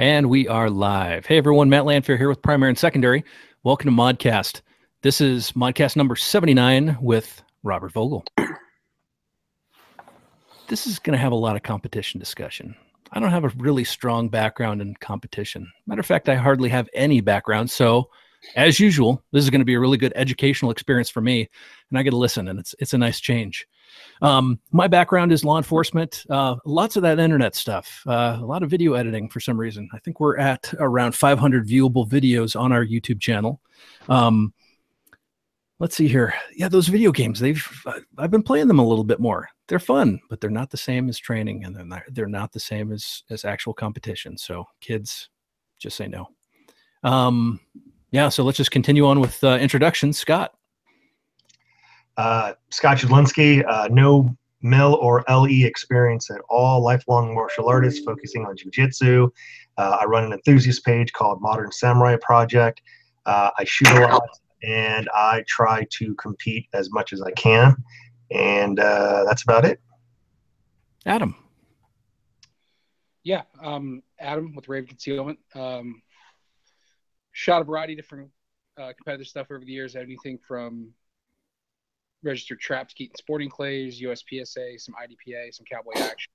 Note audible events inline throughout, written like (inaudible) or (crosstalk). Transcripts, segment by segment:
And we are live. Hey everyone, Matt Landfair here with Primary and Secondary. Welcome to Modcast. This is Modcast number 79 with Robert Vogel. This is going to have a lot of competition discussion. I don't have a really strong background in competition. Matter of fact, I hardly have any background. So, as usual, this is going to be a really good educational experience for me, and I get to listen, and it's it's a nice change. Um, my background is law enforcement, uh, lots of that internet stuff, uh, a lot of video editing for some reason. I think we're at around 500 viewable videos on our YouTube channel. Um, let's see here. Yeah, those video games, they've, I've been playing them a little bit more. They're fun, but they're not the same as training and they're not, they're not the same as, as actual competition. So kids just say no. Um, yeah, so let's just continue on with uh, introductions. Scott. Uh, Scott Judlinski, uh, no MIL or LE experience at all, lifelong martial artist focusing on jujitsu. Uh, I run an enthusiast page called Modern Samurai Project. Uh, I shoot a lot and I try to compete as much as I can. And uh, that's about it. Adam. Yeah, um, Adam with Raven Concealment. Um, shot a variety of different uh, competitive stuff over the years, anything from registered traps, Keaton Sporting Clays, USPSA, some IDPA, some cowboy action.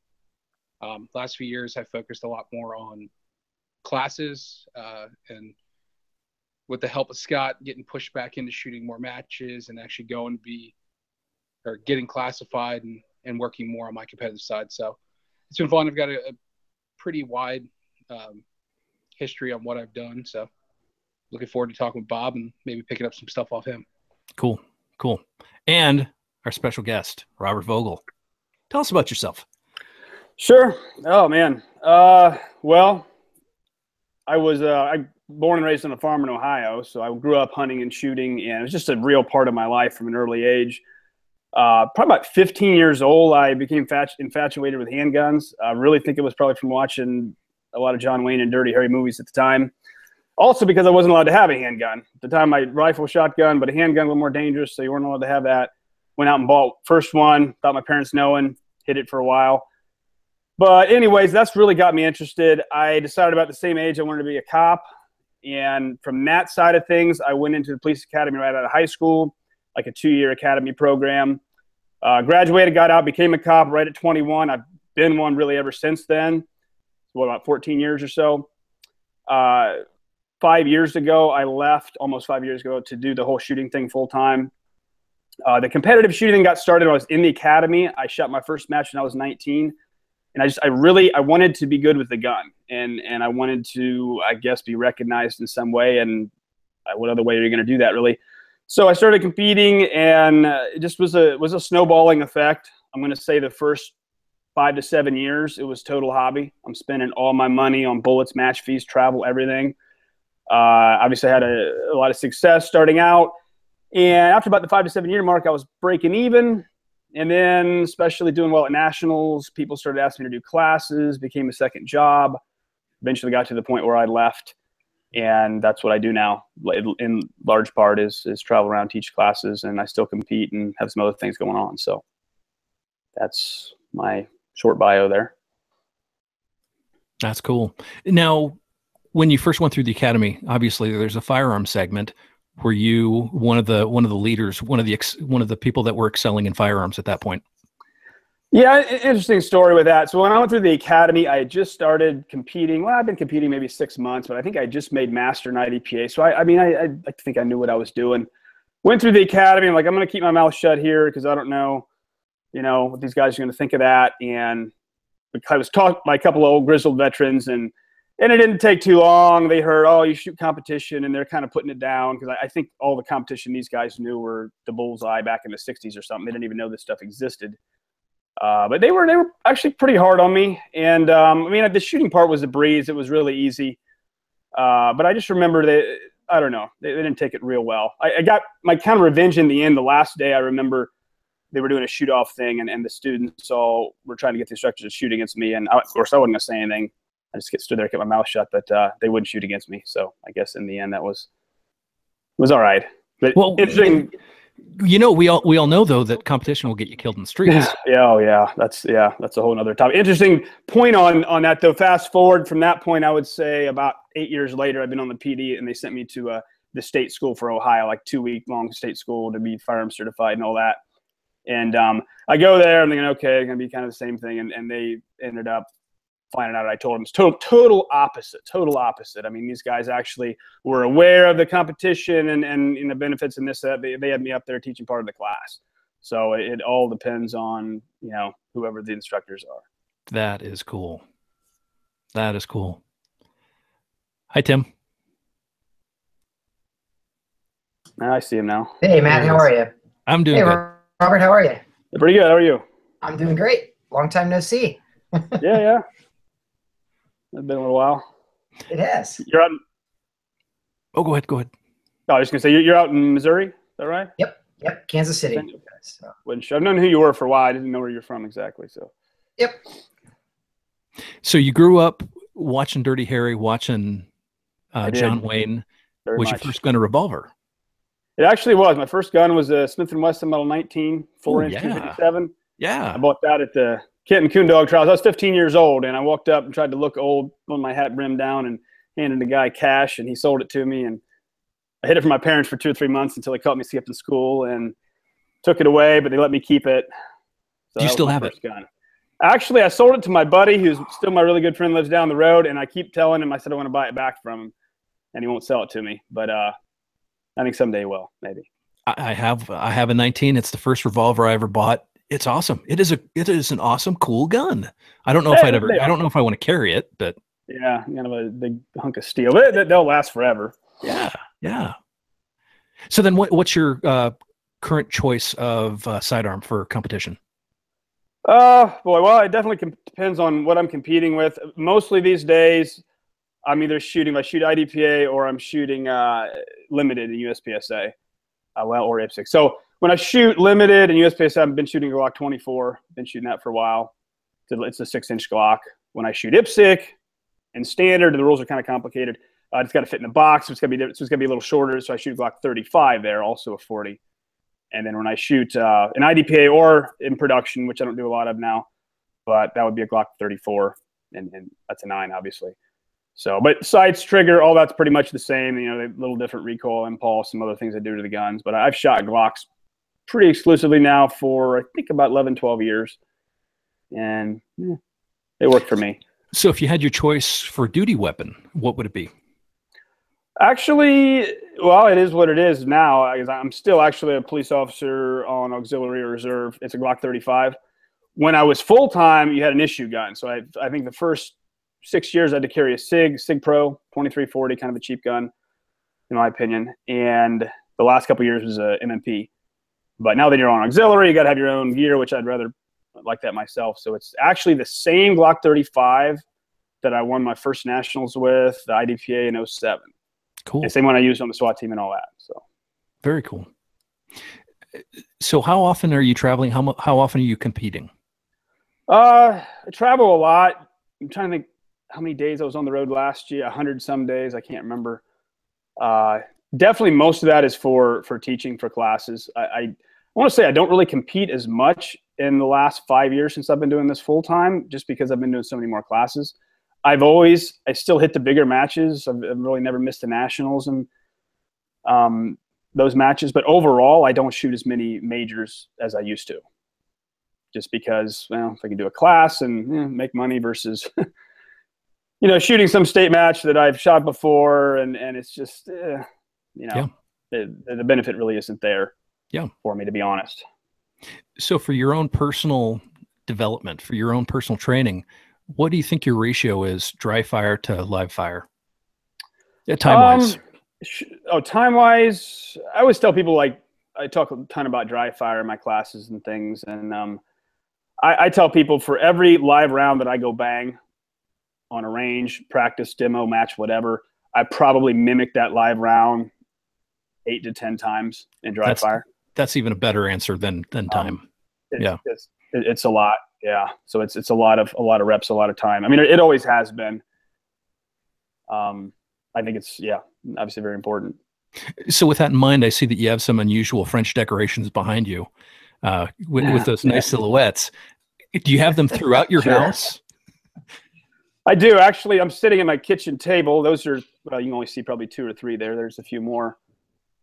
Um, last few years, I've focused a lot more on classes uh, and with the help of Scott, getting pushed back into shooting more matches and actually going to be or getting classified and, and working more on my competitive side. So it's been fun. I've got a, a pretty wide um, history on what I've done. So looking forward to talking with Bob and maybe picking up some stuff off him. Cool. Cool. And our special guest, Robert Vogel. Tell us about yourself. Sure. Oh man. Uh, well, I was uh, I born and raised on a farm in Ohio, so I grew up hunting and shooting, and it was just a real part of my life from an early age. Uh, probably about 15 years old, I became infatuated with handguns. I really think it was probably from watching a lot of John Wayne and Dirty Harry movies at the time. Also, because I wasn't allowed to have a handgun. At the time, my rifle, shotgun, but a handgun was more dangerous, so you weren't allowed to have that. Went out and bought first one, thought my parents knowing, hid it for a while. But anyways, that's really got me interested. I decided about the same age I wanted to be a cop. And from that side of things, I went into the police academy right out of high school, like a two-year academy program. Uh, graduated, got out, became a cop right at 21. I've been one really ever since then. What about 14 years or so? Uh, five years ago, I left almost five years ago to do the whole shooting thing full time. Uh, the competitive shooting got started when I was in the academy. I shot my first match when I was 19, and I just I really I wanted to be good with the gun, and and I wanted to I guess be recognized in some way. And what other way are you going to do that really? So I started competing, and uh, it just was a was a snowballing effect. I'm going to say the first five to seven years, it was total hobby. I'm spending all my money on bullets, match fees, travel, everything. Uh, obviously, I had a, a, lot of success starting out. And after about the five to seven year mark, I was breaking even. And then, especially doing well at nationals, people started asking me to do classes, became a second job. Eventually, got to the point where I left. And that's what I do now. In large part, is is travel around, teach classes, and I still compete and have some other things going on. So that's my short bio there. That's cool. Now, when you first went through the academy, obviously there's a firearm segment. Were you one of the one of the leaders, one of the ex, one of the people that were excelling in firearms at that point? Yeah, interesting story with that. So when I went through the academy, I had just started competing. Well, I've been competing maybe six months, but I think I just made master in IDPA. So I, I mean, I, I think I knew what I was doing. Went through the academy. I'm like, I'm going to keep my mouth shut here because I don't know, you know, what these guys are going to think of that. And I was taught by a couple of old grizzled veterans, and and it didn't take too long. They heard, oh, you shoot competition, and they're kind of putting it down because I, I, think all the competition these guys knew were the bullseye back in the '60s or something. They didn't even know this stuff existed. Uh, but they were they were actually pretty hard on me, and um, I mean the shooting part was a breeze. It was really easy, uh, but I just remember that I don't know they, they didn't take it real well. I, I, got my kind of revenge in the end. The last day, I remember they were doing a shoot off thing, and, and the students all were trying to get the instructors to shoot against me, and I, of course I wasn't gonna say anything. I just get stood there, kept my mouth shut, but uh, they wouldn't shoot against me. So I guess in the end, that was was all right. But well, interesting. You know, we all we all know though that competition will get you killed in the streets. (laughs) yeah, oh yeah, that's yeah, that's a whole other topic. Interesting point on on that though. Fast forward from that point, I would say about eight years later, I've been on the PD, and they sent me to uh, the state school for Ohio, like two week long state school to be firearm certified and all that. And um, I go there, I'm thinking, okay, it's gonna be kind of the same thing, and and they ended up finding out I told him. it's total, total opposite, total opposite. I mean, these guys actually were aware of the competition and, and you know, benefits and this, that. They, they had me up there teaching part of the class. So it, it all depends on, you know, whoever the instructors are. That is cool. That is cool. Hi, Tim. Ah, I see him now. Hey, Matt, how are you? I'm doing hey, good. Robert, how are you? Pretty good. How are you? I'm doing great. Long time no see. (laughs) yeah, yeah. It's been a little while. It has. You're out. In, oh, go ahead. Go ahead. oh, I was just gonna say you're, you're out in Missouri. Is that right? Yep. Yep. Kansas City. So. I've known who you were for a while. I didn't know where you're from exactly. So. Yep. So you grew up watching Dirty Harry, watching uh, John Wayne. Very was much. your first gun a revolver? It actually was. My first gun was a Smith and Wesson Model 19, four Ooh, inch yeah. 257. Yeah. I bought that at the Kenton Coon Dog Trials. I was 15 years old, and I walked up and tried to look old, pulling my hat brim down, and handed the guy cash, and he sold it to me. And I hid it from my parents for two or three months until they caught me skipping school and took it away, but they let me keep it. So Do you still have it? Gun. Actually, I sold it to my buddy, who's still my really good friend, lives down the road, and I keep telling him I said I want to buy it back from him, and he won't sell it to me. But uh, I think someday he will, maybe. I I have I have a 19. It's the first revolver I ever bought. It's awesome. It is a it is an awesome, cool gun. I don't know if I'd ever. I don't know if I want to carry it, but Yeah, kind of a big hunk of steel. But they- they'll last forever. yeah, yeah. So then, what what's your uh, current choice of uh, sidearm for competition? Uh, boy, well, it definitely com- depends on what I'm competing with. Mostly these days, I'm either shooting, I shoot IDPA or I'm shooting uh, limited in USPSA, uh, well, or IPSC. So when I shoot limited and USPSA, I've been shooting Glock 24, been shooting that for a while. It's a, six inch Glock. When I shoot IPSC and standard, the rules are kind of complicated. Uh, it's got to fit in the box, so it's to be so it's to be a little shorter. So I shoot Glock 35 there, also a 40. And then when I shoot uh, an IDPA or in production, which I don't do a lot of now, but that would be a Glock 34, and, and that's a nine, obviously. So, but sights, trigger, all that's pretty much the same. You know, a little different recoil, impulse, some other things I do to the guns. But I've shot Glocks pretty exclusively now for I think about 11, 12 years, and yeah, they work for me. So if you had your choice for duty weapon, what would it be? Actually, well, it is what it is now. I'm still actually a police officer on auxiliary reserve. It's a Glock 35. When I was full time, you had an issue gun. So I, I think the first six years I had to carry a SIG, SIG Pro 2340, kind of a cheap gun, in my opinion. And the last couple years was a M&P. But now that you're on auxiliary, you got to have your own gear, which I'd rather like that myself. So it's actually the same Glock 35 that I won my first nationals with, the IDPA in 07. Cool. The same one I used on the SWAT team and all that. So Very cool. So how often are you traveling? How how often are you competing? uh, I travel a lot. I'm trying to think how many days I was on the road last year. A hundred some days. I can't remember. Uh, definitely most of that is for for teaching for classes. I, I want to say I don't really compete as much in the last five years since I've been doing this full time, just because I've been doing so many more classes. I've always, I still hit the bigger matches. I've, I've really never missed the nationals and um, those matches. But overall, I don't shoot as many majors as I used to, just because, well, if I can do a class and eh, make money versus, (laughs) you know, shooting some state match that I've shot before, and and it's just, eh, you know, the, the benefit really isn't there. Yeah. For me, to be honest. So for your own personal development, for your own personal training, what do you think your ratio is dry fire to live fire? Yeah, time wise. Um, sh- oh, time wise, I always tell people like I talk a ton about dry fire in my classes and things, and um, I, I tell people for every live round that I go bang on a range, practice, demo, match, whatever, I probably mimic that live round eight to ten times in dry That's- fire. That's even a better answer than than time. It's, Yeah. it's, it- it's a lot. Yeah, so it's it's a lot of a lot of reps, a lot of time. I mean, it, it always has been. Um, I think it's yeah, obviously very important. So, with that in mind, I see that you have some unusual French decorations behind you uh, with, with those nice silhouettes. Do you have them throughout your (laughs) Sure. house? I do actually. I'm sitting at my kitchen table. Those are well, you can only see probably two or three there. There's a few more.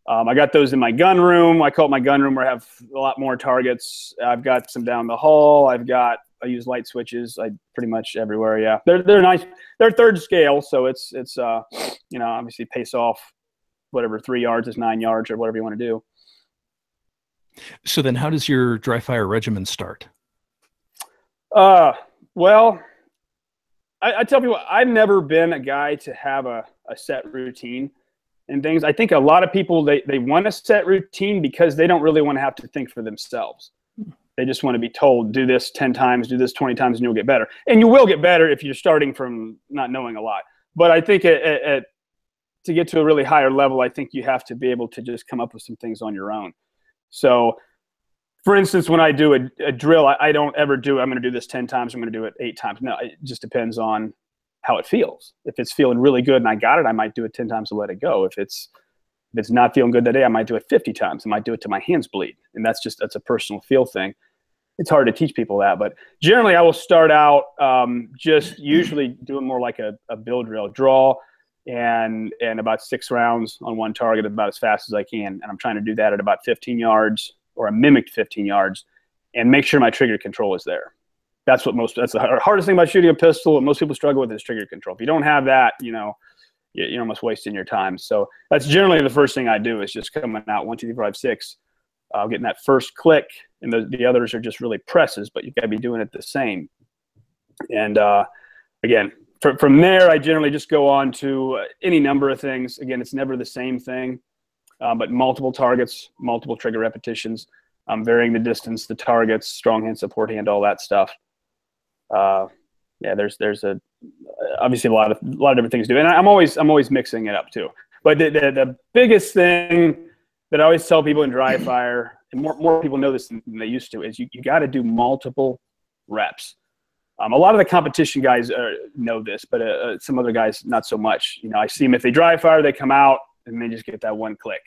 Um, I got those in my gun room. I call it my gun room where I have a lot more targets. I've got some down the hall. I've got I use light switches. I pretty much everywhere. Yeah, they're they're nice. They're third scale, so it's it's uh you know obviously pace off whatever three yards is nine yards or whatever you want to do. So, then how does your dry fire regimen start? Uh, well, I, I tell people I've never been a guy to have a, a set routine and things. I think a lot of people they, they want a set routine because they don't really want to have to think for themselves. They just want to be told, do this 10 times, do this 20 times, and you'll get better. And you will get better if you're starting from not knowing a lot. But I think at, at to get to a really higher level, I think you have to be able to just come up with some things on your own. So for instance, when I do a, a drill, I, I don't ever do, I'm going to do this 10 times, I'm going to do it eight times. No, it just depends on how it feels. If it's feeling really good and I got it, I might do it 10 times to let it go. If it's, if it's not feeling good that day, I might do it 50 times. I might do it till my hands bleed. And that's just, that's a personal feel thing. It's hard to teach people that, but generally I will start out um, just usually doing more like a, a build drill, draw and, and about six rounds on one target about as fast as I can. And I'm trying to do that at about 15 yards or a mimicked 15 yards and make sure my trigger control is there. That's what most, that's the hardest thing about shooting a pistol. What most people struggle with is trigger control. If you don't have that, you know, you- you're almost wasting your time. So that's generally the first thing I do is just coming out one, two, three, five, six, uh, getting that first click. And the, the others are just really presses, but you've got to be doing it the same. And uh, again, fr- from there, I generally just go on to uh, any number of things. Again, it's never the same thing uh, but multiple targets, multiple trigger repetitions, um, varying the distance, the targets, strong hand, support hand, all that stuff. Uh, yeah, there's there's a obviously a lot of a lot of different things to do, and I'm always I'm always mixing it up too. But the, the, the biggest thing that I always tell people in dry fire, and more more people know this than they used to, is you, you got to do multiple reps. Um, a lot of the competition guys uh, know this, but uh, uh, some other guys not so much. You know, I see them if they dry fire, they come out and they just get that one click,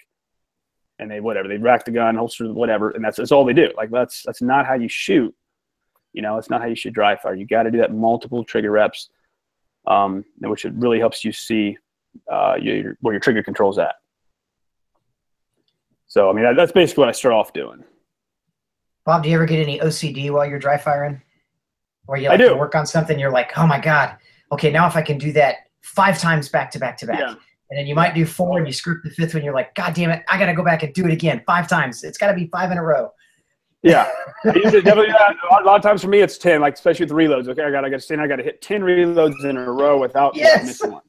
and they whatever they rack the gun, holster whatever, and that's that's all they do. Like that's that's not how you shoot. You know, it's not how you should dry fire. You got to do that multiple trigger reps, um, which it really helps you see uh, your, where your trigger control's at. So I mean, that, that's basically what I start off doing. Bob, do you ever get any OCD while you're dry firing? Or you I like do. to work on something, you're like, oh my God, okay, now if I can do that five times back to back to back. Yeah. And then you might do four and you screw up the fifth one, you're like, God damn it, I gotta go back and do it again five times. It's gotta be five in a row. Yeah, definitely. A lot of times for me, it's ten. Like especially with reloads. Okay, I got I got to stand. I got to hit ten reloads in a row without Yes. missing one.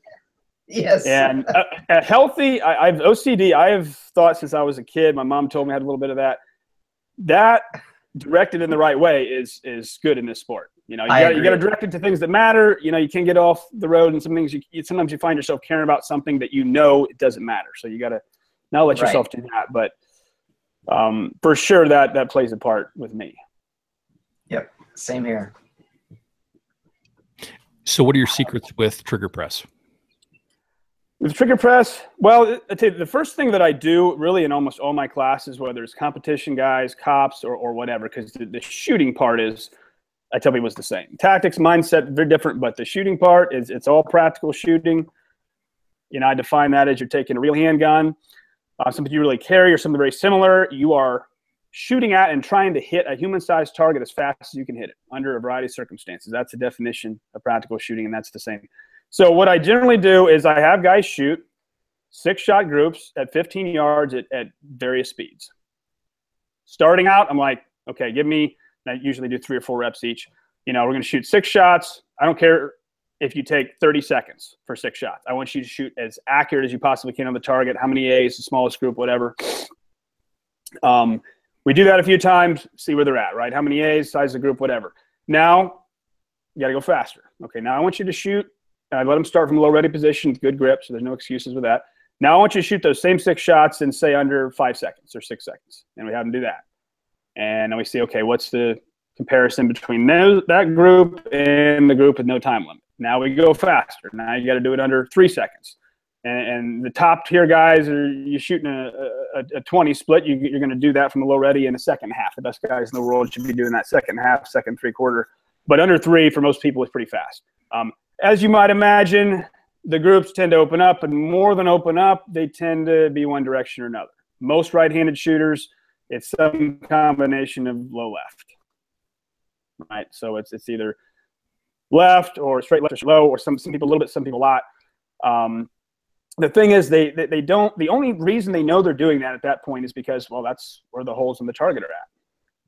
Yes. And a, a healthy, I, I've OCD. I have thought since I was a kid. My mom told me I had a little bit of that. That directed in the right way is is good in this sport. You know, you got you got to direct it to things that matter. You know, you can get off the road, and some things you you- sometimes you find yourself caring about something that you know it doesn't matter. So you got to not let Right. yourself do that. But um, for sure, that that plays a part with me. Yep, same here. So, what are your secrets with trigger press? With trigger press, well, I tell you, the first thing that I do really in almost all my classes, whether it's competition guys, cops, or, or whatever, because the, the shooting part is, I tell people it's the same. Tactics, mindset, very different, but the shooting part is it's all practical shooting. You know, I define that as you're taking a real handgun, uh, something you really carry, or something very similar. You are shooting at and trying to hit a human-sized target as fast as you can hit it under a variety of circumstances. That's the definition of practical shooting, and that's the same. So what I generally do is I have guys shoot six shot groups at 15 yards at, at various speeds. Starting out, I'm like, okay, give me, I usually do three or four reps each. You know, we're going to shoot six shots. I don't care if you take 30 seconds for six shots. I want you to shoot as accurate as you possibly can on the target. How many A's, the smallest group, whatever. Um, we do that a few times, see where they're at, right? How many A's, size of the group, whatever. Now, you got to go faster. Okay, now I want you to shoot and I let them start from a low ready position good grip, so there's no excuses with that. Now I want you to shoot those same six shots in say under five seconds or six seconds, and we have them do that. And then we see, okay, what's the comparison between those, that group and the group with no time limit? Now we go faster. Now you got to do it under three seconds. and, and the top tier guys are you're shooting a, a, a 20 split. You, you're going to do that from the low ready in the second half. The best guys in the world should be doing that second half second three quarter. But under three for most people is pretty fast. Um, as you might imagine the groups tend to open up and more than open up they tend to be one direction or another. Most right-handed shooters it's some combination of low left right? So it's it's either left or straight left or low or some, some people a little bit some people a lot. Um, the thing is they, they, they don't the only reason they know they're doing that at that point is because well that's where the holes in the target are at.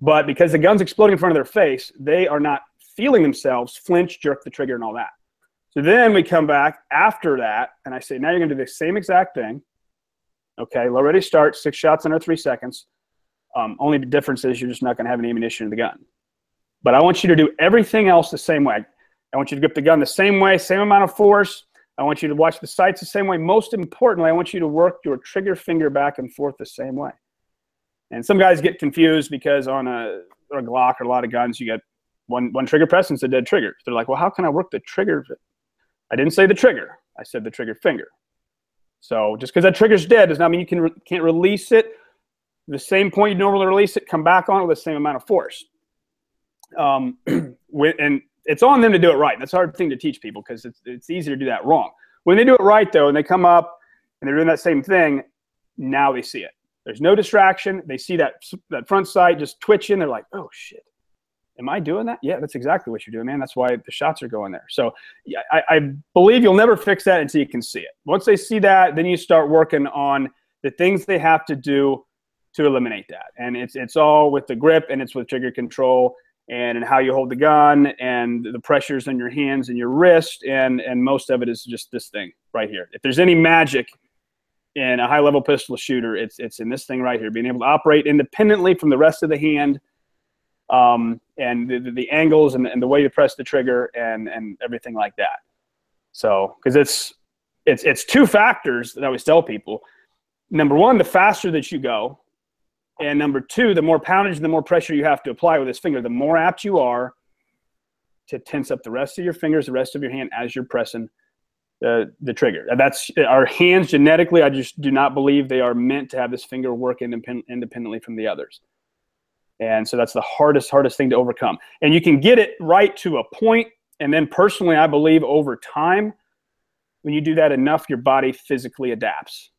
But because the gun's exploding in front of their face they are not feeling themselves flinch jerk the trigger and all that. So then we come back after that and i say now you're to do the same exact thing. Okay low ready start six shots under three seconds. Um, only the difference is you're just not going to have any ammunition in the gun. But i want you to do everything else the same way i want you to grip the gun the same way same amount of force I want you to watch the sights the same way. Most importantly, I want you to work your trigger finger back and forth the same way. And some guys get confused because on a, a Glock or a lot of guns, you get one, one trigger press and it's a dead trigger. They're like, well, how can I work the trigger? I didn't say the trigger. I said the trigger finger. So just because that trigger's dead does not mean you can can't release it the same point you normally release it, come back on it with the same amount of force. Um, (clears throat) and it's on them to do it right. That's a hard thing to teach people because it's, it's easy to do that wrong. When they do it right, though, and they come up and they're doing that same thing, now they see it. There's no distraction. They see that that front sight just twitching. They're like, "Oh shit, am I doing that?" Yeah, that's exactly what you're doing, man. That's why the shots are going there. So I, I believe you'll never fix that until you can see it. Once they see that, then you start working on the things they have to do to eliminate that. And it's it's all with the grip and it's with trigger control and and how you hold the gun and the pressures on your hands and your wrist. And and most of it is just this thing right here. If there's any magic in a high level pistol shooter it's it's in this thing right here being able to operate independently from the rest of the hand um, and the, the angles and, and the way you press the trigger and and everything like that. So because it's it's it's two factors that i always tell people. Number one the faster that you go and number two, the more poundage, the more pressure you have to apply with this finger, the more apt you are to tense up the rest of your fingers, the rest of your hand as you're pressing the, the trigger. That's our hands genetically. I just do not believe they are meant to have this finger work independ- independently from the others. And so that's the hardest, hardest thing to overcome. And you can get it right to a point, And then personally, I believe over time, when you do that enough, your body physically adapts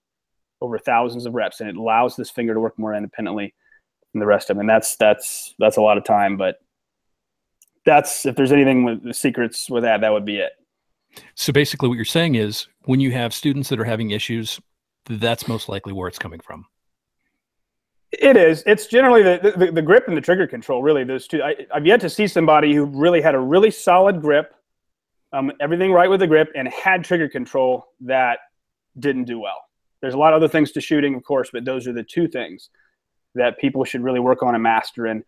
over thousands of reps, and it allows this finger to work more independently than the rest of them. And that's that's that's a lot of time, but that's if there's anything with the secrets with that, that would be it. So basically, what you're saying is when you have students that are having issues, that's most likely where it's coming from. It is. It's generally the, the, the grip and the trigger control. Really, those two. I, have yet to see somebody who really had a really solid grip, um, everything right with the grip, and had trigger control that didn't do well. There's a lot of other things to shooting, of course, but those are the two things that people should really work on and master. And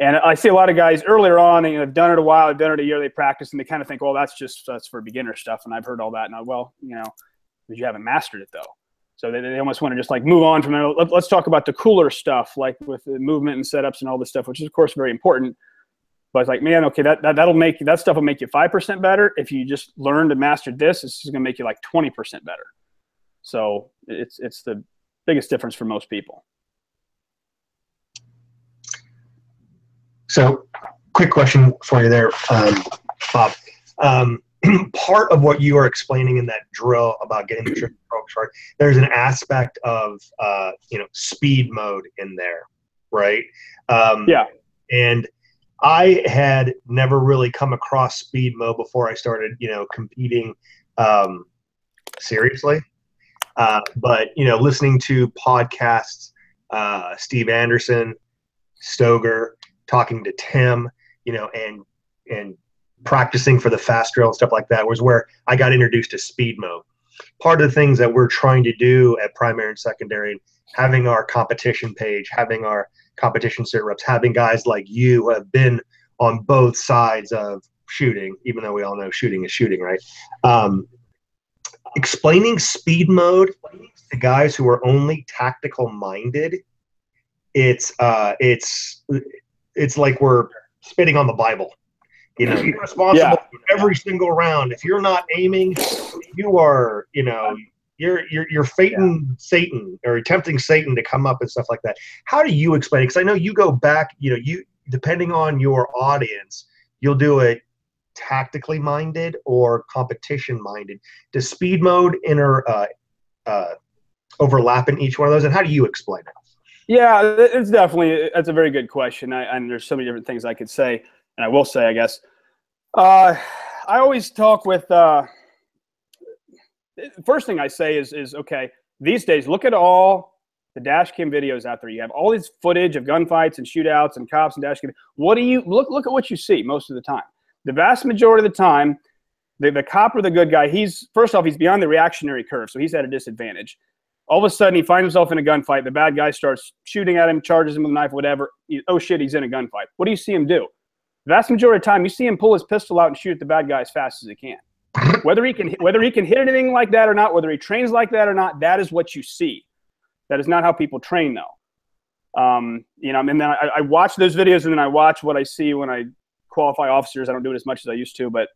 and I see a lot of guys earlier on, know, they've done it a while, they've done it a year, they practice, and they kind of think, well, that's just that's for beginner stuff. And I've heard all that. And I, well, you know, you haven't mastered it though. So they, they almost want to just like move on from it. Let, us talk about the cooler stuff, like with the movement and setups and all this stuff, which is of course very important. But it's like, man, okay, that, that that'll make that stuff will make you five percent better. If you just learn to master this, this is going to make you like twenty percent better. So it's it's the biggest difference for most people. So, quick question for you there, um, Bob. Um, (clears throat) part of what you are explaining in that drill about getting the trigger chart, there's an aspect of uh, you know speed mode in there, right? Um, yeah. And I had never really come across speed mode before I started, you know, competing um, seriously. Uh, but you know, listening to podcasts, uh, Steve Anderson, Stoeger, talking to Tim, you know, and and practicing for the fast drill and stuff like that was where I got introduced to speed mode. Part of the things that we're trying to do at primary and secondary, having our competition page, having our competition SITREPs, having guys like you who have been on both sides of shooting, even though we all know shooting is shooting, right? Um, explaining speed mode to guys who are only tactical minded it's uh it's it's like we're spitting on the bible you know you're responsible yeah. for every single round if you're not aiming you are you know you're you're you're fating yeah. Satan or tempting Satan to come up and stuff like that. How do you explain it? Because I know you go back. You know, you depending on your audience, you'll do it tactically minded or competition minded. Does speed mode inter uh, uh, overlap in each one of those, and how do you explain it? Yeah, it's definitely that's a very good question. I, and there's so many different things I could say, and I will say, I guess. Uh, I always talk with. Uh, first thing I say is is okay. These days, look at all the dash cam videos out there. You have all this footage of gunfights and shootouts and cops and dash cam. What do you look? Look at what you see most of the time. The vast majority of the time, the, the cop or the good guy, he's first off, he's beyond the reactionary curve, so he's at a disadvantage. All of a sudden, he finds himself in a gunfight. The bad guy starts shooting at him, charges him with a knife, whatever. He, oh shit, he's in a gunfight. What do you see him do? The vast majority of the time, you see him pull his pistol out and shoot at the bad guy as fast as he can. (laughs) Whether he can whether he can hit anything like that or not, whether he trains like that or not, that is what you see. That is not how people train, though. Um, you know, and then I, I watch those videos, and then I watch what I see when I qualify officers. I don't do it as much as I used to, but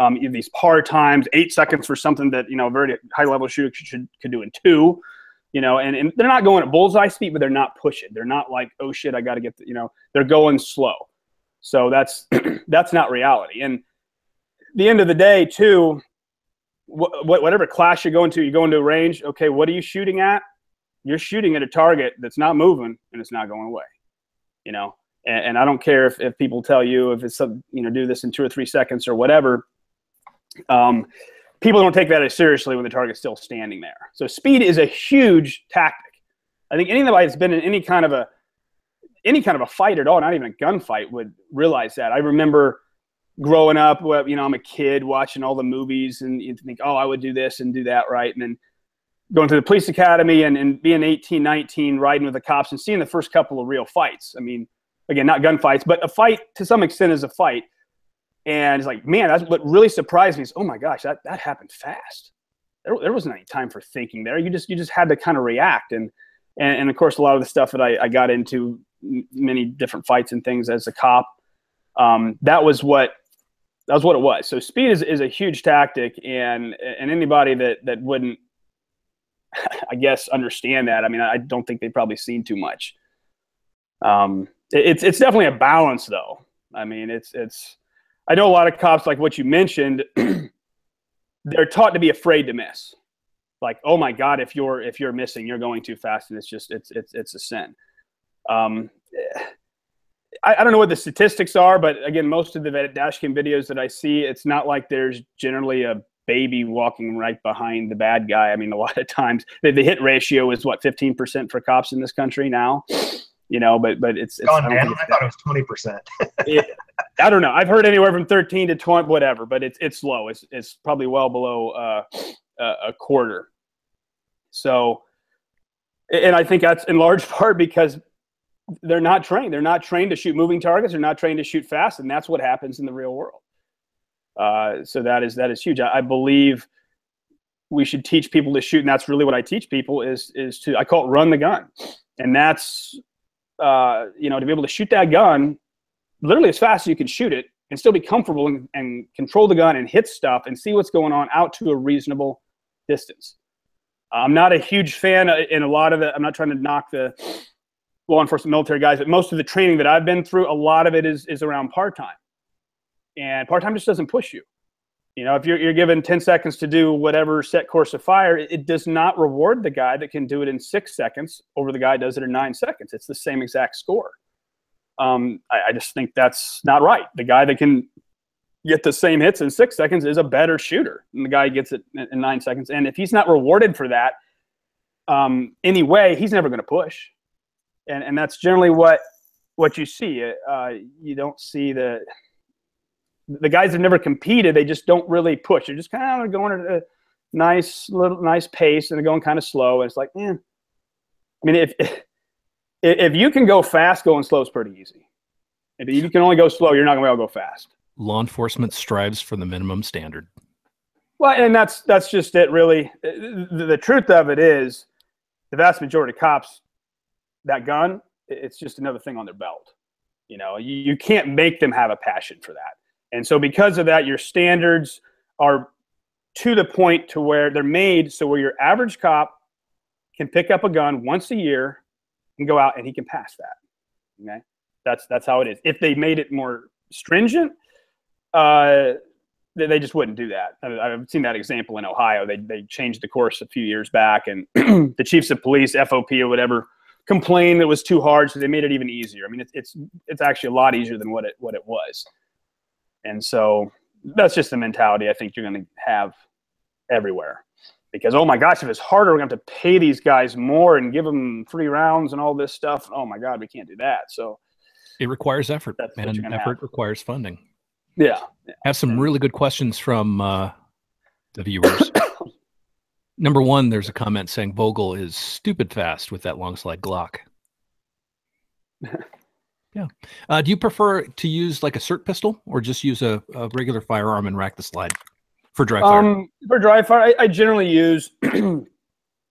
um, these par times, eight seconds for something that you know a very high level shooter should, could do in two. You know, and, and they're not going at bullseye speed, but they're not pushing. They're not like, oh shit, I got to get. The, you know, they're going slow. So that's (clears throat) that's not reality. And the end of the day, too, wh- whatever class you're going to, you go into a range. Okay, what are you shooting at? You're shooting at a target that's not moving and it's not going away. You know, and, and I don't care if, if people tell you if it's some, you know do this in two or three seconds or whatever. Um, people don't take that as seriously when the target's still standing there. So speed is a huge tactic. I think anybody that's been in any kind of a any kind of a fight at all, not even a gunfight, would realize that. I remember growing up, you know, I'm a kid watching all the movies and you think, oh, I would do this and do that right. And then going to the police academy and, and being 18, 19, riding with the cops and seeing the first couple of real fights. I mean, again, not gunfights, but a fight to some extent is a fight. And it's like, man, that's what really surprised me is, oh my gosh, that, that happened fast. There, there wasn't any time for thinking there. You just, you just had to kind of react. And, and, and of course, a lot of the stuff that I, I got into many different fights and things as a cop. Um, that was what that was what it was. So speed is, is a huge tactic, and and anybody that that wouldn't, (laughs) I guess, understand that. I mean, I don't think they've probably seen too much. Um, it's it's definitely a balance, though. I mean, it's it's. I know a lot of cops, like what you mentioned, (clears throat) they're taught to be afraid to miss. Like, oh my God, if you're if you're missing, you're going too fast, and it's just it's it's it's a sin. Um, I, I, don't know what the statistics are, but again, most of the dashcam videos that I see, it's not like there's generally a baby walking right behind the bad guy. I mean, a lot of times the, the hit ratio is what 15% for cops in this country now. You know, but but it's, it's gone down. I, I thought it was twenty percent. (laughs) I don't know. I've heard anywhere from thirteen to twenty, whatever. But it's it's low. It's it's probably well below uh, a quarter. So, and I think that's in large (laughs) part because they're not trained. They're not trained to shoot moving targets. They're not trained to shoot fast, and that's what happens in the real world. Uh, so that is that is huge. I, I, believe we should teach people to shoot, and that's really what I teach people is is to I call it run the gun, and that's uh, you know to be able to shoot that gun literally as fast as you can shoot it and still be comfortable and, and control the gun and hit stuff and see what's going on out to a reasonable distance. I'm not a huge fan in a lot of it. I'm not trying to knock the law enforcement military guys, but most of the training that I've been through, a lot of it is is around par time, and par time just doesn't push you. You know, if you're, you're given 10 seconds to do whatever set course of fire, it does not reward the guy that can do it in six seconds over the guy does it in nine seconds. It's the same exact score. Um, I, I just think that's not right. The guy that can get the same hits in six seconds is a better shooter than the guy gets it in nine seconds. And if he's not rewarded for that um, anyway, he's never going to push and and that's generally what what you see. Uh, you don't see the the guys that never competed. They just don't really push. They're just kind of going at a nice little nice pace, and they're going kind of slow. And it's like, man, I mean, (laughs) if if you can go fast, going slow is pretty easy. If you can only go slow, you're not going to be able to go fast. Law enforcement strives for the minimum standard. Well, and that's that's just it. Really, the, the truth of it is, the vast majority of cops that gun, it's just another thing on their belt. You know, you, you can't make them have a passion for that. And so because of that, your standards are to the point to where they're made so where your average cop can pick up a gun once a year and go out and he can pass that. Okay, that's that's how it is. If they made it more stringent, uh, they, just wouldn't do that. I've seen that example in Ohio. They they changed the course a few years back, and (clears throat) the chiefs of police, FOP or whatever, complained it was too hard, so they made it even easier. I mean, it's it's it's actually a lot easier than what it what it was, and so that's just the mentality I think you're going to have everywhere. Because oh my gosh, if it's harder, we're going to have to pay these guys more and give them free rounds and all this stuff. Oh my God, we can't do that. So it requires effort, and effort have. requires funding. yeah, yeah. I have some really good questions from uh, the viewers. (coughs) Number one, there's a comment saying Vogel is stupid fast with that long slide Glock. (laughs) yeah. Uh, do you prefer to use like a SIRT pistol or just use a, a regular firearm and rack the slide for dry fire? Um, for dry fire, I, I generally use (clears throat) the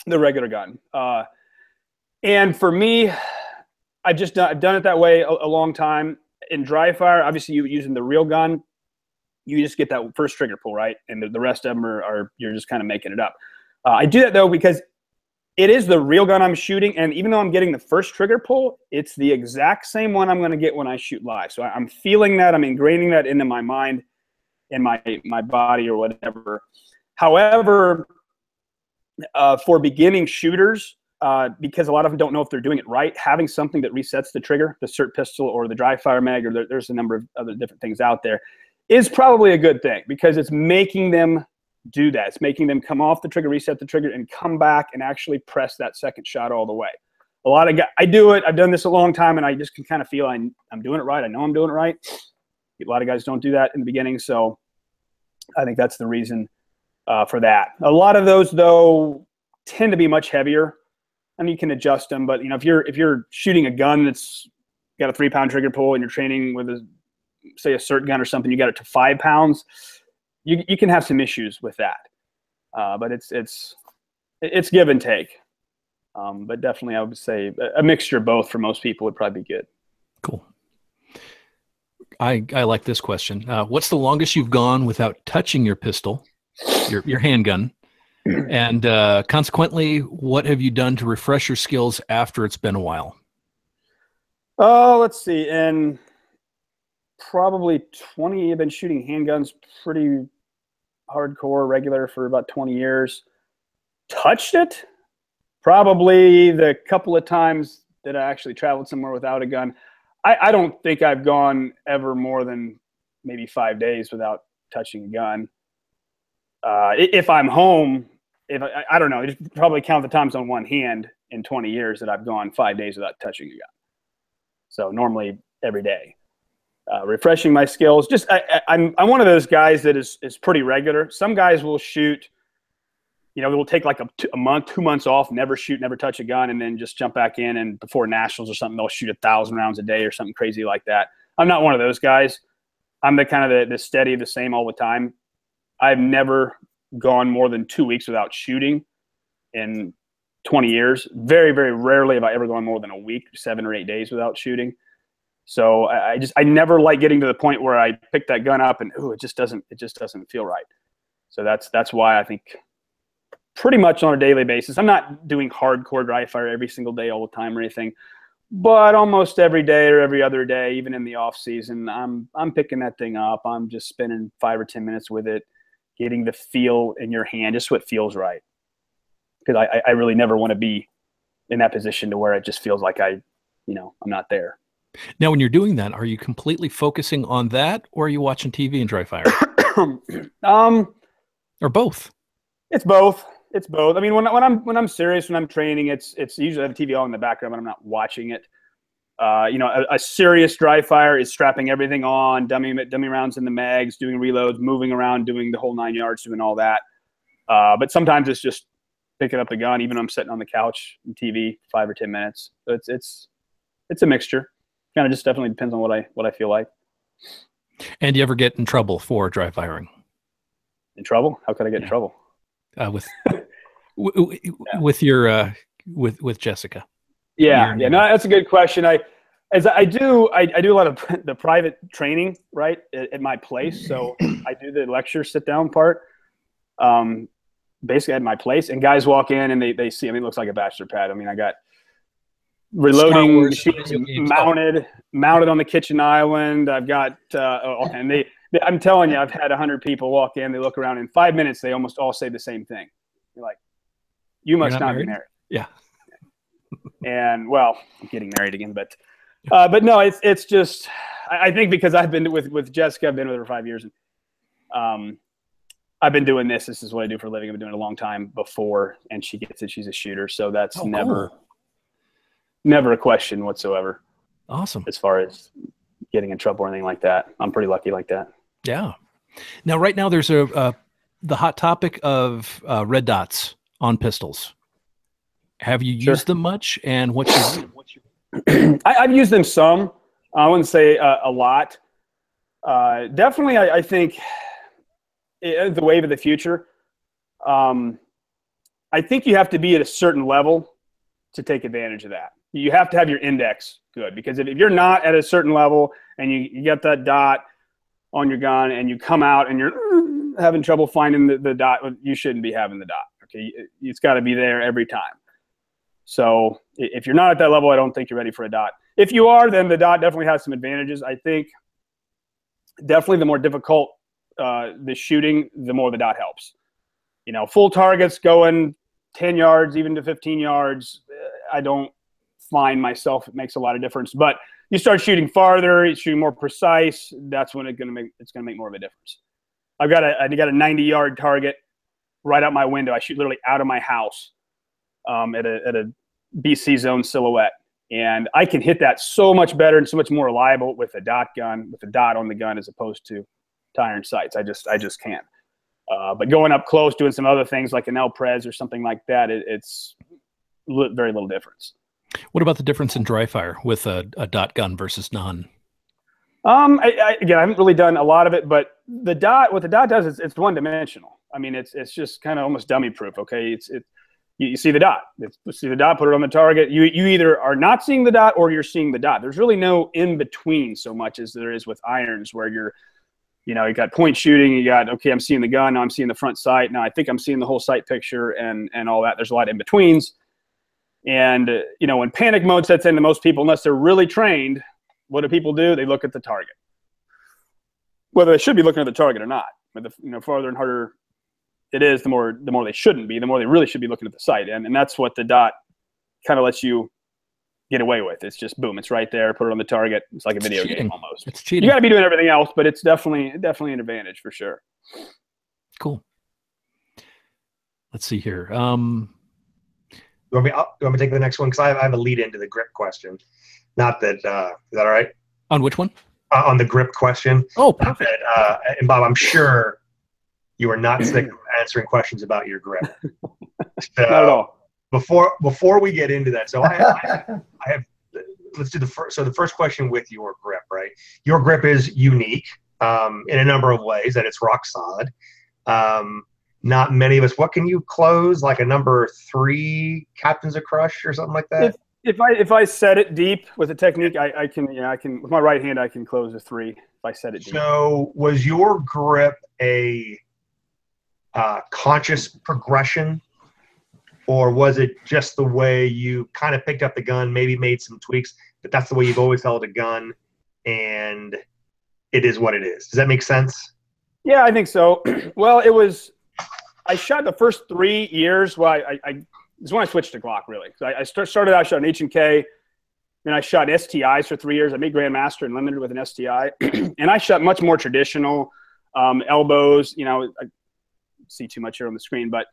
regular gun. Uh, and for me, I've just done, I've done it that way a, a long time. In dry fire, obviously, you using the real gun, you just get that first trigger pull right, and the, the rest of them are, are you're just kind of making it up. Uh, I do that though because it is the real gun I'm shooting, and even though I'm getting the first trigger pull, it's the exact same one I'm going to get when I shoot live. So I'm feeling that, I'm ingraining that into my mind, in my my body or whatever. However, uh, for beginning shooters, uh, because a lot of them don't know if they're doing it right, having something that resets the trigger, the SIRT pistol or the dry fire mag, or there, there's a number of other different things out there, is probably a good thing because it's making them do that. It's making them come off the trigger, reset the trigger, and come back and actually press that second shot all the way. A lot of guys, I do it. I've done this a long time, and I just can kind of feel I'm, I'm doing it right. I know I'm doing it right. A lot of guys don't do that in the beginning, so I think that's the reason uh, for that. A lot of those, though, tend to be much heavier, and you can adjust them. But you know, if you're if you're shooting a gun that's got a three pound trigger pull, and you're training with a say a SIRT gun or something, you got it to five pounds. You you can have some issues with that, uh, but it's it's it's give and take. Um, but definitely, I would say a- a mixture of both for most people would probably be good. Cool. I I like this question. Uh, what's the longest you've gone without touching your pistol, your your handgun, (clears throat) and uh, consequently, what have you done to refresh your skills after it's been a while? Oh, let's see. In probably 20, I've been shooting handguns pretty hardcore, regular for about 20 years. Touched it? Probably the couple of times that I actually traveled somewhere without a gun. I, I don't think I've gone ever more than maybe five days without touching a gun. Uh, if I'm home, if I, I don't know, just probably count the times on one hand in 20 years that I've gone five days without touching a gun. So normally every day, uh, refreshing my skills. Just I, I, I'm I'm one of those guys that is is pretty regular. Some guys will shoot, you know, they will take like a a month, two months off, never shoot, never touch a gun, and then just jump back in. And before nationals or something, they'll shoot a thousand rounds a day or something crazy like that. I'm not one of those guys. I'm the kind of the, the steady, the same all the time. I've never gone more than two weeks without shooting in 20 years. Very, very rarely have I ever gone more than a week, seven or eight days without shooting. So I, just I never like getting to the point where I pick that gun up and ooh, it just doesn't it just doesn't feel right. So that's that's why I think pretty much on a daily basis. I'm not doing hardcore dry fire every single day all the time or anything, but almost every day or every other day, even in the off season, I'm I'm picking that thing up. I'm just spending five or ten minutes with it, getting the feel in your hand, just what feels right. Because I, I- I really never want to be in that position to where it just feels like I, you know, I'm not there. Now, when you're doing that, are you completely focusing on that, or are you watching TV and dry fire, (coughs) um, or both? It's both. It's both. I mean, when, when I'm when I'm serious, when I'm training, it's it's usually I have TV on in the background, but I'm not watching it. Uh, you know, a, a serious dry fire is strapping everything on, dummy dummy rounds in the mags, doing reloads, moving around, doing the whole nine yards, doing all that. Uh, but sometimes it's just picking up the gun, even I'm sitting on the couch and TV five or ten minutes. So it's it's it's a mixture. Kind of just definitely depends on what I what I feel like. And do you ever get in trouble for dry firing In trouble? How could I get in trouble? uh, with (laughs) w- w- with your uh, with with Jessica? Yeah, yeah, no, that's a good question. I, as I do, I, I do a lot of (laughs) the private training, right, at, at my place. So (clears throat) I do the lecture sit down part. um, basically at my place, and guys walk in and they they see. I mean, it looks like a bachelor pad. I mean, I got reloading machines mounted mounted on the kitchen island. I've got uh, oh, and they, they- I'm telling you, I've had hundred people walk in. They look around in five minutes. They almost all say the same thing. You're like, you must not not, be married? married. Yeah. and well, I'm getting married again, but uh, but no, it's it's just I, I think because I've been with with Jessica, I've been with her five years, and um, I've been doing this. This is what I do for a living. I've been doing it a long time before, and she gets it. She's a shooter, so that's Oh, never cool. Never a question whatsoever Awesome. as far as getting in trouble or anything like that. I'm pretty lucky like that. Yeah. Now, right now, there's a uh, the hot topic of uh, red dots on pistols. Have you Sure. used them much? And what's your what's (clears throat) your I, I've used them some. I wouldn't say uh, a lot. Uh, definitely, I, I think it, the wave of the future. Um, I think you have to be at a certain level to take advantage of that. You have to have your index good because if, if you're not at a certain level and you, you get that dot on your gun and you come out and you're having trouble finding the, the dot, you shouldn't be having the dot. Okay, It- it's got to be there every time. So if you're not at that level, I don't think you're ready for a dot. If you are, then the dot definitely has some advantages. I think definitely the more difficult uh, the shooting, the more the dot helps. You know, full targets going 10 yards, even to 15 yards, uh, I don't find myself it makes a lot of difference. But you start shooting farther, you shooting more precise, that's when it's gonna make it's gonna make more of a difference. I've got a I got a 90 yard target right out my window. I shoot literally out of my house um, at a at a BC zone silhouette. And I can hit that so much better and so much more reliable with a dot gun, with a dot on the gun, as opposed to to iron sights. I just I just can't. Uh, but going up close, doing some other things like an El Prez or something like that, it, it's li- very little difference. What about the difference in dry fire with a, a dot gun versus non? Um, I, I, again, I haven't really done a lot of it, but the dot, what the dot does is it's one dimensional. I mean, it's it's just kind of almost dummy proof. Okay, it's it. You, you see the dot. It's, you see the dot. Put it on the target. You you either are not seeing the dot or you're seeing the dot. There's really no in between so much as there is with irons, where you're, you know, you got point shooting. You got okay, I'm seeing the gun. Now I'm seeing the front sight. Now I think I'm seeing the whole sight picture and and all that. There's a lot in betweens. And uh, you know, when panic mode sets in into most people, unless they're really trained, what do people do? They look at the target, whether they should be looking at the target or not. But the you know farther and harder it is, the more the more they shouldn't be. The more they really should be looking at the sight, and and that's what the dot kind of lets you get away with. It's just boom, it's right there. Put it on the target. It's like a video cheating. game almost. It's cheating. You got to be doing everything else, but it's definitely definitely an advantage for sure. cool. Let's see here. Um, You want me? I'll- You want me to take the next one because I have, I have a lead into the grip question. Not that uh, is that all right? on which one? Uh, on the grip question, Oh, perfect. that, uh, and Bob, I'm sure you are not sick of answering questions about your grip. So, (laughs) Not at all. Before before we get into that, so I, I, I have let's do the first. So the first question with your grip, right? Your grip is unique um, in a number of ways. That it's rock solid. Um, not many of us. What can you close like a number three Captains of Crush or something like that? If I if I set it deep with a technique, I, I can yeah I can with my right hand I can close a three if I set it deep. So was your grip a uh, conscious progression, or was it just the way you kind of picked up the gun, maybe made some tweaks, but that's the way you've always held a gun, and it is what it is. Does that make sense? Yeah, I think so. (clears throat) well, it was. I shot the first three years. Well, I, I, I is when I switched to Glock really. So I, I start, started out shooting H and K, and I shot STIs for three years. I made Grandmaster and limited with an STI, (clears throat) and I shot much more traditional um, elbows. You know, I see too much here on the screen, but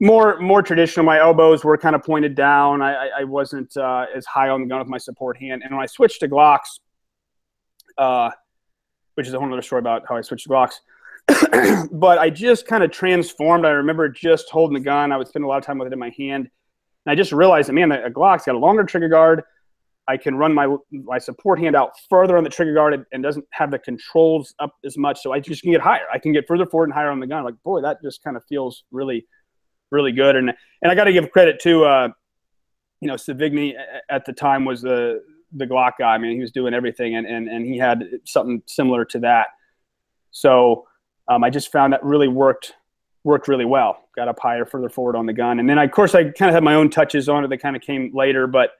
more more traditional. My elbows were kind of pointed down. I, I, I wasn't uh, as high on the gun with my support hand. And when I switched to Glocks, uh, which is a whole other story about how I switched to Glocks. (clears throat) but I just kind of transformed. I remember just holding the gun. I would spend a lot of time with it in my hand. And I just realized that, man, a Glock's got a longer trigger guard. I can run my my support hand out further on the trigger guard and, and doesn't have the controls up as much. So I just can get higher. I can get further forward and higher on the gun. Like, boy, that just kind of feels really, really good. And and I got to give credit to, uh, you know, Sevigny at the time was the the Glock guy. I mean, he was doing everything, and and and he had something similar to that. So um, I just found that really worked worked really well. Got up higher, further forward on the gun, and then I, of course I kind of had my own touches on it that kind of came later, but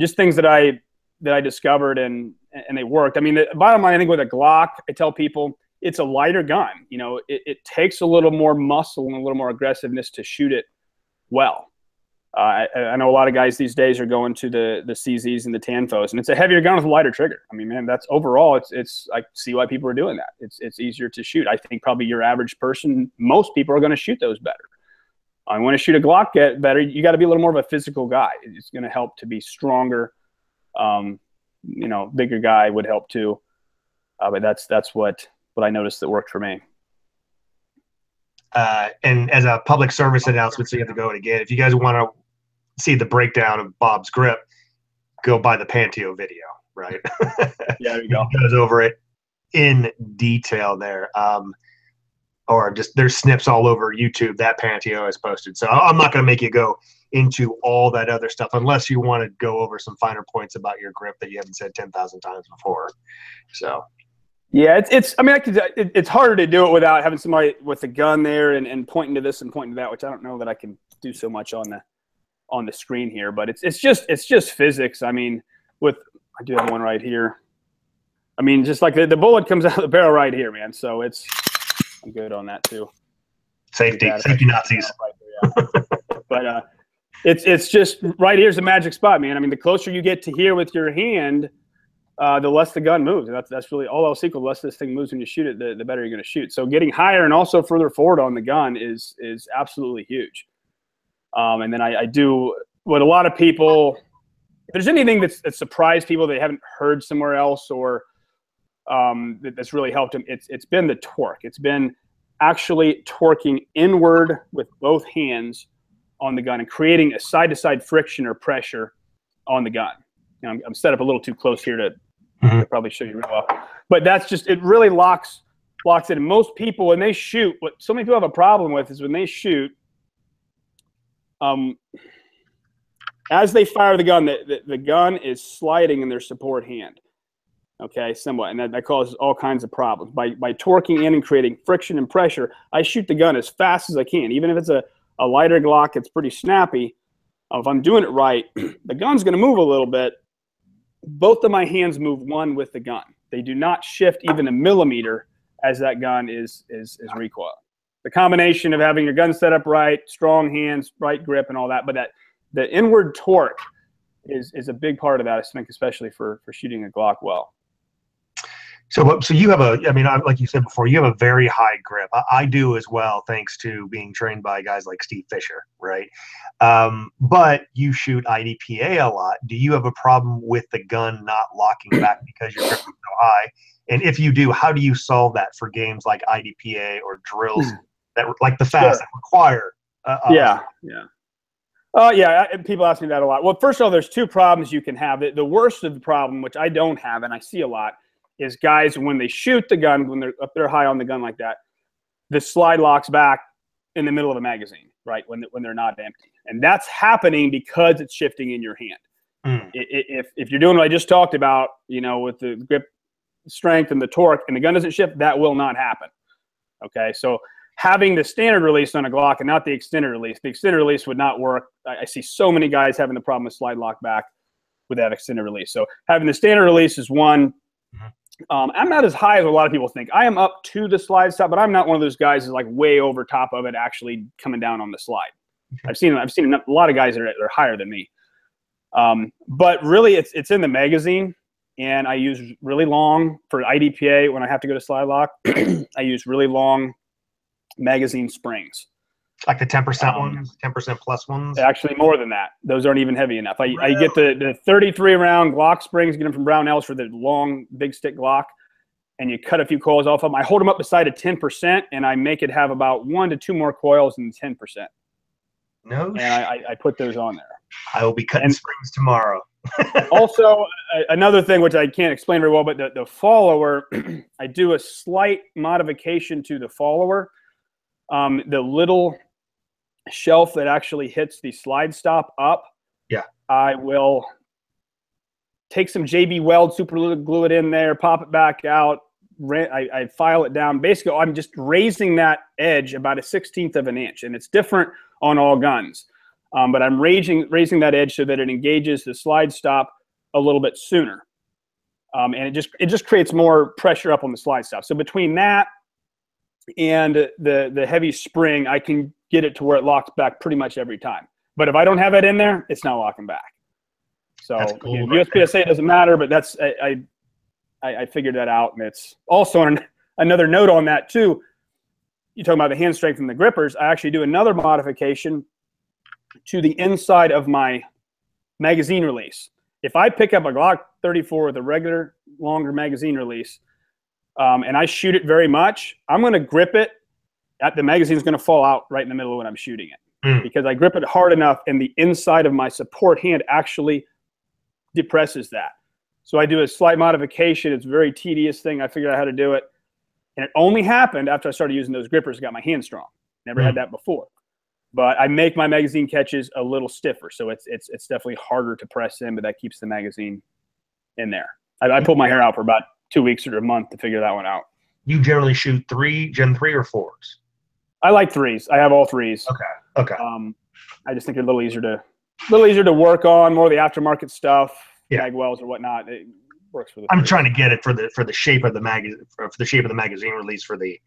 just things that I that I discovered and and they worked. I mean, the bottom line, I think with a Glock, I tell people it's a lighter gun. You know, it, it takes a little more muscle and a little more aggressiveness to shoot it well. I, I, know a lot of guys these days are going to the the CZs and the Tanfos, and it's a heavier gun with a lighter trigger. I mean, man, that's overall, it's it's I see why people are doing that. It's it's easier to shoot. I think probably your average person, most people are going to shoot those better. I want to shoot a Glock get better. You got to be a little more of a physical guy. It's going to help to be stronger. Um, you know, bigger guy would help too. Uh, but that's that's what what I noticed that worked for me. Uh, and as a public service announcement, so you have to go it again. If you guys want to see the breakdown of Bob's grip, go buy the Panteao video, right? (laughs) yeah, there you (laughs) go. goes over it in detail there. Um, or just there's snips all over YouTube that Panteao has posted. So I'm not going to make you go into all that other stuff unless you want to go over some finer points about your grip that you haven't said 10,000 times before. So yeah, it's, it's I mean, I could, it, it's harder to do it without having somebody with a gun there and, and pointing to this and pointing to that, which I don't know that I can do so much on the on the screen here, but it's it's just it's just physics. I mean, with I do have one right here. I mean, just like the, the bullet comes (laughs) out of the barrel right here, man. So it's I'm good on that too. Safety, safety Nazis. Right but uh, it's it's just right here's the magic spot, man. I mean, the closer you get to here with your hand, uh, the less the gun moves. That's that's really all else equal. The less this thing moves when you shoot it, the, the better you're going to shoot. So getting higher and also further forward on the gun is is absolutely huge. Um, and then I, I, do what a lot of people, if there's anything that's, that surprised people they haven't heard somewhere else or um, that, that's really helped them, it's, it's been the torque. It's been actually torquing inward with both hands on the gun and creating a side to side friction or pressure on the gun. You know, I'm, I'm, set up a little too close here to, mm-hmm. to probably show you real well. But that's just, it really locks locks it. And most people, when they shoot, what so many people have a problem with is when they shoot, um, as they fire the gun, the, the, the, gun is sliding in their support hand. Okay, somewhat, and that, that causes all kinds of problems. By by torquing in and creating friction and pressure, I shoot the gun as fast as I can. Even if it's a, a lighter Glock, it's pretty snappy. Uh, if I'm doing it right, (clears throat) the gun's going to move a little bit. Both of my hands move one with the gun. They do not shift even a millimeter as that gun is is is recoil the combination of having your gun set up right, strong hands, right grip, and all that. But that the inward torque is is a big part of that. I think, especially for for shooting a Glock well. So, so you have a, I mean, like you said before, you have a very high grip. I, I do as well, thanks to being trained by guys like Steve Fisher, right? Um, but you shoot IDPA a lot. Do you have a problem with the gun not locking back (clears throat) because your grip is so high? And if you do, how do you solve that for games like IDPA or drills hmm that like the fast sure. that require. Uh, yeah, yeah. Oh uh, yeah, people ask me that a lot. Well, first of all, there's two problems you can have. The, the worst of the problem, which I don't have and I see a lot, is guys when they shoot the gun when they're up there high on the gun like that, the slide locks back in the middle of the magazine, right? When when they're not empty, and that's happening because it's shifting in your hand. Mm. If if you're doing what I just talked about, you know, with the grip strength and the torque, and the gun doesn't shift, that will not happen. Okay, so having the standard release on a Glock and not the extended release. The extended release would not work. I, I see so many guys having the problem with slide lock back with that extended release. So having the standard release is one. Mm-hmm. Um, I'm not as high as a lot of people think. I am up to the slide stop, but I'm not one of those guys that's like way over top of it, actually coming down on the slide. I've seen I've seen a lot of guys that are, that are higher than me. Um, but really, it's it's in the magazine, and I use really long for IDPA when I have to go to slide lock. (clears throat) I use really long magazine springs. Like the 10% um, ones, 10% plus ones? Actually, more than that. Those aren't even heavy enough. I, really? I get the, the 33 round Glock springs, get them from Brownells for the long, big stick Glock, and you cut a few coils off of them. I hold them up beside a 10%, and I make it have about one to two more coils than 10%. No. And I, I, put those on there. I will be cutting and springs tomorrow. (laughs) also, another thing which I can't explain very well, but the, the follower, (clears throat) I do a slight modification to the follower um, the little shelf that actually hits the slide stop up. Yeah. I will take some JB Weld, super glue it in there, pop it back out, I, I file it down. Basically, I'm just raising that edge about a sixteenth of an inch, and it's different on all guns. Um, but I'm raising raising that edge so that it engages the slide stop a little bit sooner, um, and it just it just creates more pressure up on the slide stop. So between that and the the heavy spring, I can get it to where it locks back pretty much every time. But if I don't have it in there, it's not locking back. So cool, you know, right. USPSA doesn't matter, but that's I, I I figured that out, and it's also an, (laughs) another note on that too. You talking about the hand strength and the grippers? I actually do another modification to the inside of my magazine release. If I pick up a Glock 34 with a regular longer magazine release, um, and I shoot it very much, I'm going to grip it. At the magazine's going to fall out right in the middle when I'm shooting it Mm. because I grip it hard enough, and the inside of my support hand actually depresses that. So I do a slight modification. It's a very tedious thing. I figured out how to do it, and it only happened after I started using those grippers. Got my hand strong. Never had that before. But I make my magazine catches a little stiffer, so it's it's it's definitely harder to press in, but that keeps the magazine in there. I, I pulled my hair out for about two weeks or a month to figure that one out. You generally shoot three, Gen three or fours. I like threes. I have all threes. Okay. Okay. Um, I just think they're a little easier to, a little easier to work on. More of the aftermarket stuff, Yeah. mag wells or whatnot. It works for the. I'm threes. trying to get it for the for the shape of the magazine for the shape of the magazine release for the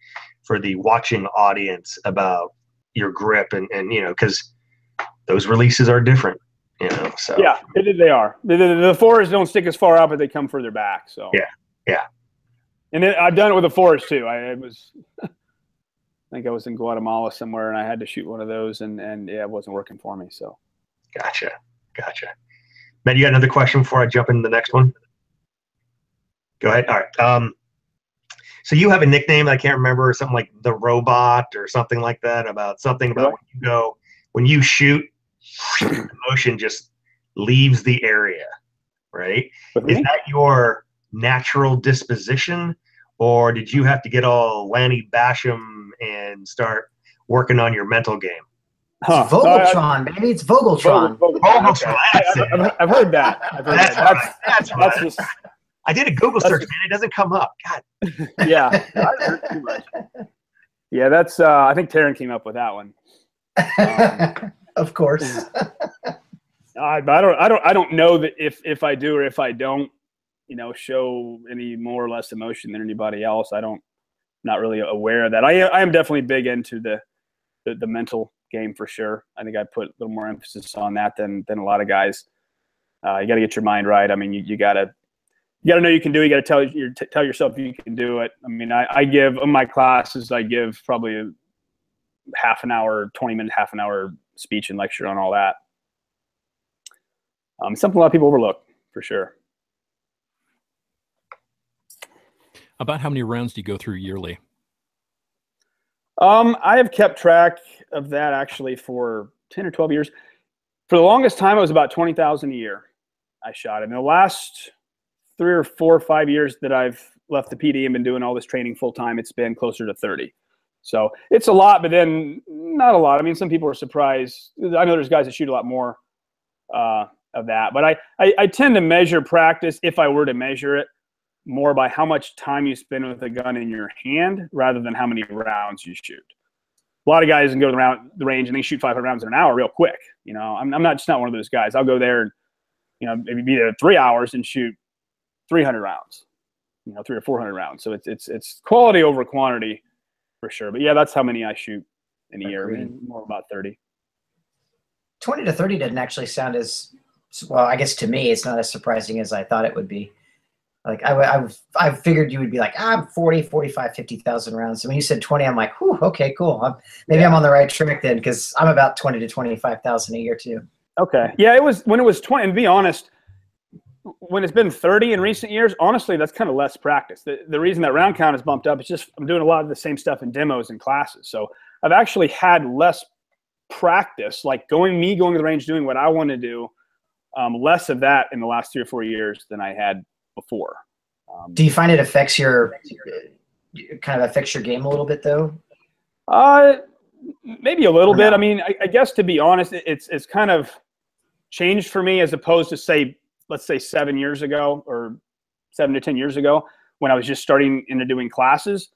for the watching audience about your grip and and you know because those releases are different. You know. So Yeah, it, they are. The, the, the fours don't stick as far out, but they come further back. So Yeah, yeah. And then I've done it with a forest too. I, it was, (laughs) I think I was in Guatemala somewhere, and I had to shoot one of those, and and yeah, it wasn't working for me. So Gotcha. Gotcha. Matt, you got another question before I jump into the next one? Go ahead. All right. Um, so you have a nickname I can't remember, something like the robot or something like that about something about when you go when you shoot, (sniffs) the motion just leaves the area, right? Is that your natural disposition, or did you have to get all Lanny Bassham and start working on your mental game? Huh. It's No, I- Vogeltron, baby. It's Vogeltron. Vogel- Vogel- Vogeltron, okay. that's I, I've, I've heard that. I've heard That's that. right. That's right. That's just I did a Google search, just- man. It doesn't come up. God. (laughs) yeah. I heard too much. Yeah, that's. Uh, I think Taran came up with that one. (laughs) of course. I, but I don't. I don't. I don't know that if if I do or if I don't, you know, show any more or less emotion than anybody else. I don't. Not really aware of that. I. I am definitely big into the the, the mental game for sure. I think I put a little more emphasis on that than than a lot of guys. Uh, you got to get your mind right. I mean, you, you got to you got to know you can do. it. You got to tell your t- tell yourself you can do it. I mean, I, I give in my classes. I give probably a half an hour, twenty minute, half an hour speech and lecture on all that. Um, something a lot of people overlook for sure. About how many rounds do you go through yearly? Um, I have kept track of that actually for ten or twelve years. For the longest time, it was about twenty thousand a year. I shot. In the last three or four or five years that I've left the PD and been doing all this training full time, it's been closer to thirty. So it's a lot, but then not a lot. I mean, some people are surprised. I know there's guys that shoot a lot more uh, of that, but I, I I tend to measure practice if I were to measure it more by how much time you spend with a gun in your hand rather than how many rounds you shoot. A lot of guys can go to the, round, the range and they shoot 500 rounds in an hour real quick. You know, I'm, I'm not just not one of those guys. I'll go there and, you know, maybe be there three hours and shoot 300 rounds, you know, three or 400 rounds. So it's, it's, it's quality over quantity for sure. But yeah, that's how many I shoot in a year. I mean, more about 30. 20 to 30 didn't actually sound as well i guess to me it's not as surprising as i thought it would be like I, I, I figured you would be like ah 40 45 50000 rounds so when you said 20 i'm like whew, okay cool I'm, maybe i'm on the right track then because i'm about 20 to 25000 a year too Okay. Yeah, it was when it was 20. And be honest, when it's been 30 in recent years, honestly, that's kind of less practice. The, the reason that round count is bumped up is just I'm doing a lot of the same stuff in demos and classes. So I've actually had less practice, like going me going to the range, doing what I want to do, um, less of that in the last three or four years than I had before. Um, do you find it affects your kind of affects your game a little bit though Uh, maybe a little Or bit. no? I mean, I, I guess to be honest, it- it's it's kind of changed for me as opposed to say, let's say seven years ago or seven to ten years ago, when I was just starting into doing classes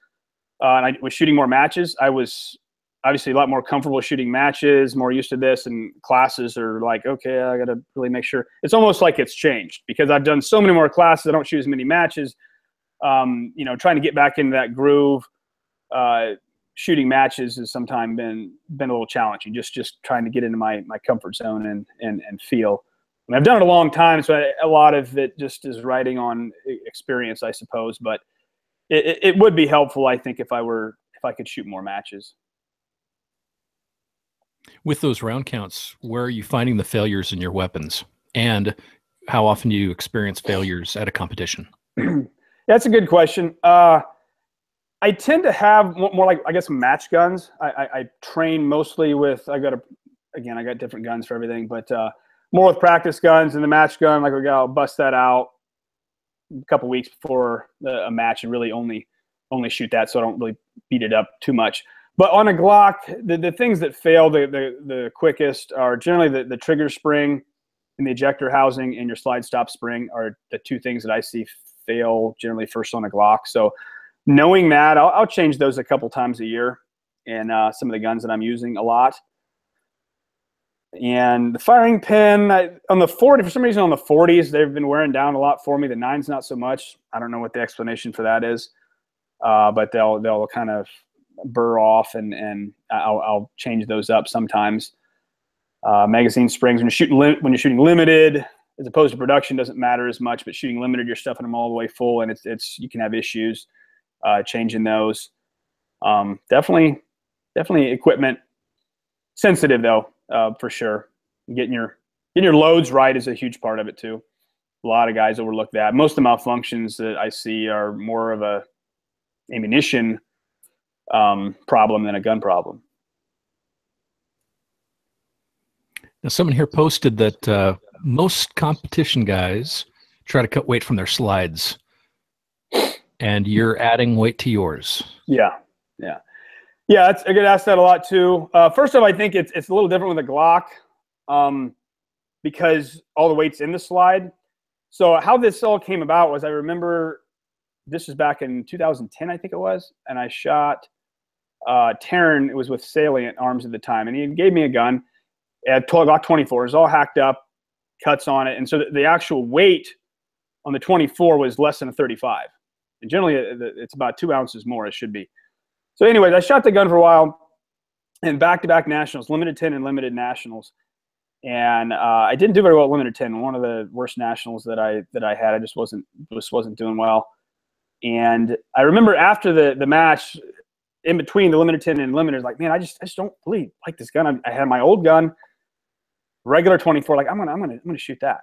uh, and I was shooting more matches. I was obviously a lot more comfortable shooting matches, more used to this, and classes are like, okay, I got to really make sure. It's almost like it's changed because I've done so many more classes. I don't shoot as many matches. Um, you know, trying to get back into that groove, uh, shooting matches has sometimes been been a little challenging. Just just trying to get into my my comfort zone and and and feel. I mean, I've done it a long time, so I, a lot of it just is writing on experience, I suppose. But it, it would be helpful, I think, if I were if I could shoot more matches. With those round counts, where are you finding the failures in your weapons? And how often do you experience failures at a competition? (clears throat) That's a good question. Uh, I tend to have more like, I guess, match guns. I, I, I, train mostly with, I got a, again, I got different guns for everything, but uh, more with practice guns and the match gun. Like, we got, I'll bust that out a couple weeks before a match and really only, only shoot that so I don't really beat it up too much. But on a Glock, the, the things that fail the, the, the quickest are generally the, the trigger spring and the ejector housing and your slide stop spring are the two things that I see fail generally first on a Glock. So knowing that, I'll, I'll change those a couple times a year and uh, some of the guns that I'm using a lot. And the firing pin I, on the 40, for some reason on the 40s, they've been wearing down a lot for me. The nines, not so much. I don't know what the explanation for that is, uh, but they'll they'll kind of burr off, and and I'll, I'll change those up sometimes. Uh, magazine springs when you're shooting when you're shooting limited as opposed to production doesn't matter as much, but shooting limited, you're stuffing them all the way full, and it's it's you can have issues uh, changing those. Um, definitely, definitely equipment sensitive though, uh, for sure. Getting your getting your loads right is a huge part of it too. A lot of guys overlook that. Most of the malfunctions that I see are more of a ammunition um, problem than a gun problem. Now, someone here posted that uh, most competition guys try to cut weight from their slides, and you're adding weight to yours. Yeah, yeah, yeah. I get asked that a lot too. Uh, first off, I think it's it's a little different with a Glock um, because all the weight's in the slide. So how this all came about was I remember this was back in 2010, I think it was, and I shot uh, Taran was with Salient Arms at the time, and he gave me a gun at 12 Glock 24. It was all hacked up, cuts on it, and so the, the, actual weight on the 24 was less than a 35. And generally, uh, it's about two ounces more. It should be. So, anyways, I shot the gun for a while, and back-to-back nationals, limited 10 and limited nationals, and uh, I didn't do very well at limited 10. One of the worst nationals that I that I had. I just wasn't just wasn't doing well. And I remember after the the match, in between the limited 10 and limited, like, man, I just I just don't really like this gun. I, I had my old gun, regular 24, like I'm gonna I'm gonna I'm gonna shoot that.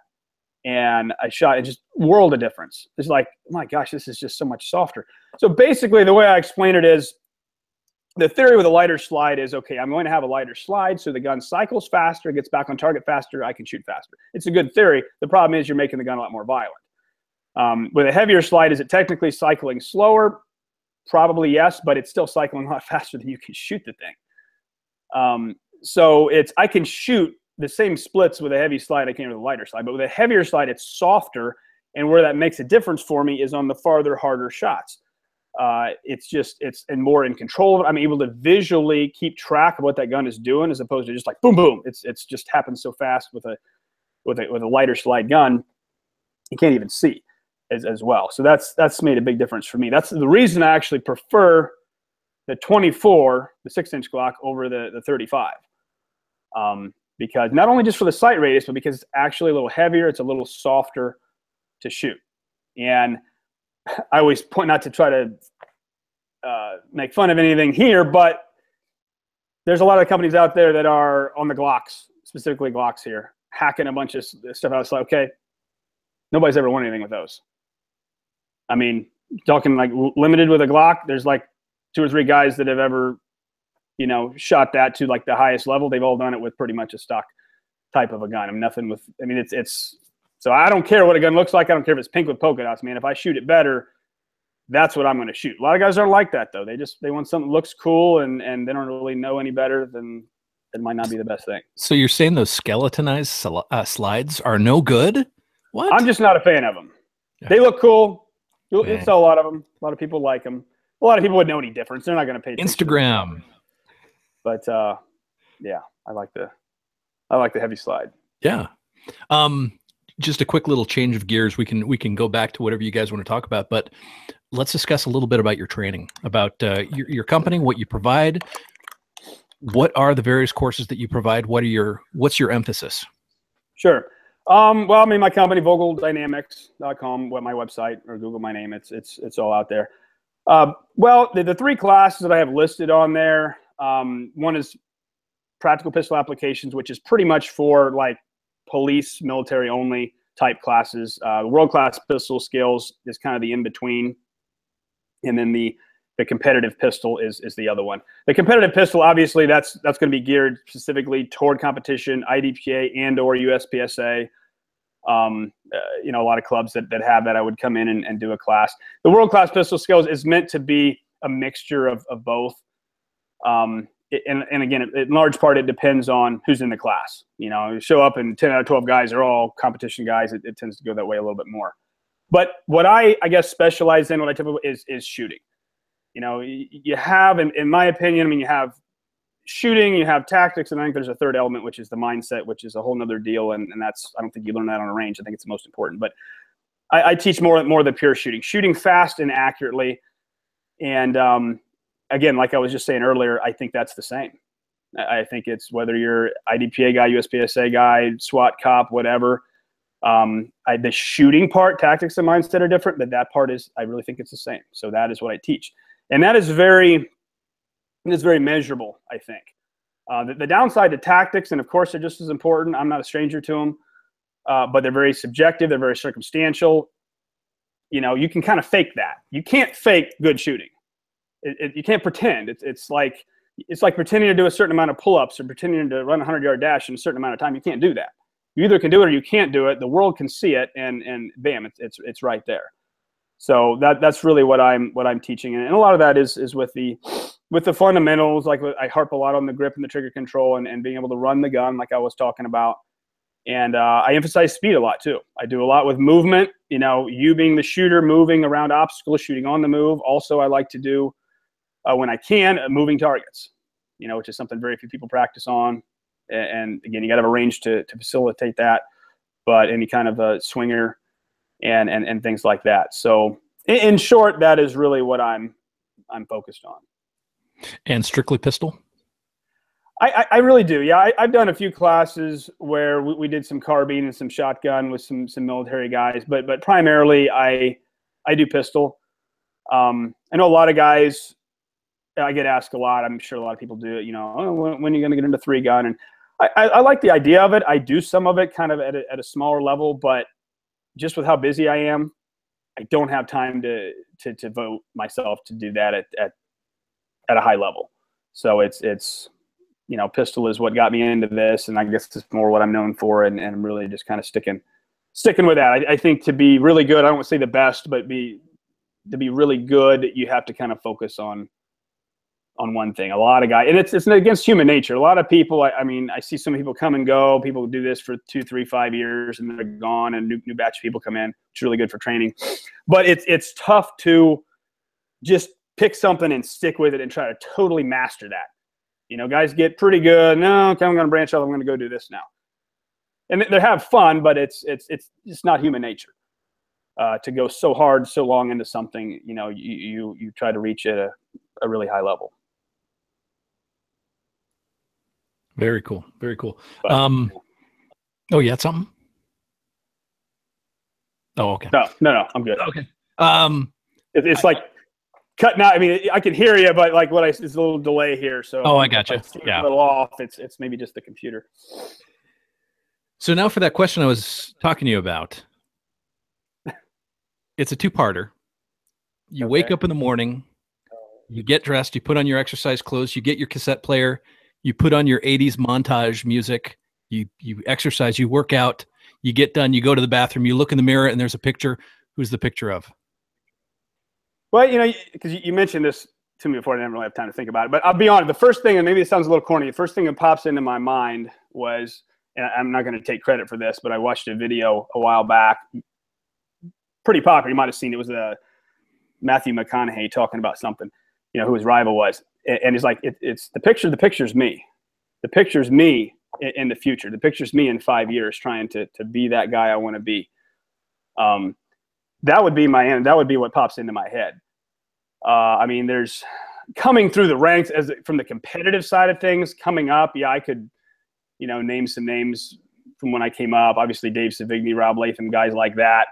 And I shot it just world of difference. It's like, my gosh, this is just so much softer. So basically the way I explain it is the theory with a lighter slide is okay, I'm going to have a lighter slide so the gun cycles faster, gets back on target faster, I can shoot faster. It's a good theory. The problem is you're making the gun a lot more violent. Um, with a heavier slide, is it technically cycling slower? Probably yes, but it's still cycling a lot (laughs) faster than you can shoot the thing. Um, so it's I can shoot the same splits with a heavy slide I can with a lighter slide, but with a heavier slide, it's softer. And where that makes a difference for me is on the farther, harder shots. Uh, it's just it's and more in control of it. I'm able to visually keep track of what that gun is doing as opposed to just like boom boom. It's it's just happens so fast with a with a with a lighter slide gun, you can't even see as, as well. So that's that's made a big difference for me. That's the reason I actually prefer the 24, the six inch Glock over the, the 35. Um, because not only just for the sight radius, but because it's actually a little heavier, it's a little softer to shoot. And (laughs) I always point not to try to uh, make fun of anything here, but there's a lot of companies out there that are on the Glocks, specifically Glocks here, hacking a bunch of stuff out. It's like, okay, nobody's ever won anything with those. I mean, talking like limited with a Glock, there's like two or three guys that have ever, you know, shot that to like the highest level. They've all done it with pretty much a stock type of a gun. I'm nothing with. I mean, it's it's. So I don't care what a gun looks like. I don't care if it's pink with polka dots, man. If I shoot it better, that's what I'm going to shoot. A lot of guys aren't like that though. They just they want something that looks cool and and they don't really know any better. than it might not be the best thing. So you're saying those skeletonized sl- uh, slides are no good? What? I'm just not a fan of them. Yeah. They look cool You'll, you'll sell a lot of them. A lot of people like them. A lot of people wouldn't know any difference. They're not going to pay attention to them. Instagram. But uh, yeah, I like the I like the heavy slide. Yeah. Um, just a quick little change of gears. We can we can go back to whatever you guys want to talk about, but let's discuss a little bit about your training, about uh, your your company, what you provide. What are the various courses that you provide? What are your what's your emphasis? Sure. Um, well, I mean, my company, VogelDynamics.com, what my website, or Google my name. It's it's it's all out there. Uh, well, the, the three classes that I have listed on there, um, one is practical pistol applications, which is pretty much for like police, military only type classes. Uh, world class pistol skills is kind of the in between, and then the the competitive pistol is is the other one. The competitive pistol, obviously, that's that's going to be geared specifically toward competition, IDPA and or USPSA. Um, uh, you know, a lot of clubs that, that have that, I would come in and, and do a class. The world class pistol skills is meant to be a mixture of, of both. Um, and, and again, in large part, it depends on who's in the class. You know, you show up and 10 out of 12 guys are all competition guys. It, it tends to go that way a little bit more. But what I, I guess, specialize in, what I typically is, is shooting. You know, you have, in, my opinion, I mean, you have shooting, you have tactics, and I think there's a third element, which is the mindset, which is a whole nother deal. And, and that's, I don't think you learn that on a range. I think it's the most important. But I, I teach more, more the pure shooting, shooting fast and accurately. And um, again, like I was just saying earlier, I think that's the same. I I think it's whether you're IDPA guy, USPSA guy, SWAT cop, whatever. Um, I, the shooting part, tactics and mindset are different, but that part is, I really think it's the same. So that is what I teach, and that is very, it's very measurable. I think uh, the, the downside to tactics, and of course they're just as important. I'm not a stranger to them, uh, but they're very subjective. They're very circumstantial. You know, you can kind of fake that. You can't fake good shooting. It, it, you can't pretend. It's, it's like it's like pretending to do a certain amount of pull-ups or pretending to run a hundred yard dash in a certain amount of time. You can't do that. You either can do it or you can't do it. The world can see it, and and bam, it's it's it's right there. So that that's really what I'm what I'm teaching, and a lot of that is is with the with the fundamentals. Like I harp a lot on the grip and the trigger control, and, and being able to run the gun, like I was talking about. And uh, I emphasize speed a lot too. I do a lot with movement. You know, you being the shooter, moving around obstacles, shooting on the move. Also, I like to do uh, when I can, uh, moving targets, you know, which is something very few people practice on. A- And, again, you got to have a range to, to facilitate that, but any kind of a swinger and, and, and things like that. So in, in short, that is really what I'm, I'm focused on. And strictly pistol. I, I, really do. Yeah, I, I've done a few classes where we, we did some carbine and some shotgun with some some military guys, but but primarily I I do pistol. Um, I know a lot of guys. I get asked a lot. I'm sure a lot of people do it. You know, oh, when, when are you going to get into three gun? And I, I, I like the idea of it. I do some of it kind of at a, at a smaller level, but just with how busy I am, I don't have time to to to vote myself to do that at at at a high level. So it's it's you know, pistol is what got me into this, and I guess it's more what I'm known for, and, and I'm really just kind of sticking sticking with that. I, I think to be really good, I don't want to say the best, but be to be really good, you have to kind of focus on on one thing. A lot of guys, and it's it's against human nature. A lot of people, I, I mean, I see some people come and go. People do this for two, three, five years, and they're gone, and new new batch of people come in. It's really good for training, but it's it's tough to just pick something and stick with it and try to totally master that. You know, guys get pretty good. No, okay, I'm going to branch out. I'm going to go do this now, and they- have fun, but it's it's it's just not human nature uh, to go so hard, so long into something. You know, you you you try to reach at a, a really high level. Very cool. Very cool. But- Um, oh, you had something? Oh, okay. No, no, no, I'm good. Okay. Um, It, it's like cutting out. I mean, I can hear you, but like what I, it's a little delay here. So Oh, I got gotcha. seem Yeah. a little off. It's it's maybe just the computer. so now for that question I was talking to you about. It's a two-parter. You wake up in the morning, you get dressed, you put on your exercise clothes, you get your cassette player, you put on your 80s montage music, you you exercise, you work out, you get done, you go to the bathroom, you look in the mirror and there's a picture. Who's the picture of? Well, you know, because you, mentioned this to me before, I didn't really have time to think about it. But I'll be honest. The first thing, and maybe it sounds a little corny, the first thing that pops into my mind was, and I'm not going to take credit for this, but I watched a video a while back, pretty popular. You might have seen it. was a Matthew McConaughey talking about something, you know, who his rival was, and, and he's like, it, "It's the picture. The picture's me. The picture's me in, in, the future. The picture's me in five years, trying to to be that guy I want to be." Um, that would be my end. That would be what pops into my head. Uh, I mean, there's coming through the ranks as from the competitive side of things. Coming up, yeah, I could, you know, name some names from when I came up. Obviously, Dave Sevigny, Rob Leatham, guys like that.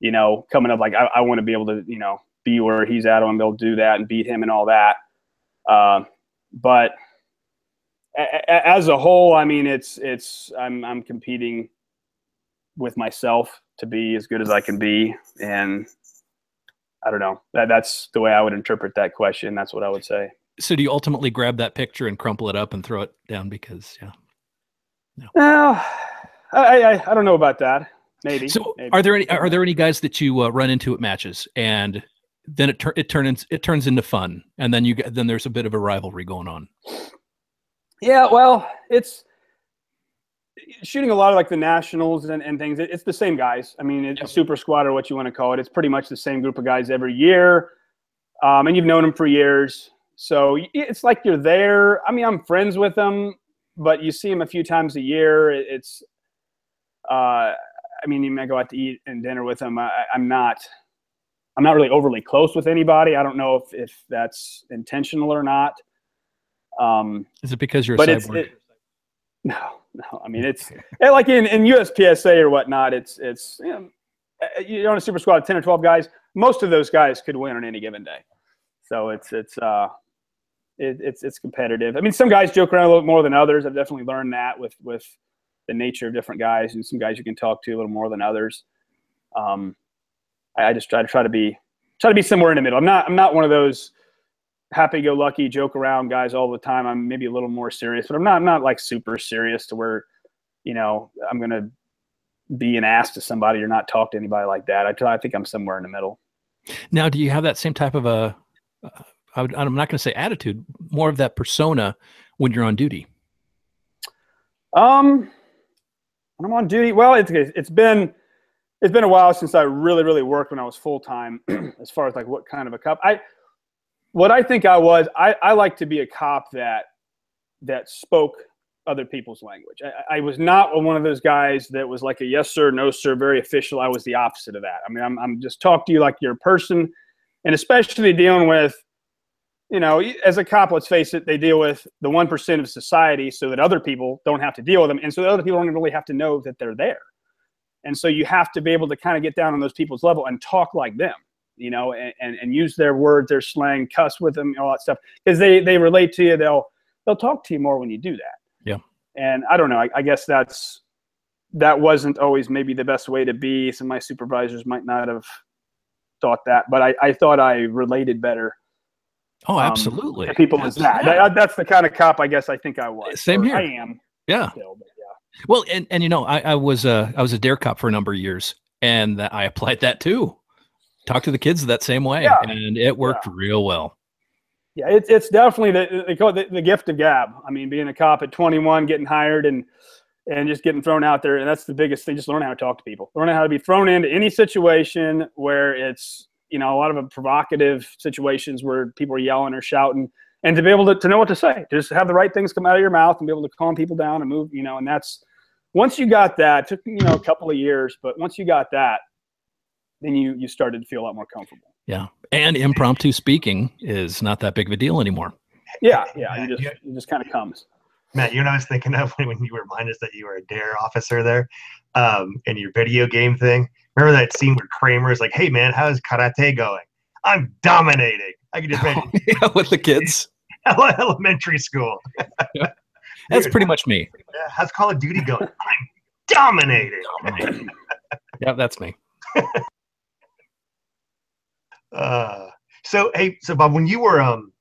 You know, coming up, like I, I want to be able to, you know, be where he's at. Able to do that and beat him and all that. Uh, but a, a, as a whole, I mean, it's it's I'm I'm competing with myself to be as good as I can be, and I don't know. That that's the way I would interpret that question. That's what I would say. So do you ultimately grab that picture and crumple it up and throw it down because yeah. No. Well, I, I, I don't know about that. Maybe. So maybe. are there any are there any guys that you uh, run into at matches and then it tur- it turns it turns into fun and then you get then there's a bit of a rivalry going on. Yeah, well, it's shooting a lot of like the nationals and, and things. it's the same guys. I mean, it's yep. super squad or what you want to call it. It's pretty much the same group of guys every year, um, and you've known them for years. So it's like you're there. I mean, I'm friends with them but you see them a few times a year. It's, uh, I mean, you may go out to eat and dinner with him. I, am not, I'm not really overly close with anybody. I don't know if, if that's intentional or not. Um, Is it because you're a cyborg? It, (laughs) no, no. I mean, it's like in, in USPSA or whatnot. It's it's you know, you're on a super squad of ten or twelve guys. Most of those guys could win on any given day. So it's it's uh, it, it's it's competitive. I mean, some guys joke around a little more than others. I've definitely learned that with with the nature of different guys, and some guys you can talk to a little more than others. Um, I, I just try to try to be try to be somewhere in the middle. I'm not I'm not one of those happy-go-lucky joke around guys all the time. I'm maybe a little more serious, but I'm not I'm not like super serious to where you know I'm gonna be an ass to somebody or not talk to anybody like that. I, I think I'm somewhere in the middle. Now, do you have that same type of a I would, I'm not going to say attitude, more of that persona when you're on duty? Um, when I'm on duty, well, it's it's been it's been a while since I really really worked when I was full time. (clears throat) as far as like what kind of a cop, I what I think I was, I I like to be a cop that that spoke other people's language. I, I, was not one of those guys that was like a yes sir, no sir, very official. I was the opposite of that. I mean, I'm, I'm just talk to you like you're a person, and especially dealing with you know, as a cop, let's face it, they deal with the 1% of society so that other people don't have to deal with them. And so the other people don't really have to know that they're there. And so you have to be able to kind of get down on those people's level and talk like them, you know, and, and, and use their words, their slang, cuss with them, all that stuff. Because they, they relate to you. They'll, they'll talk to you more when you do that. Yeah. And I don't know. I, I guess that's, that wasn't always maybe the best way to be. Some of my supervisors might not have thought that, but I, I thought I related better Oh, um, absolutely. Um, people as that. Yeah. that. That's the kind of cop I guess I think I was. Same here. I am. Yeah. Still, yeah. Well, and and you know, I, I was a I was a dare cop for a number of years, and I applied that too. Talk to the kids that same way, yeah. and it worked yeah. real well. Yeah, it's it's definitely the they call it the, the gift of gab. I mean, being a cop at 21, getting hired, and and just getting thrown out there, and that's the biggest thing. Just learn how to talk to people. Learn how to be thrown into any situation where it's you know, a lot of provocative situations where people are yelling or shouting, and to be able to, to know what to say, just have the right things come out of your mouth and be able to calm people down and move, you know, and that's once you got that, took you know a couple of years, but once you got that, then you you started to feel a lot more comfortable. Yeah, and impromptu speaking is not that big of a deal anymore. Yeah, yeah, you just it just kind of comes. Matt, you know I was thinking of when you reminded us that you were a dare officer there, um, in your video game thing. Remember that scene where Kramer is like, "Hey man, how's karate going? I'm dominating." I can just (laughs) imagine yeah, with the kids. (laughs) Elementary school. yeah. (laughs) That's pretty much me. Yeah, how's Call of Duty going? (laughs) I'm dominating. dominating. yeah, that's me. uh, so hey, so Bob, when you were um,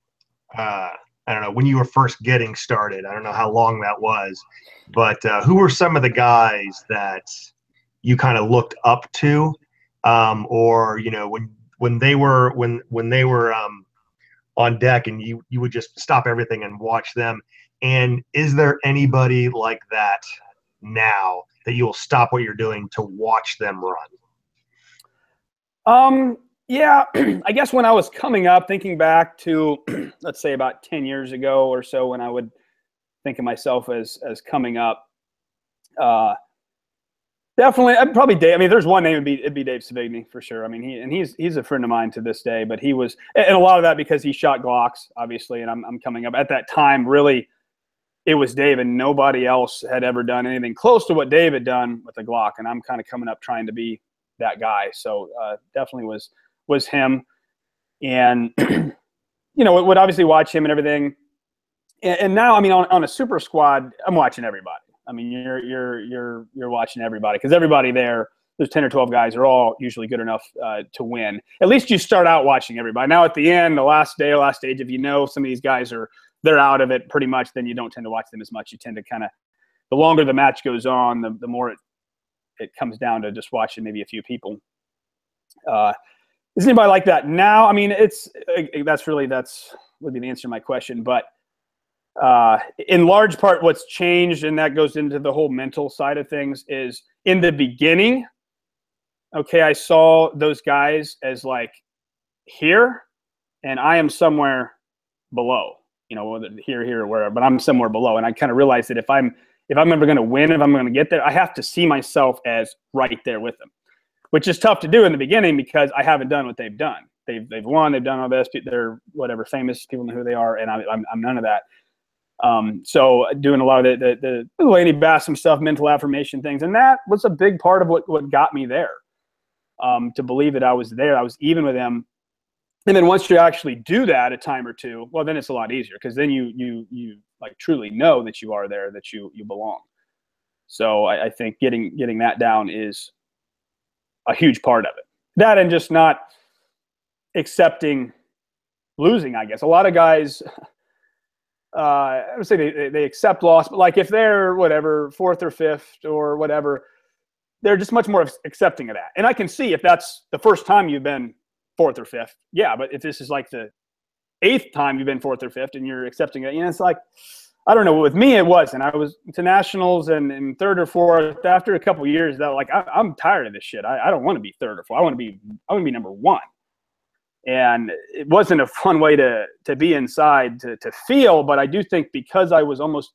uh, I don't know, when you were first getting started, I don't know how long that was, but uh, who were some of the guys that you kind of looked up to, um, or you know when when they were when when they were um, on deck and you you would just stop everything and watch them. And is there anybody like that now that you'll stop what you're doing to watch them run? Um, Yeah, (clears throat) I guess when I was coming up, thinking back to (clears throat) let's say about ten years ago or so, when I would think of myself as as coming up, uh, definitely, I'd probably Dave. I mean, there's one name it'd be it'd be Dave Sevigny for sure. I mean, he and he's he's a friend of mine to this day. But he was, and a lot of that because he shot Glocks, obviously. And I'm I'm coming up at that time. Really, it was Dave, and nobody else had ever done anything close to what Dave had done with the Glock. And I'm kind of coming up trying to be that guy. So uh, definitely was was him, and (clears throat) you know would obviously watch him and everything. And, and now, I mean, on, on a super squad, I'm watching everybody. I mean, you're you're you're you're watching everybody because everybody there, there's ten or twelve guys, are all usually good enough uh, to win. At least you start out watching everybody. Now at the end, the last day, last stage, if you know some of these guys are they're out of it pretty much, then you don't tend to watch them as much. You tend to kind of the longer the match goes on, the the more it it comes down to just watching maybe a few people. Uh, is anybody like that now? I mean, it's that's really that's would be the answer to my question. But uh, in large part, what's changed, and that goes into the whole mental side of things, is in the beginning. Okay, I saw those guys as like here, and I am somewhere below. You know, here, here, or wherever, but I'm somewhere below, and I kind of realized that if I'm if I'm ever going to win, if I'm going to get there, I have to see myself as right there with them which is tough to do in the beginning because I haven't done what they've done. They've they've won, they've done all this. They're whatever famous people know who they are, and I, I'm I'm none of that. Um, so doing a lot of the the, the Lanny Bassham stuff, mental affirmation things, and that was a big part of what what got me there. Um, to believe that I was there, I was even with them. And then once you actually do that a time or two, well, then it's a lot easier because then you you you like truly know that you are there, that you you belong. So I, I think getting getting that down is a huge part of it. That and just not accepting losing, I guess. A lot of guys, uh, I would say they, they accept loss, but like if they're whatever, fourth or fifth or whatever, they're just much more accepting of that. And I can see if that's the first time you've been fourth or fifth. Yeah, but if this is like the eighth time you've been fourth or fifth and you're accepting it, you know, it's like, I don't know. With me, it wasn't. I was to nationals and, and third or fourth. After a couple years, that like I, am tired of this shit. I, I don't want to be third or fourth. I want to be. I want to be number one. And it wasn't a fun way to to be inside to to feel. But I do think because I was almost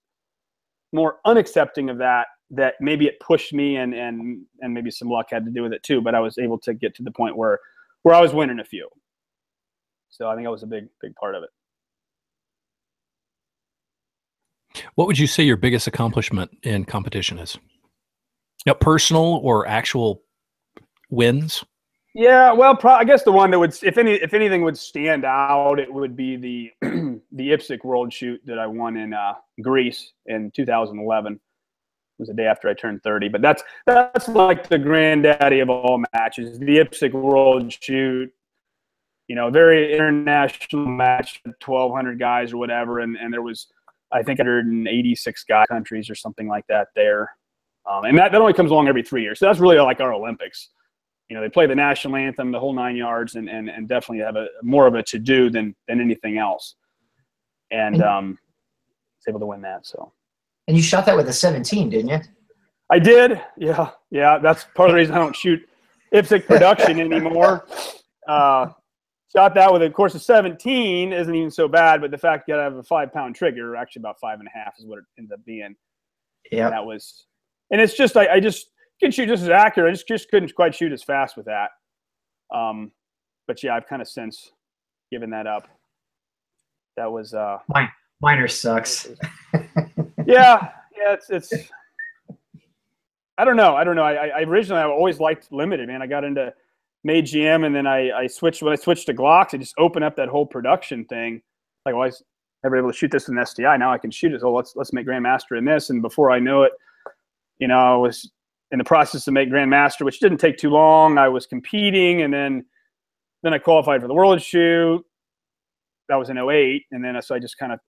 more unaccepting of that, that maybe it pushed me and and and maybe some luck had to do with it too. But I was able to get to the point where where I was winning a few. So I think that was a big big part of it. What would you say your biggest accomplishment in competition is? Now, personal or actual wins? Yeah, well, pro- I guess the one that would, if any, if anything would stand out, it would be the (clears throat) the IPSC World Shoot that I won in uh, Greece in 2011. It was the day after I turned 30, but that's that's like the granddaddy of all matches. The IPSC World Shoot, you know, very international match, 1,200 guys or whatever, and and there was I think 186 guy countries or something like that there. Um, and that, that only comes along every three years. So that's really like our Olympics. You know, they play the national anthem, the whole nine yards, and, and, and definitely have a more of a to do than, than anything else. And um, was able to win that. So. And you shot that with a 17, didn't you? I did. Yeah. Yeah. That's part of the reason I don't shoot IPSC production (laughs) anymore. Uh, shot that with a course of 17 isn't even so bad, but the fact that I have a five pound trigger, actually about five and a half is what it ends up being. Yeah. That was, and it's just, I, I just can shoot just as accurate. I just, just couldn't quite shoot as fast with that. Um, but yeah, I've kind of since given that up. That was, uh, Mine, minor sucks. (laughs) yeah. Yeah. It's, it's, I don't know. I don't know. I, I originally, I always liked limited, man. I got into, made GM, and then I, I switched when I switched to Glocks. I just opened up that whole production thing. Like, well, I was never able to shoot this in SDI. Now I can shoot it. So let's let's make Grandmaster in this. And before I know it, you know, I was in the process to make Grandmaster, which didn't take too long. I was competing, and then then I qualified for the World Shoot. That was in 08. and then so I just kind of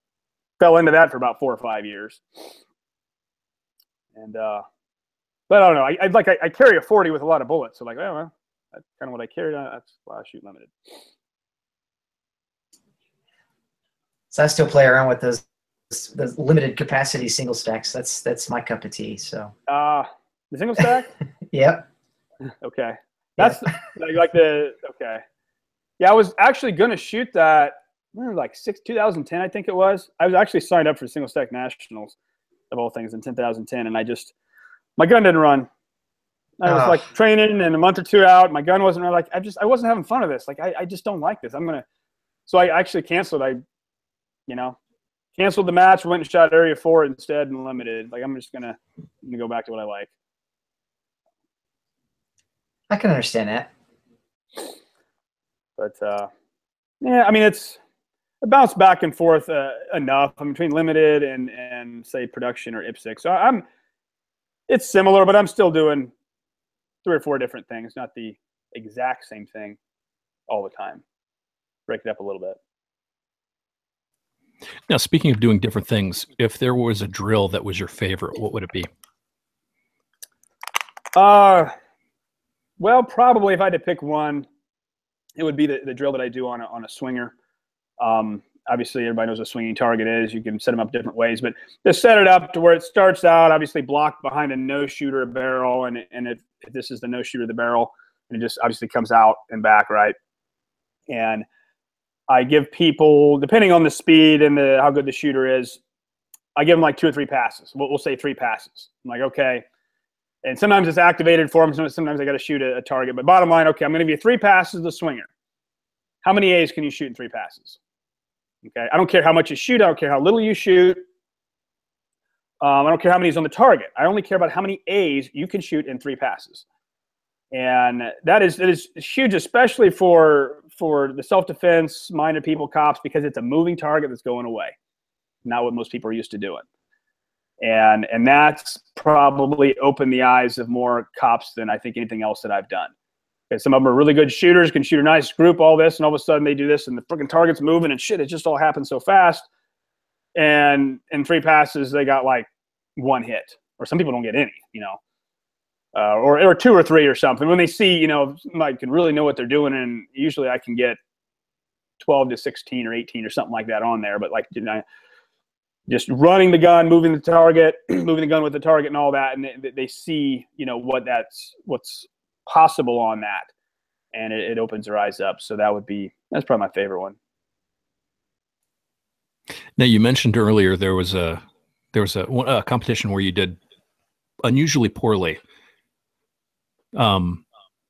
fell into that for about four or five years. And uh, but I don't know. I, I like I, I, carry a 40 with a lot of bullets, so like, oh well, that's kind of what I carried on. That's why I shoot limited. So I still play around with those the limited capacity single stacks. That's that's my cup of tea. So. Uh the single stack. (laughs) yep. Okay. That's yeah. (laughs) like, like the okay. Yeah, I was actually going to shoot that like six 2010, I think it was. I was actually signed up for single stack nationals of all things in 2010, and I just my gun didn't run. I was uh. like training and a month or two out, my gun wasn't like I just I wasn't having fun of this. Like I, I just don't like this. I'm gonna so I actually canceled. I you know canceled the match, went and shot area four instead and limited. Like I'm just gonna, gonna go back to what I like. I can understand that. But uh, yeah, I mean it's it bounced back and forth uh, enough I'm between limited and and say production or IPSC. So I'm it's similar, but I'm still doing three or four different things, not the exact same thing all the time. Break it up a little bit. Now, speaking of doing different things, if there was a drill that was your favorite, what would it be? Uh, well, probably if I had to pick one, it would be the, the drill that I do on a, on a swinger. Um, obviously, everybody knows what a swinging target is. You can set them up different ways, but just set it up to where it starts out, obviously blocked behind a no shooter barrel, and and if, if this is the no shooter the barrel, and it just obviously comes out and back, right? And I give people, depending on the speed and the how good the shooter is, I give them like two or three passes. We'll, we'll say three passes. I'm like, okay. And sometimes it's activated for them. Sometimes I got to shoot a, a, target. But bottom line, okay, I'm going to give you three passes the swinger. How many A's can you shoot in three passes? Okay. I don't care how much you shoot. I don't care how little you shoot. Um, I don't care how many is on the target. I only care about how many A's you can shoot in three passes. And that is that is huge, especially for for the self-defense minded people, cops, because it's a moving target that's going away. Not what most people are used to doing. And and that's probably opened the eyes of more cops than I think anything else that I've done. Because some of them are really good shooters, can shoot a nice group, all this, and all of a sudden they do this, and the freaking target's moving and shit. It just all happens so fast. And in three passes, they got like one hit, or some people don't get any. You know, uh, or, or two or three or something. When they see, you know, somebody can really know what they're doing, and usually I can get 12 to 16 or 18 or something like that on there. But like, you know, just running the gun, moving the target, (clears throat) moving the gun with the target, and all that, and they, they see, you know, what that's what's possible on that, and it, it opens their eyes up. So that would be that's probably my favorite one. Now you mentioned earlier there was a there was a, a competition where you did unusually poorly um,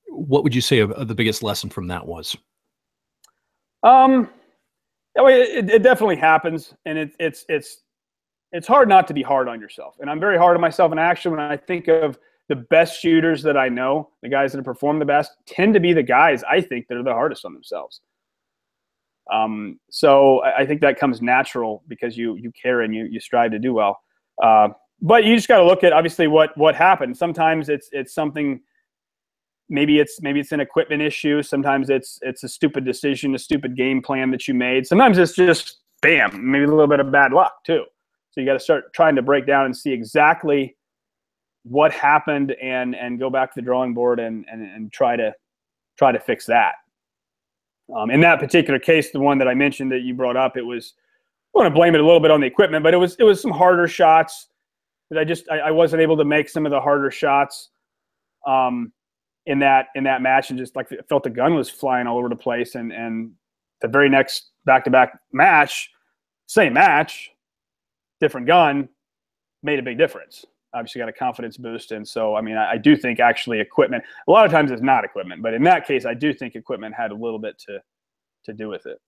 what would you say the biggest lesson from that was? Um, it, it definitely happens, and it, it's it's it's hard not to be hard on yourself. And I'm very hard on myself. And actually, when I think of the best shooters that I know, the guys that have performed the best, tend to be the guys I think that are the hardest on themselves. Um, so I, I think that comes natural because you you care and you you strive to do well. Uh, but you just got to look at obviously what what happened. Sometimes it's it's something maybe it's maybe it's an equipment issue sometimes it's it's a stupid decision a stupid game plan that you made sometimes it's just bam maybe a little bit of bad luck too so you got to start trying to break down and see exactly what happened and and go back to the drawing board and and, and try to try to fix that. Um, in that particular case the one that i mentioned that you brought up it was i want to blame it a little bit on the equipment but it was it was some harder shots that i just i, I wasn't able to make some of the harder shots um, in that in that match and just like felt the gun was flying all over the place and and the very next back to back match, same match, different gun, made a big difference. Obviously got a confidence boost. And so I mean I, I do think actually equipment a lot of times it's not equipment, but in that case I do think equipment had a little bit to to do with it.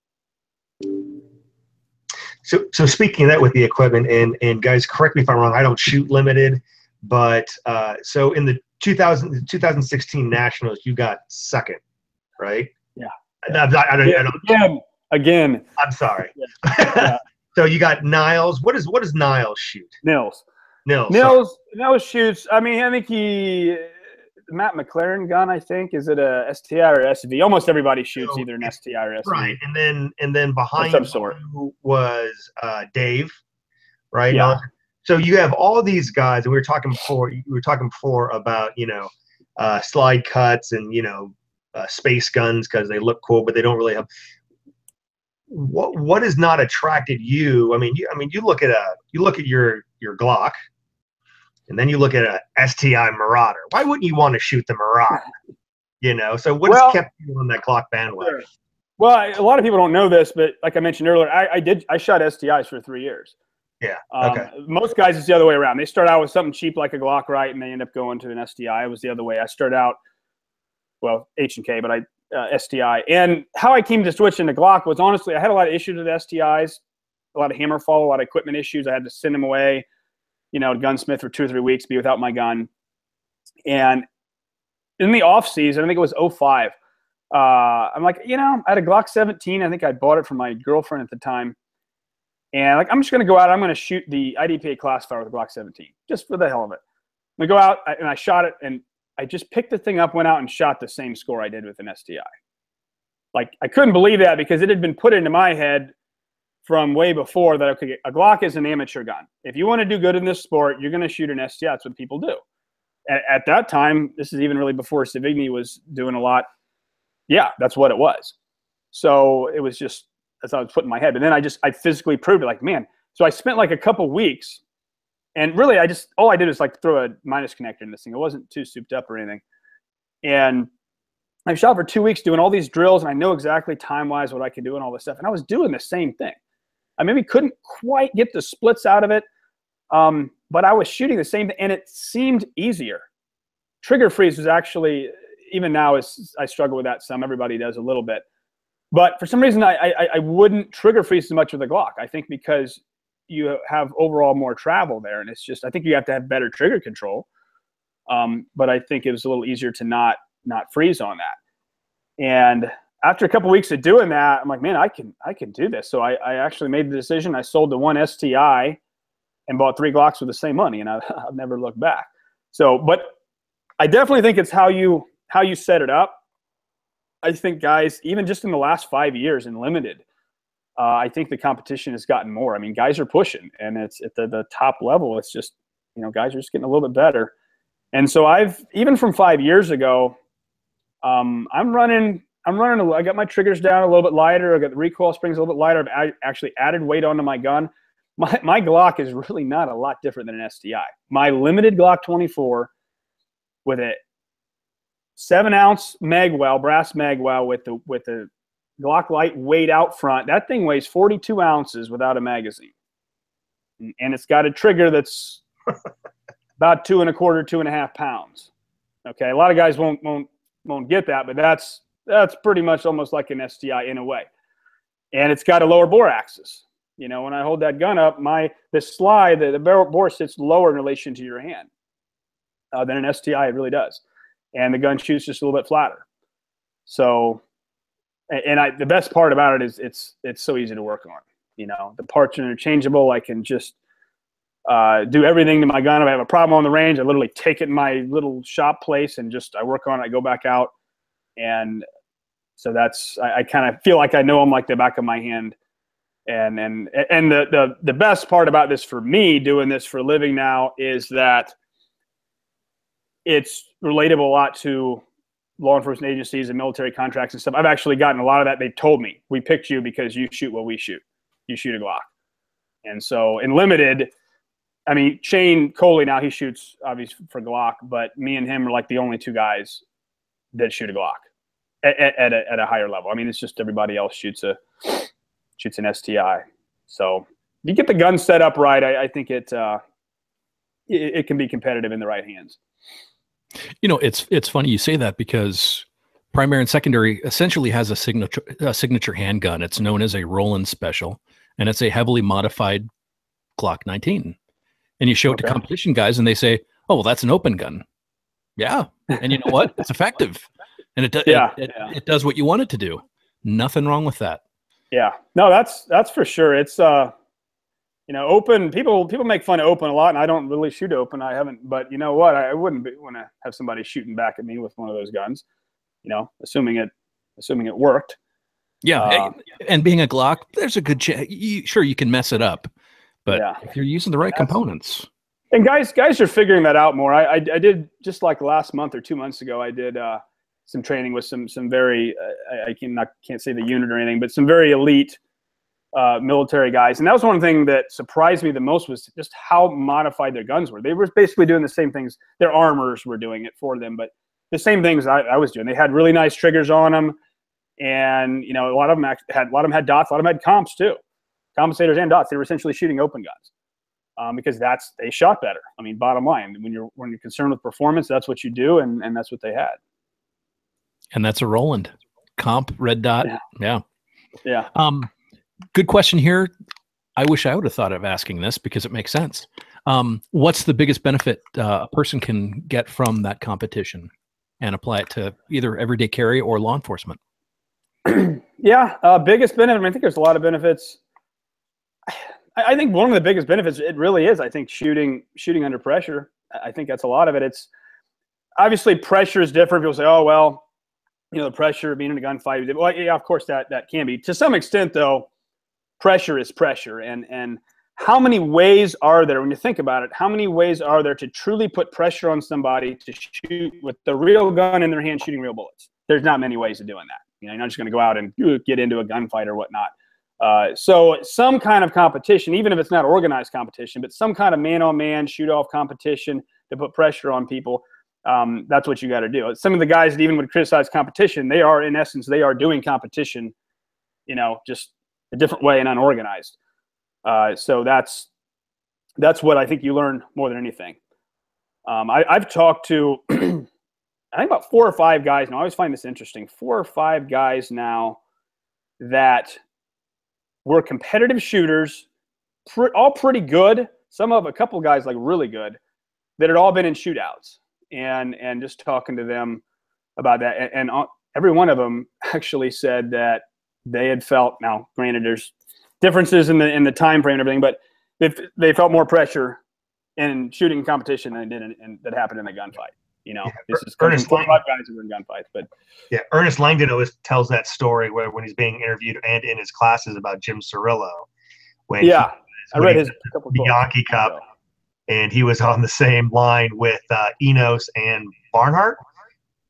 So, so speaking of that with the equipment, and and guys, correct me if I'm wrong. I don't shoot limited, but uh, so in the 2000, 2016 Nationals, you got second, right? Yeah. I, I, I, don't, yeah. Again, again. I'm sorry. Yeah. So you got Niles. What is what does Niles shoot? Nils. Nils. Nils. Nils shoots. I mean, I think he. Matt McLearn gun, I think, is it a STI or SV? Almost everybody shoots so, either an STI or SV. Right, and then and then behind some sort was uh, Dave, right? Yeah so you have all these guys, and we were talking before. We were talking before about you know uh, slide cuts and you know uh, space guns because they look cool, but they don't really have. What what has not attracted you? I mean, you, I mean, you look at a you look at your your Glock, and then you look at a STI Marauder. Why wouldn't you want to shoot the Marauder? (laughs) You know, so what well, has kept you on that Glock bandwagon? Sure. Well, I, a lot of people don't know this, but like I mentioned earlier, I, I did I shot STIs for three years. Yeah. Um, Okay. Most guys, it's the other way around. They start out with something cheap like a Glock, right, and they end up going to an STI. It was the other way. I started out, well, H and K, but I uh, STI. And how I came to switch into Glock was honestly, I had a lot of issues with STIs, a lot of hammer fall, a lot of equipment issues. I had to send them away, you know, gunsmith for two or three weeks, be without my gun. And in the off season, I think it was 05, uh, I'm like, you know, I had a Glock 17. I think I bought it from my girlfriend at the time. And like, I'm just going to go out. I'm going to shoot the IDPA classifier with a Glock 17, just for the hell of it. I go out and I shot it, and I just picked the thing up, went out and shot the same score I did with an STI. Like, I couldn't believe that because it had been put into my head from way before that okay, a Glock is an amateur gun. If you want to do good in this sport, you're going to shoot an STI. That's what people do. At, at that time, this is even really before Sevigny was doing a lot. Yeah, that's what it was. So it was just that's how I was put in my head. But then I just I physically proved it. Like man, so I spent like a couple weeks, and really I just all I did was like throw a minus connector in this thing. It wasn't too souped up or anything, and I shot for two weeks doing all these drills, and I know exactly time wise what I could do and all this stuff. And I was doing the same thing. I maybe couldn't quite get the splits out of it, um, but I was shooting the same thing, and it seemed easier. Trigger freeze was actually even now is I struggle with that some. Everybody does a little bit, but for some reason I, I I wouldn't trigger freeze as much with a Glock. I think because you have overall more travel there, and it's just I think you have to have better trigger control. Um, but I think it was a little easier to not not freeze on that. And after a couple weeks of doing that, I'm like, man, I can I can do this. So I, I actually made the decision. I sold the one STI and bought three Glocks with the same money, and I've, (laughs) I've never looked back. So, but I definitely think it's how you how you set it up. I think guys, even just in the last five years in limited, uh, I think the competition has gotten more. I mean, guys are pushing, and it's at the, the top level. It's just you know, guys are just getting a little bit better. And so I've even from five years ago, um, I'm running. I'm running. I got my triggers down a little bit lighter. I got the recoil springs a little bit lighter. I've a- actually added weight onto my gun. My my Glock is really not a lot different than an STI. My limited Glock 24 with a seven ounce magwell, brass magwell with the with the Glock light weight out front. That thing weighs 42 ounces without a magazine, and it's got a trigger that's (laughs) about two and a quarter, two and a half pounds. Okay, a lot of guys won't won't won't get that, but that's that's pretty much almost like an STI in a way. And it's got a lower bore axis. You know, when I hold that gun up, my the slide, the, the barrel bore sits lower in relation to your hand uh, than an STI. It really does, and the gun shoots just a little bit flatter. So, and, I the best part about it is it's it's so easy to work on. You know, the parts are interchangeable. I can just uh, do everything to my gun. If I have a problem on the range, I literally take it in my little shop place and just I work on it. I go back out, and so that's I, I kind of feel like I know them like the back of my hand. And and and the, the the best part about this for me doing this for a living now is that it's relatable a lot to law enforcement agencies and military contracts and stuff. I've actually gotten a lot of that. They've told me we picked you because you shoot what we shoot. You shoot a Glock. And so in limited, I mean, Shane Coley now he shoots obviously for Glock, but me and him are like the only two guys that shoot a Glock at, at, a, at a higher level. I mean, it's just everybody else shoots a shoots an STI. So if you get the gun set up right, I, I think it, uh, it it can be competitive in the right hands. You know, it's it's funny you say that because primary and secondary essentially has a signature a signature handgun. It's known as a Roland Special, and it's a heavily modified Glock 19. And you show it to competition guys, and they say, "Oh, well, that's an open gun." Yeah, and you know what? It's effective, and it, do, Yeah, it, it, yeah. it does what you want it to do. Nothing wrong with that. Yeah, no, that's that's for sure. It's uh, you know, open people people make fun of open a lot, and I don't really shoot open. I haven't, but you know what? I, wouldn't want to have somebody shooting back at me with one of those guns. You know, assuming it assuming it worked. Yeah, Uh, and being a Glock, there's a good chance. You, sure, you can mess it up, but Yeah. if you're using the right That's- components, And guys, guys are figuring that out more. I, I, I did just like last month or two months ago. I did uh, some training with some some very uh, I, I can not can't say the unit or anything, but some very elite uh, military guys. And that was one thing that surprised me the most was just how modified their guns were. They were basically doing the same things. Their armors were doing it for them, but the same things I, I was doing. They had really nice triggers on them. and you know a lot of them had a lot of them had dots, a lot of them had comps too, compensators and dots. They were essentially shooting open guns um, because that's they shot better. I mean, bottom line, when you're when you're concerned with performance, that's what you do, and and that's what they had. And that's a Roland comp red dot. Yeah. Yeah. yeah. Um, good question here. I wish I would have thought of asking this because it makes sense. Um, what's the biggest benefit uh, a person can get from that competition and apply it to either everyday carry or law enforcement? (clears throat) yeah, uh, biggest benefit. I, mean, I think there's a lot of benefits. I, I think one of the biggest benefits it really is. I think shooting shooting under pressure. I think that's a lot of it. It's obviously pressure is different. People say, "Oh well, you know, the pressure of being in a gunfight." Well, yeah, of course that that can be to some extent, though. Pressure is pressure, and and how many ways are there when you think about it how many ways are there to truly put pressure on somebody to shoot with the real gun in their hand shooting real bullets? There's not many ways of doing that. You know you're not just going to go out and get into a gunfight or whatnot. Uh, so some kind of competition even if it's not organized competition but some kind of man-on-man shoot-off competition to put pressure on people um, that's what you got to do. Some of the guys that even would criticize competition they are in essence they are doing competition you know just a different way and unorganized uh, so that's that's what I think you learn more than anything. Um, I, have talked to (clears throat) I think about four or five guys now. I always find this interesting. Four or five guys now that were competitive shooters, pr- all pretty good. Some of a couple guys like really good that had all been in shootouts, and and just talking to them about that, and, and all, every one of them (laughs) actually said that they had felt. Now, granted, there's differences in the in the time frame and everything, but they they felt more pressure in shooting competition than did in, in, that happened in the gunfight. You know, yeah, this is Ernest four five guys who were in gunfights, but yeah, Ernest Langdon always tells that story where when he's being interviewed and in his classes about Jim Cirillo, when yeah, he, I read his Bianchi Cup, and he was on the same line with uh, Enos and Barnhart,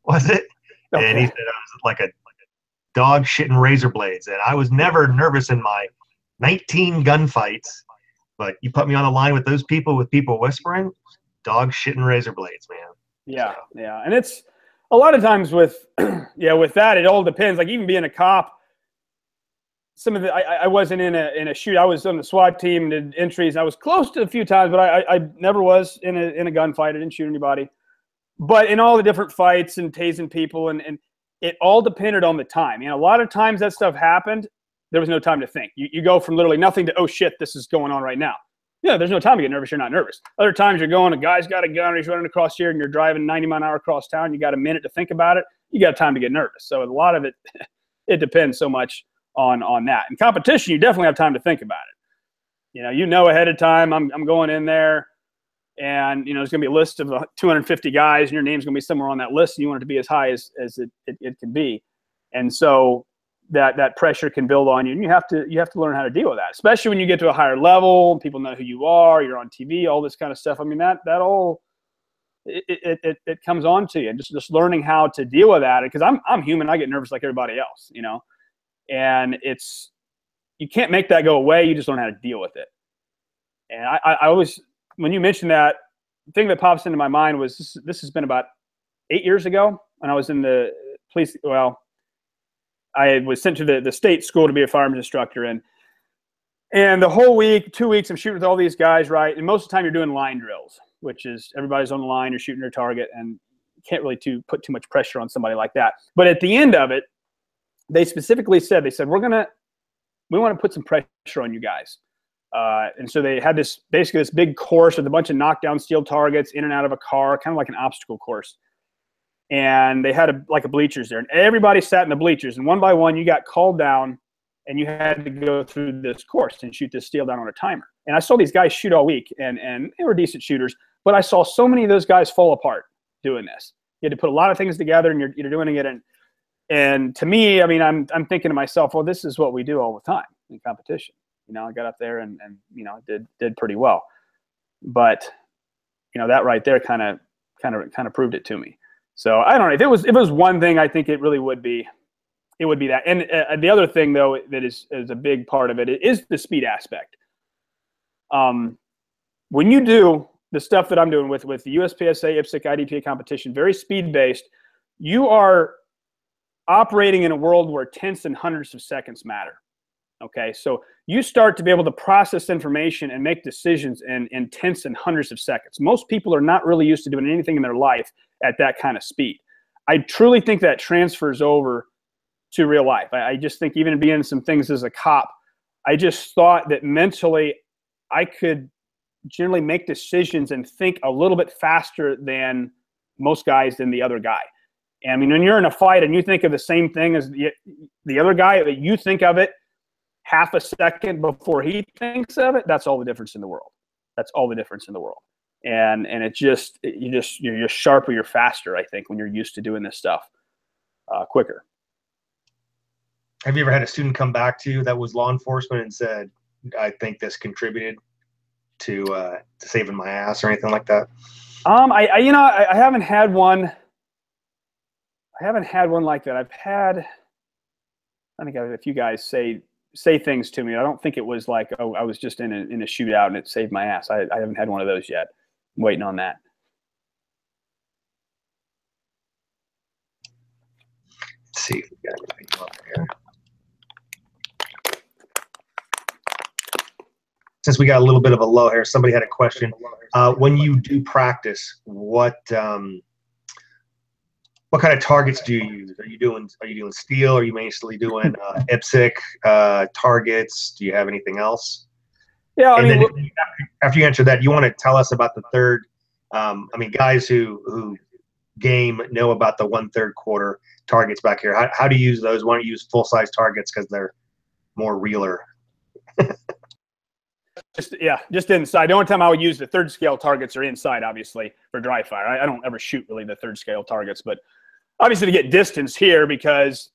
was it? And he said I was like a dog shitting razor blades, and I was never nervous in my 19 gunfights, but you put me on the line with those people with people whispering, dog shitting razor blades, man. Yeah, so. yeah, and it's a lot of times with (clears throat) yeah with that it all depends. Like even being a cop, some of the I, I wasn't in a in a shoot. I was on the SWAT team, did entries. I was close to a few times, but I I never was in a in a gunfight. I didn't shoot anybody. But in all the different fights and tasing people and and it all depended on the time. You know, a lot of times that stuff happened there was no time to think. You, you go from literally nothing to, oh shit, this is going on right now. Yeah, there's no time to get nervous. You're not nervous. Other times you're going, a guy's got a gun, he's running across here, and you're driving 90 mile an hour across town. You got a minute to think about it. You got time to get nervous. So a lot of it, (laughs) it depends so much on on that. In competition, you definitely have time to think about it. You know, you know ahead of time. I'm I'm going in there, and you know there's going to be a list of uh, 250 guys, and your name's going to be somewhere on that list, and you want it to be as high as as it, it, it can be. And so that that pressure can build on you and you have to you have to learn how to deal with that especially when you get to a higher level people know who you are you're on tv all this kind of stuff. I mean that that all it, it, it, it comes on to you and just, just learning how to deal with that because I'm, I'm human. I get nervous like everybody else you know? And it's you can't make that go away. You just learn how to deal with it. And i, I always when you mentioned that the thing that pops into my mind was this, this has been about eight years ago when i was in the police well I was sent to the, the state school to be a firearms instructor. And and the whole week, two weeks, I'm shooting with all these guys, right? And most of the time, you're doing line drills, which is everybody's on the line, you're shooting their target, and can't really too, put too much pressure on somebody like that. But at the end of it, they specifically said, they said, we're gonna, we want to put some pressure on you guys. Uh, and so they had this basically this big course with a bunch of knockdown steel targets in and out of a car, kind of like an obstacle course and they had a, like a bleachers there, and everybody sat in the bleachers, and one by one you got called down, and you had to go through this course and shoot this steel down on a timer. And I saw these guys shoot all week, and and they were decent shooters, but I saw so many of those guys fall apart doing this. You had to put a lot of things together, and you're, you're doing it, and and to me, I mean, I'm I'm thinking to myself, well, this is what we do all the time in competition. You know, I got up there and and you know did did pretty well, but you know that right there kind of kind of kind of proved it to me. So I don't know if it was if it was one thing, I think it really would be it would be that. And uh, the other thing though that is is a big part of it is the speed aspect. Um, when you do the stuff that I'm doing with with the USPSA IPSC IDPA competition, very speed based, you are operating in a world where tenths and hundredths of seconds matter. Okay, so you start to be able to process information and make decisions in, in tenths and hundreds of seconds. Most people are not really used to doing anything in their life at that kind of speed. I truly think that transfers over to real life. I, I just think even being some things as a cop, I just thought that mentally I could generally make decisions and think a little bit faster than most guys than the other guy. I mean, when you're in a fight and you think of the same thing as the, the other guy, you think of it half a second before he thinks of it, that's all the difference in the world. That's all the difference in the world. And and it just you just you're just sharper, you're faster. I think when you're used to doing this stuff uh, quicker. Have you ever had a student come back to you that was law enforcement and said, "I think this contributed to uh, to saving my ass" or anything like that? Um, I, I you know I, I haven't had one. I haven't had one like that. I've had. I think I've had a few guys say say things to me. I don't think it was like, oh, I was just in a, in a shootout and it saved my ass. I, I haven't had one of those yet. I'm waiting on that. Let's see if we got anything up here. Since we got a little bit of a low here, somebody had a question. Uh, when you do practice, what um, what kind of targets do you use? Are you doing are you doing steel? Are you mostly doing uh, (laughs) IPSC uh, targets? Do you have anything else? Yeah, I mean, then after you answer that, you want to tell us about the third. Um, I mean, guys who who game know about the one third quarter targets back here. How, how do you use those? Why don't you use full size targets because they're more realer? (laughs) just yeah, just inside. The only time I would use the third scale targets are inside, obviously for dry fire. I, I don't ever shoot really the third scale targets, but obviously to get distance here because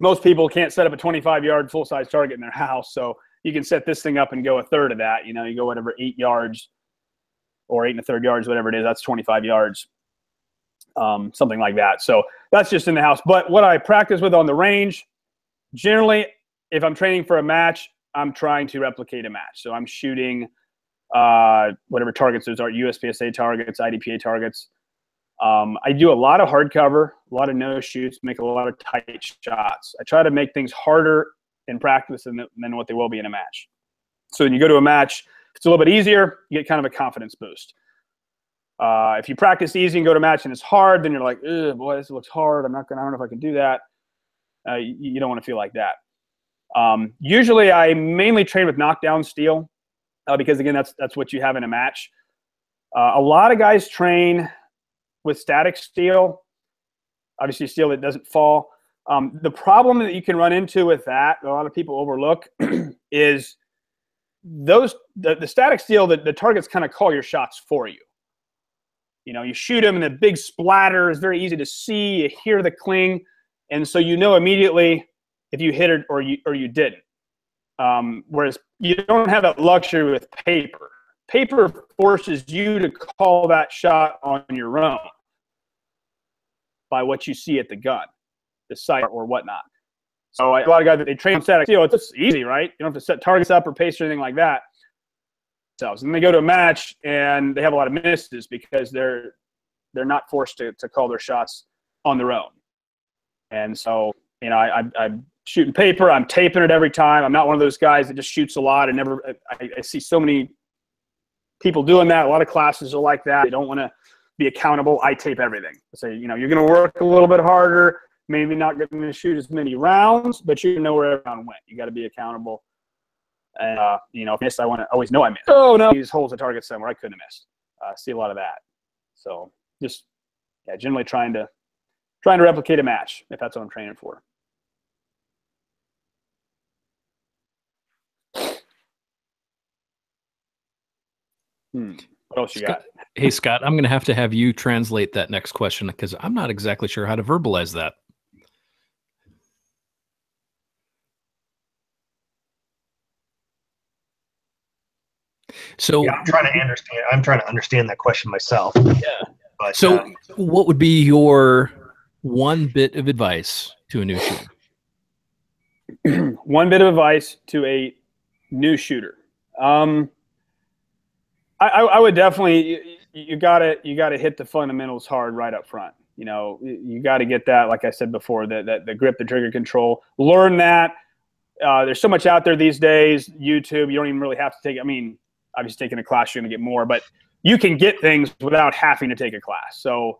most people can't set up a 25 yard full size target in their house. So you can set this thing up and go a third of that. You know, you go whatever eight yards or eight and a third yards, whatever it is. That's 25 yards, um, something like that. So that's just in the house. But what I practice with on the range, generally, if I'm training for a match, I'm trying to replicate a match. So I'm shooting uh, whatever targets those are, USPSA targets, IDPA targets. Um, I do a lot of hard cover, a lot of no shoots, make a lot of tight shots. I try to make things harder in practice than, than what they will be in a match. So when you go to a match, it's a little bit easier. You get kind of a confidence boost. Uh, if you practice easy and go to match and it's hard, then you're like, boy, this looks hard. I'm not gonna. I don't know if I can do that. Uh, you, you, don't want to feel like that. Um, usually, I mainly train with knockdown steel uh, because again, that's that's what you have in a match. Uh, a lot of guys train with static steel, obviously steel that doesn't fall. Um, the problem that you can run into with that, a lot of people overlook, (clears throat) is those the, the static steel that the targets kind of call your shots for you. You know, you shoot them and the big splatter is very easy to see. You hear the cling, and so you know immediately if you hit it or you or you didn't. Um, whereas you don't have that luxury with paper paper forces you to call that shot on your own by what you see at the gun, the sight or whatnot. So a lot of guys that they train on static know, it's easy, right? You don't have to set targets up or pace or anything like that. And they go to a match and they have a lot of misses because they're they're not forced to, to call their shots on their own. And so, you know, I, I, I'm shooting paper. I'm taping it every time. I'm not one of those guys that just shoots a lot and never. I, I see so many people doing that. A lot of classes are like that. They don't want to be accountable. I tape everything. Say, you know, you're going to work a little bit harder, maybe not going to shoot as many rounds, but you know where every round went. You got to be accountable. And, uh, you know, if I miss, I want to always know I missed. Oh, no. These holes the target somewhere I couldn't have missed. I uh, see a lot of that. So just, yeah, generally trying to, trying to replicate a match if that's what I'm training for. Hmm. What else you Scott, got? Hey, Scott, I'm going to have to have you translate that next question because I'm not exactly sure how to verbalize that. So yeah, I'm trying to understand. I'm trying to understand that question myself. Yeah. But, so, uh, what would be your one bit of advice to a new shooter? (clears throat) one bit of advice to a new shooter. Um, I, I would definitely you got to you got to hit the fundamentals hard right up front. You know, you got to get that, like I said before, that the, the grip, the trigger control. Learn that. Uh, there's so much out there these days. YouTube, you don't even really have to take. I mean, obviously taking a class, you're to get more, but you can get things without having to take a class. So,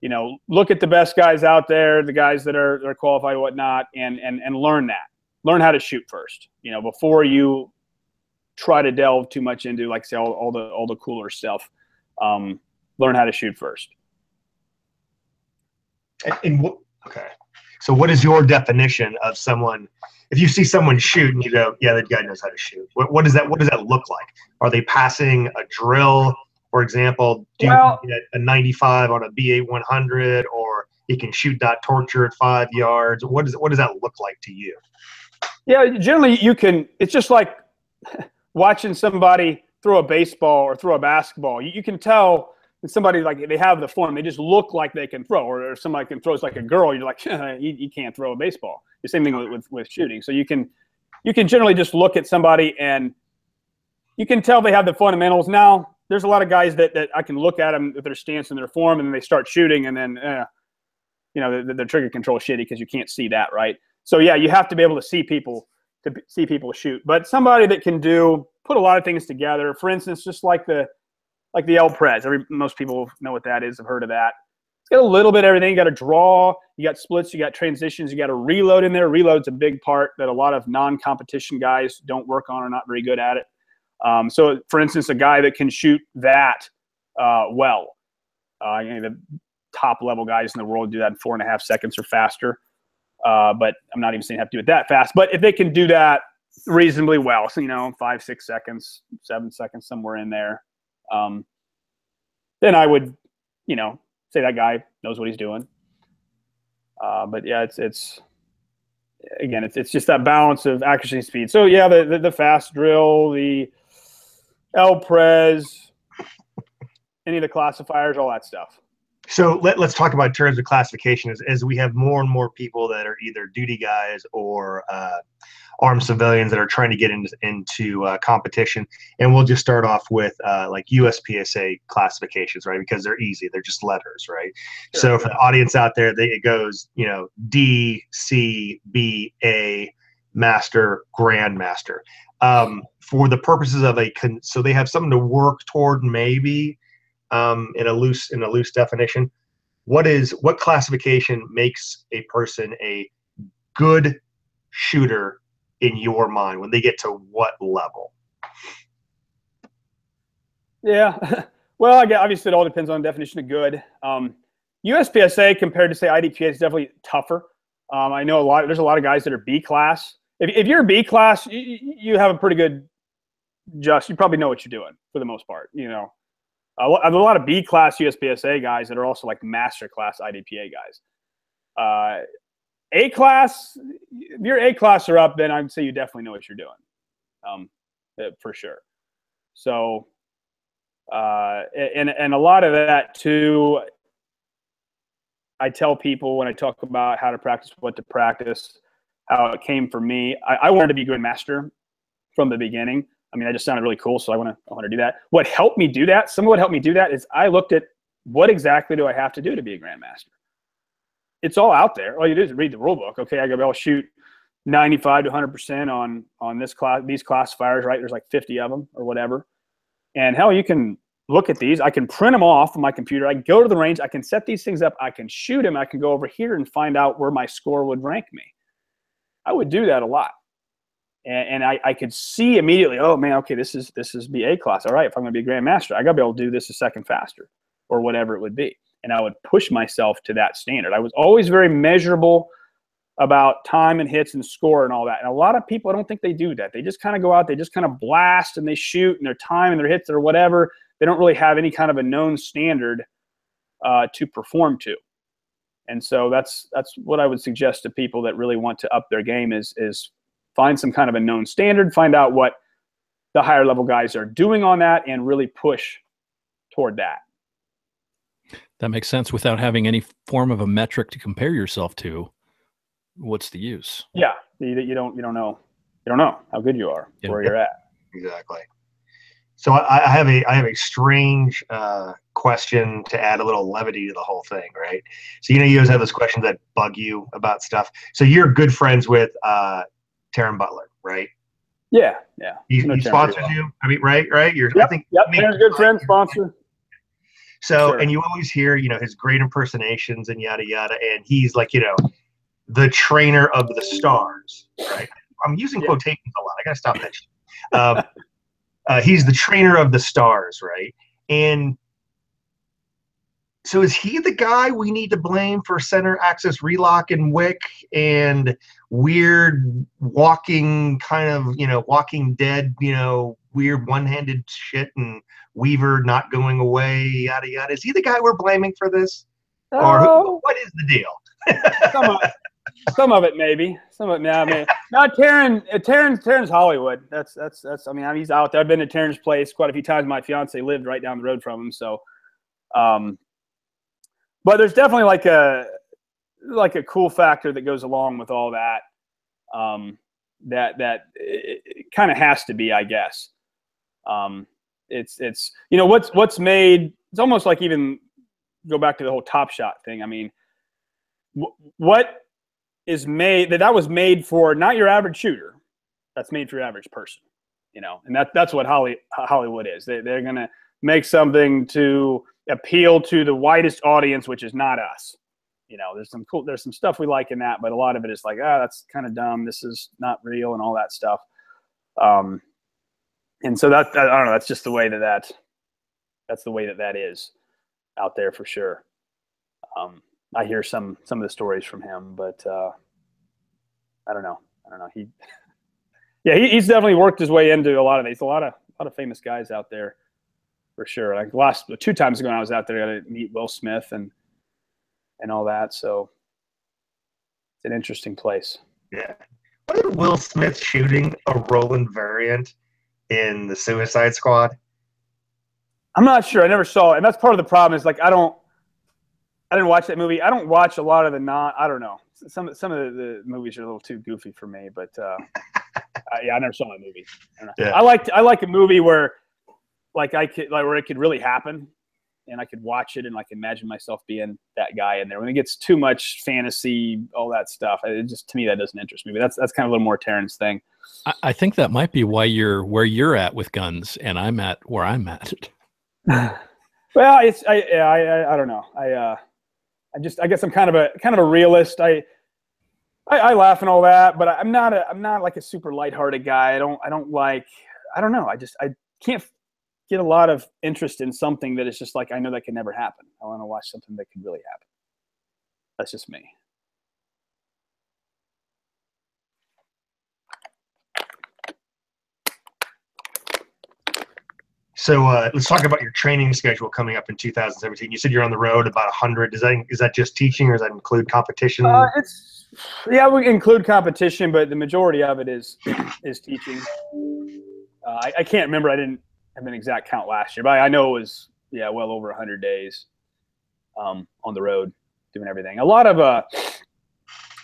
you know, look at the best guys out there, the guys that are, are qualified, whatnot, and and and learn that. Learn how to shoot first. You know, before you try to delve too much into, like say, all, all the all the cooler stuff. Um, learn how to shoot first. And, and what, okay. So what is your definition of someone? If you see someone shoot and you go, yeah, that guy knows how to shoot. What, what does that What does that look like? Are they passing a drill, for example? Do Well- you get a 95 on a BA 100, or he can shoot that torture at five yards? What does What does that look like to you? Yeah, generally you can. It's just like (laughs) watching somebody throw a baseball or throw a basketball. You, you can tell somebody like they have the form. They just look like they can throw, or, or somebody can throw. It's like a girl. You're like, (laughs) you, you can't throw a baseball. The same thing with, with with shooting. So you can you can generally just look at somebody and you can tell they have the fundamentals. Now, there's a lot of guys that, that I can look at them with their stance and their form, and then they start shooting, and then, eh, you know, the, the trigger control shitty because you can't see that, right? So yeah, you have to be able to see people to see people shoot. But somebody that can do put a lot of things together. For instance, just like the like the El Prez. Every most people know what that is. Have heard of that. It's got a little bit everything. You got to draw. You got splits. You got transitions. You got to reload in there. Reload's a big part that a lot of non-competition guys don't work on or not very good at it. Um, so, for instance, a guy that can shoot that uh, well, uh, you know, the top level guys in the world do that in four and a half seconds or faster. Uh, but I'm not even saying have to do it that fast. But if they can do that reasonably well, so you know, five, six seconds, seven seconds, somewhere in there, um, then I would, you know, say that guy knows what he's doing. Uh, but yeah, it's it's again, it's it's just that balance of accuracy and speed. So yeah, the the, the fast drill, the El Prez, any of the classifiers, all that stuff. So let, let's talk about terms of classification as, as we have more and more people that are either duty guys or uh, armed civilians that are trying to get into, into uh, competition. And we'll just start off with uh, like USPSA classifications, right? Because they're easy, they're just letters, right? So for the audience out there, they, it goes, you know, D, C, B, A, Master, Grandmaster. Um, for the purposes of a, con- so they have something to work toward maybe um, in a loose in a loose definition what is what classification makes a person a good shooter in your mind when they get to what level Yeah. (laughs) Well, I obviously it all depends on definition of good. Um, USPSA compared to say IDPA is definitely tougher. Um, I know a lot. There's a lot of guys that are B class. If, if you're B class, you, you have a pretty good. Just you probably know what you're doing for the most part. You know, a lo- a lot of B class USPSA guys that are also like master class IDPA guys. Uh, A class, if A class or up, then I'd say you definitely know what you're doing, um, uh, for sure. So uh, and and a lot of that too. I tell people when I talk about how to practice, what to practice, how it came for me. I, I wanted to be a good master from the beginning. I mean, I just sounded really cool, so I want to I want to do that. What helped me do that? Some of what helped me do that is I looked at what exactly do I have to do to be a Grandmaster. It's all out there. All you do is read the rule book. Okay, I able to shoot 95 to 100 percent on on this class these classifiers. Right, there's like 50 of them or whatever. And hell, you can look at these. I can print them off on my computer. I can go to the range. I can set these things up. I can shoot them. I can go over here and find out where my score would rank me. I would do that a lot. And, and I, I could see immediately, oh man, okay, this is this is BA class. All right, if I'm going to be a grandmaster, I got to be able to do this a second faster, or whatever it would be. And I would push myself to that standard. I was always very measurable about time and hits and score and all that. And a lot of people, I don't think they do that. They just kind of go out, they just kind of blast and they shoot and their time and their hits or whatever. They don't really have any kind of a known standard uh, to perform to. And so that's that's what I would suggest to people that really want to up their game is is find some kind of a known standard, find out what the higher level guys are doing on that, and really push toward that. That makes sense without having any form of a metric to compare yourself to. What's the use? Yeah, you, you don't you don't know you don't know how good you are Yeah. where you're at. exactly so I, I have a I have a strange uh, question to add a little levity to the whole thing, right? So you know you always have those questions that bug you about stuff. So you're good friends with uh Taran Butler, right? Yeah, yeah. He, No, he sponsors well. you. I mean, right, right. You're I Yep, think Yep, I mean, Taran's a good friend, (laughs) sponsor. So, Sure. and you always hear, you know, his great impersonations and yada yada, and he's like, you know, the trainer of the stars, right? I'm using Yeah. quotations a lot. I gotta stop that. shit. Um, (laughs) uh, he's the trainer of the stars, right? And so, is he the guy we need to blame for center axis relock and wick and weird walking kind of, you know, Walking Dead, you know, weird one-handed shit and Weaver not going away, yada yada. Is he the guy we're blaming for this, or who, Oh, what is the deal? some, of, some of it maybe. Some of it, yeah. I mean, no, Taran, uh, Taran, Taran's Hollywood. That's that's that's. I mean, I mean, he's out there. I've been to Taran's place quite a few times. My fiance lived right down the road from him, so. Um, but there's definitely like a like a cool factor that goes along with all that. Um, that that it, kind of has to be, I guess. Um, it's it's you know what's what's made it's almost like even go back to the whole top shot thing. I mean, wh- what is made that that was made for not your average shooter that's made for your average person you know and that that's what Holly, hollywood is they, they're to make something to appeal to the widest audience which is not us you know there's some cool there's some stuff we like in that but a lot of it is like ah that's kind of dumb this is not real and all that stuff um and so that i don't know that's just the way that that that's the way that that is out there for sure um I hear some some of the stories from him, but uh, I don't know. I don't know. He, (laughs) yeah, he, he's definitely worked his way into a lot of these. A lot of a lot of famous guys out there, for sure. Like last two times ago, when I was out there, I meet Will Smith and and all that. So it's an interesting place. Yeah. Wasn't Will Smith shooting a Roland variant in the Suicide Squad? I'm not sure. I never saw it, and that's part of the problem. Is like I don't. I didn't watch that movie. I don't watch a lot of the non. I don't know. Some some of the, the movies are a little too goofy for me. But uh, (laughs) I, yeah, I never saw that movie. I. Yeah. I like I like a movie where, like I could like where it could really happen, and I could watch it and like imagine myself being that guy in there. When it gets too much fantasy, all that stuff, it just to me that doesn't interest me. But that's that's kind of a little more Taran's thing. I, I think that might be why you're where you're at with guns and I'm at where I'm at. (laughs) Well, it's I yeah, I, I I don't know. I uh I just I guess I'm kind of a kind of a realist. I I, I laugh and all that, but I'm not a I'm not like a super lighthearted guy. I don't I don't like I don't know. I just I can't get a lot of interest in something that is just like I know that can never happen. I want to watch something that could really happen. That's just me. So uh, let's talk about your training schedule coming up in 2017. You said you're on the road about 100. Is that is that just teaching, or does that include competition? Uh, it's yeah, we include competition, but the majority of it is is teaching. Uh, I, I can't remember. I didn't have an exact count last year, but I, know it was yeah, well over 100 days um, on the road doing everything. A lot of uh,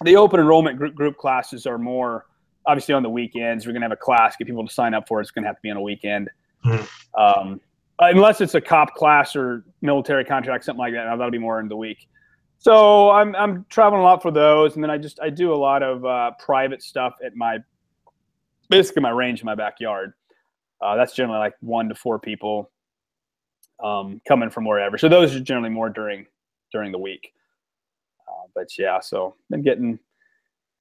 the open enrollment group group classes are more obviously on the weekends. We're gonna have a class, get people to sign up for it. It's gonna have to be on a weekend. Mhm. Um, unless it's a cop class or military contract, something like that. Now that'll be more in the week. So I'm I'm traveling a lot for those, and then I just I do a lot of uh, private stuff at my basically my range in my backyard. Uh, that's generally like one to four people um, coming from wherever. So those are generally more during during the week. Uh, but yeah, so been getting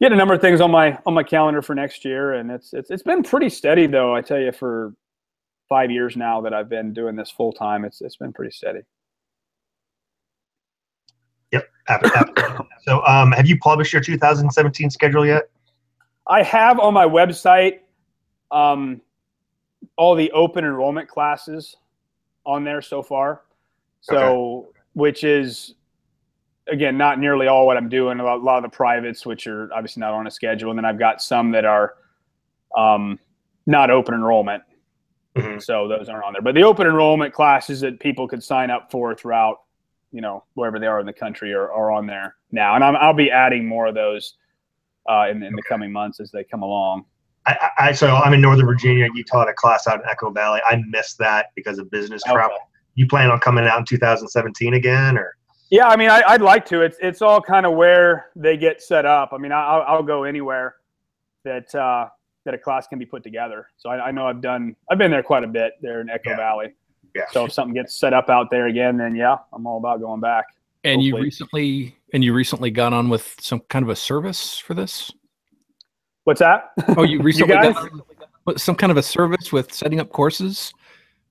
getting a number of things on my on my calendar for next year, and it's it's it's been pretty steady though. I tell you, for five years now that I've been doing this full time, it's it's been pretty steady. Ab- so, um, have you published your 2017 schedule yet? I have on my website um, all the open enrollment classes on there so far. So, which is again not nearly all what I'm doing. A lot, a lot of the privates, which are obviously not on a schedule, and then I've got some that are um, not open enrollment. Mhm. So those aren't on there. But the open enrollment classes that people could sign up for throughout, you know, wherever they are in the country are, are on there now. And I'm, I'll be adding more of those uh, in, in the coming months as they come along. I, I, I- so I'm in Northern Virginia. You taught a class out in Echo Valley. I missed that because of business Okay. travel. you plan on coming out in 2017 again, or? Yeah, I mean, I, would like to. It's it's all kind of where they get set up. I mean, I'll, I'll go anywhere that uh, that a class can be put together. So I, I, know I've done. I've been there quite a bit there in Echo Yeah. Valley. Yeah. So if something gets set up out there again, then yeah, I'm all about going back. And you recently and you recently got on with some kind of a service for this. What's that? Oh, you recently on with some kind of a service with setting up courses.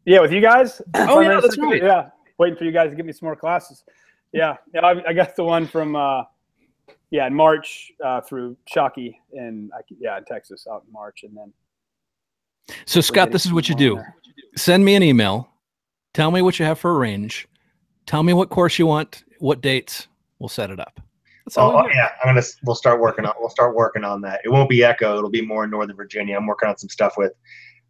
Yeah, with you guys. (clears throat) Oh, yeah, that's right. Yeah, waiting for you guys to give me some more classes. Yeah, yeah, I, I got the one from uh, yeah in March uh, through Shockey in I- yeah in Texas out in March, and then So Scott, this is what you do. Send me an email. Tell me what you have for a range. Tell me what course you want, what dates. We'll set it up. Oh, yeah, I'm gonna. We'll start working on. We'll start working on that. It won't be Echo. It'll be more in Northern Virginia. I'm working on some stuff with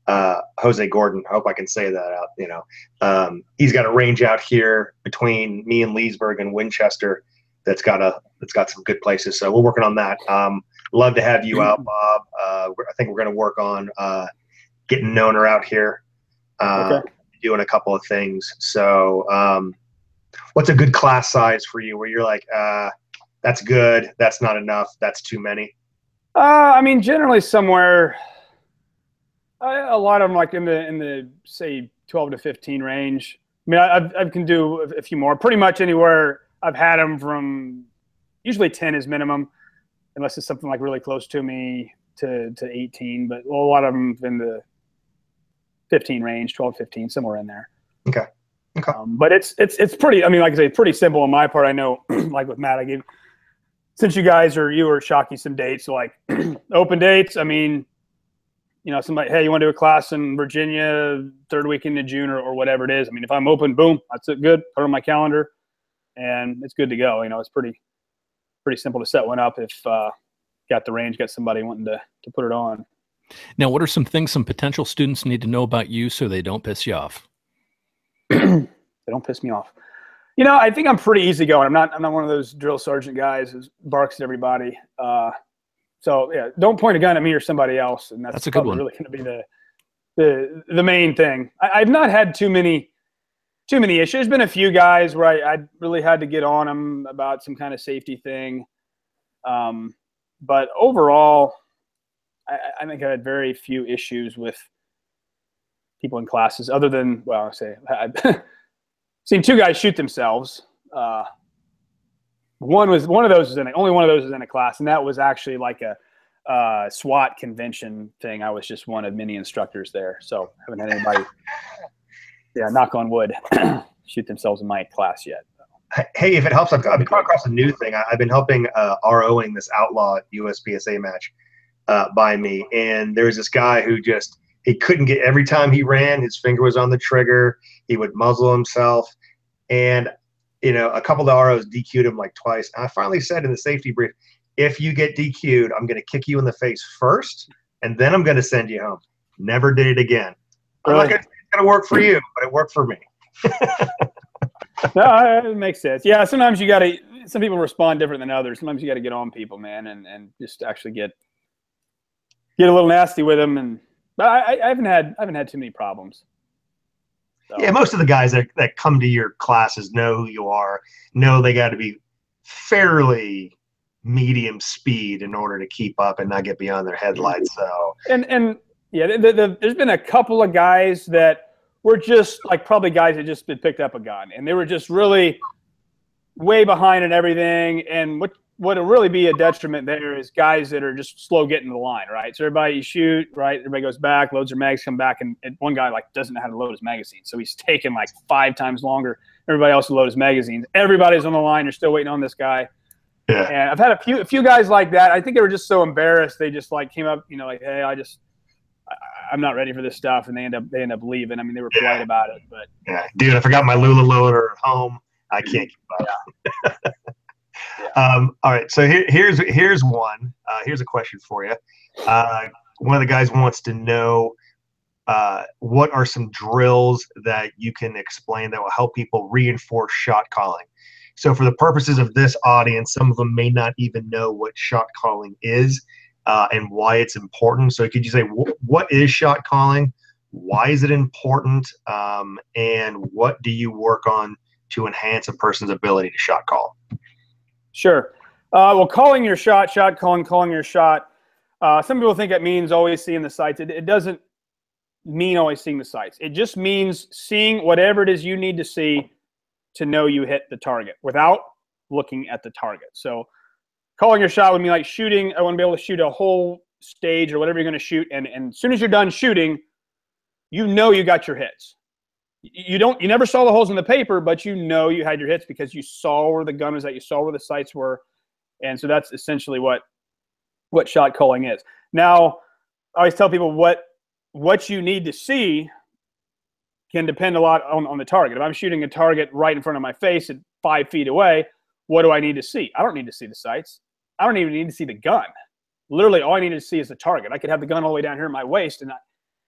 uh, Jose Gordon. I hope I can say that out. You know, um, he's got a range out here between me and Leesburg and Winchester. That's got a. That's got some good places. So we're working on that. Um, love to have you out, Bob. Uh, I think we're gonna work on uh, getting Nona out here. Uh, Okay. Doing a couple of things. So, um, what's a good class size for you? Where you're like, uh, that's good. That's not enough. That's too many. Uh, I mean, generally somewhere. I, a lot of them like in the in the say twelve to fifteen range. I mean, I, I've- can do a, few more. Pretty much anywhere I've had them from. Usually ten is minimum, unless it's something like really close to me to to eighteen. But a lot of them in the fifteen range, 12, 15, somewhere in there. Okay. Okay. Um, but it's it's it's pretty. I mean, like I say, pretty simple on my part. I know, (clears throat) like with Matt, I gave since you guys are you were shocking some dates, so like (clears throat) open dates. I mean, you know, somebody, hey, you want to do a class in Virginia third weekend in June or, or whatever it is. I mean, if I'm open, boom, that's it. Good. Put it on my calendar, and it's good to go. You know, it's pretty pretty simple to set one up if uh, got the range, got somebody wanting to to put it on. Now, what are some things some potential students need to know about you so they don't piss you off? (clears throat) they don't piss me off. You know, I think I'm pretty easygoing. I'm not. I'm not one of those drill sergeant guys who barks at everybody. Uh, so yeah, don't point a gun at me or somebody else, and that's, That's a good one. really going to be the the the main thing. I, I've not had too many too many issues. There's been a few guys where I, I really had to get on them about some kind of safety thing, um, but overall, I, I think I had very few issues with people in classes other than well, (laughs) I say I've seen two guys shoot themselves. Uh, one was one of those was in a, only one of those was in a class, and that was actually like a uh, SWAT convention thing. I was just one of many instructors there, so haven't had anybody. Yeah, knock on wood, (clears throat) shoot themselves in my class yet. Hey, if it helps, I've, I've coming across a new thing. I, I've been helping uh, ROing this outlaw USPSA match uh, by me, and there's this guy who just he couldn't get every time he ran, his finger was on the trigger. He would muzzle himself, and you know, a couple of ROs DQ'd him like twice. And I finally said in the safety brief, if you get DQ'd, I'm going to kick you in the face first, and then I'm going to send you home. Never did it again. I'm not going to it's going to work for you, but it worked for me. (laughs) no, it makes sense. Yeah, sometimes you got to. Some people respond different than others. Sometimes you got to get on people, man, and and just actually get get a little nasty with them. And but I, I- haven't had I haven't had too many problems. So, Yeah, most of the guys that, that come to your classes know who you are, know they got to be fairly medium speed in order to keep up and not get beyond their headlights. So, and and yeah, the, the, the, there's been a couple of guys that were just like probably guys that just had picked up a gun, and they were just really way behind and everything. And what what will really be a detriment there is guys that are just slow getting to the line, right? So everybody you shoot, right? Everybody goes back, loads their mags, come back, and, and one guy like doesn't know how to load his magazine, so he's (laughs) taking like five times longer. Everybody else load his magazines. Everybody's on the line. You're still waiting on this guy. Yeah. And I've had a few a few guys like that. I think they were just so embarrassed. They just like came up, you know, like, hey, I just I, I'm not ready for this stuff, and they end up they end up leaving. I mean, they were polite about it, but yeah, dude, I forgot my Lula loader at home. I can't keep up. (laughs) um, all right, so here, here's here's one. Uh, here's a question for you. Uh, one of the guys wants to know uh, what are some drills that you can explain that will help people reinforce shot calling. So, for the purposes of this audience, some of them may not even know what shot calling is uh, and why it's important. So, could you say wh- what is shot calling? Why is it important? Um, and what do you work on to enhance a person's ability to shot call? Sure. Uh, well, calling your shot, shot calling, calling your shot. Uh, some people think it means always seeing the sights. It, it doesn't mean always seeing the sights. It just means seeing whatever it is you need to see to know you hit the target without looking at the target. So calling your shot would mean like shooting. I want to be able to shoot a whole stage or whatever you're going to shoot. And, and as soon as you're done shooting, you know you got your hits. You don't, you never saw the holes in the paper, but you know you had your hits because you saw where the gun was at, you saw where the sights were. And so that's essentially what, what shot calling is. Now, I always tell people what, what you need to see can depend a lot on, on the target. If I'm shooting a target right in front of my face at five feet away, what do I need to see? I don't need to see the sights. I don't even need to see the gun. Literally, all I need to see is the target. I could have the gun all the way down here in my waist, and I,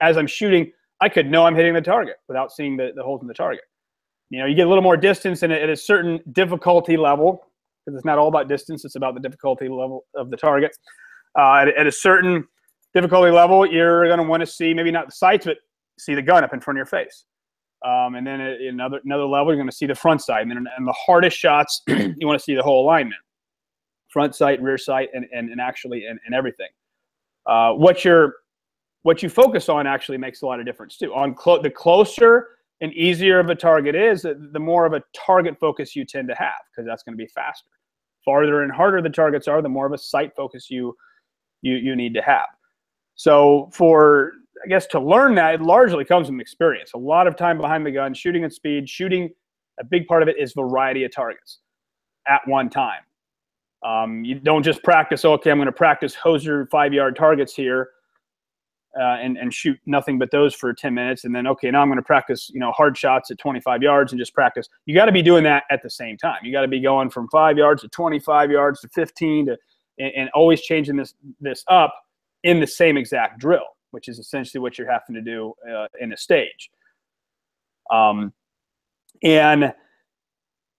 as I'm shooting, I could know I'm hitting the target without seeing the, the holes in the target. You know, you get a little more distance and at a certain difficulty level, because it's not all about distance, it's about the difficulty level of the target. Uh, at, at a certain difficulty level, you're going to want to see maybe not the sights, but see the gun up in front of your face. Um, and then at another another level, you're going to see the front sight. And then and the hardest shots, (clears throat) you want to see the whole alignment, front sight, rear sight, and and, and actually and, and everything. Uh, what you're what you focus on actually makes a lot of difference too. On clo- the closer and easier of a target is, the more of a target focus you tend to have because that's going to be faster. Farther and harder the targets are, the more of a sight focus you you you need to have. So for I guess to learn that, it largely comes from experience. A lot of time behind the gun, shooting at speed, shooting. A big part of it is variety of targets at one time. Um, you don't just practice. Okay, I'm going to practice Hoser five yard targets here, uh, and and shoot nothing but those for 10 minutes, and then okay, now I'm going to practice you know hard shots at 25 yards and just practice. You got to be doing that at the same time. You got to be going from five yards to 25 yards to 15 to, and, and always changing this this up in the same exact drill which is essentially what you're having to do uh, in a stage. Um, and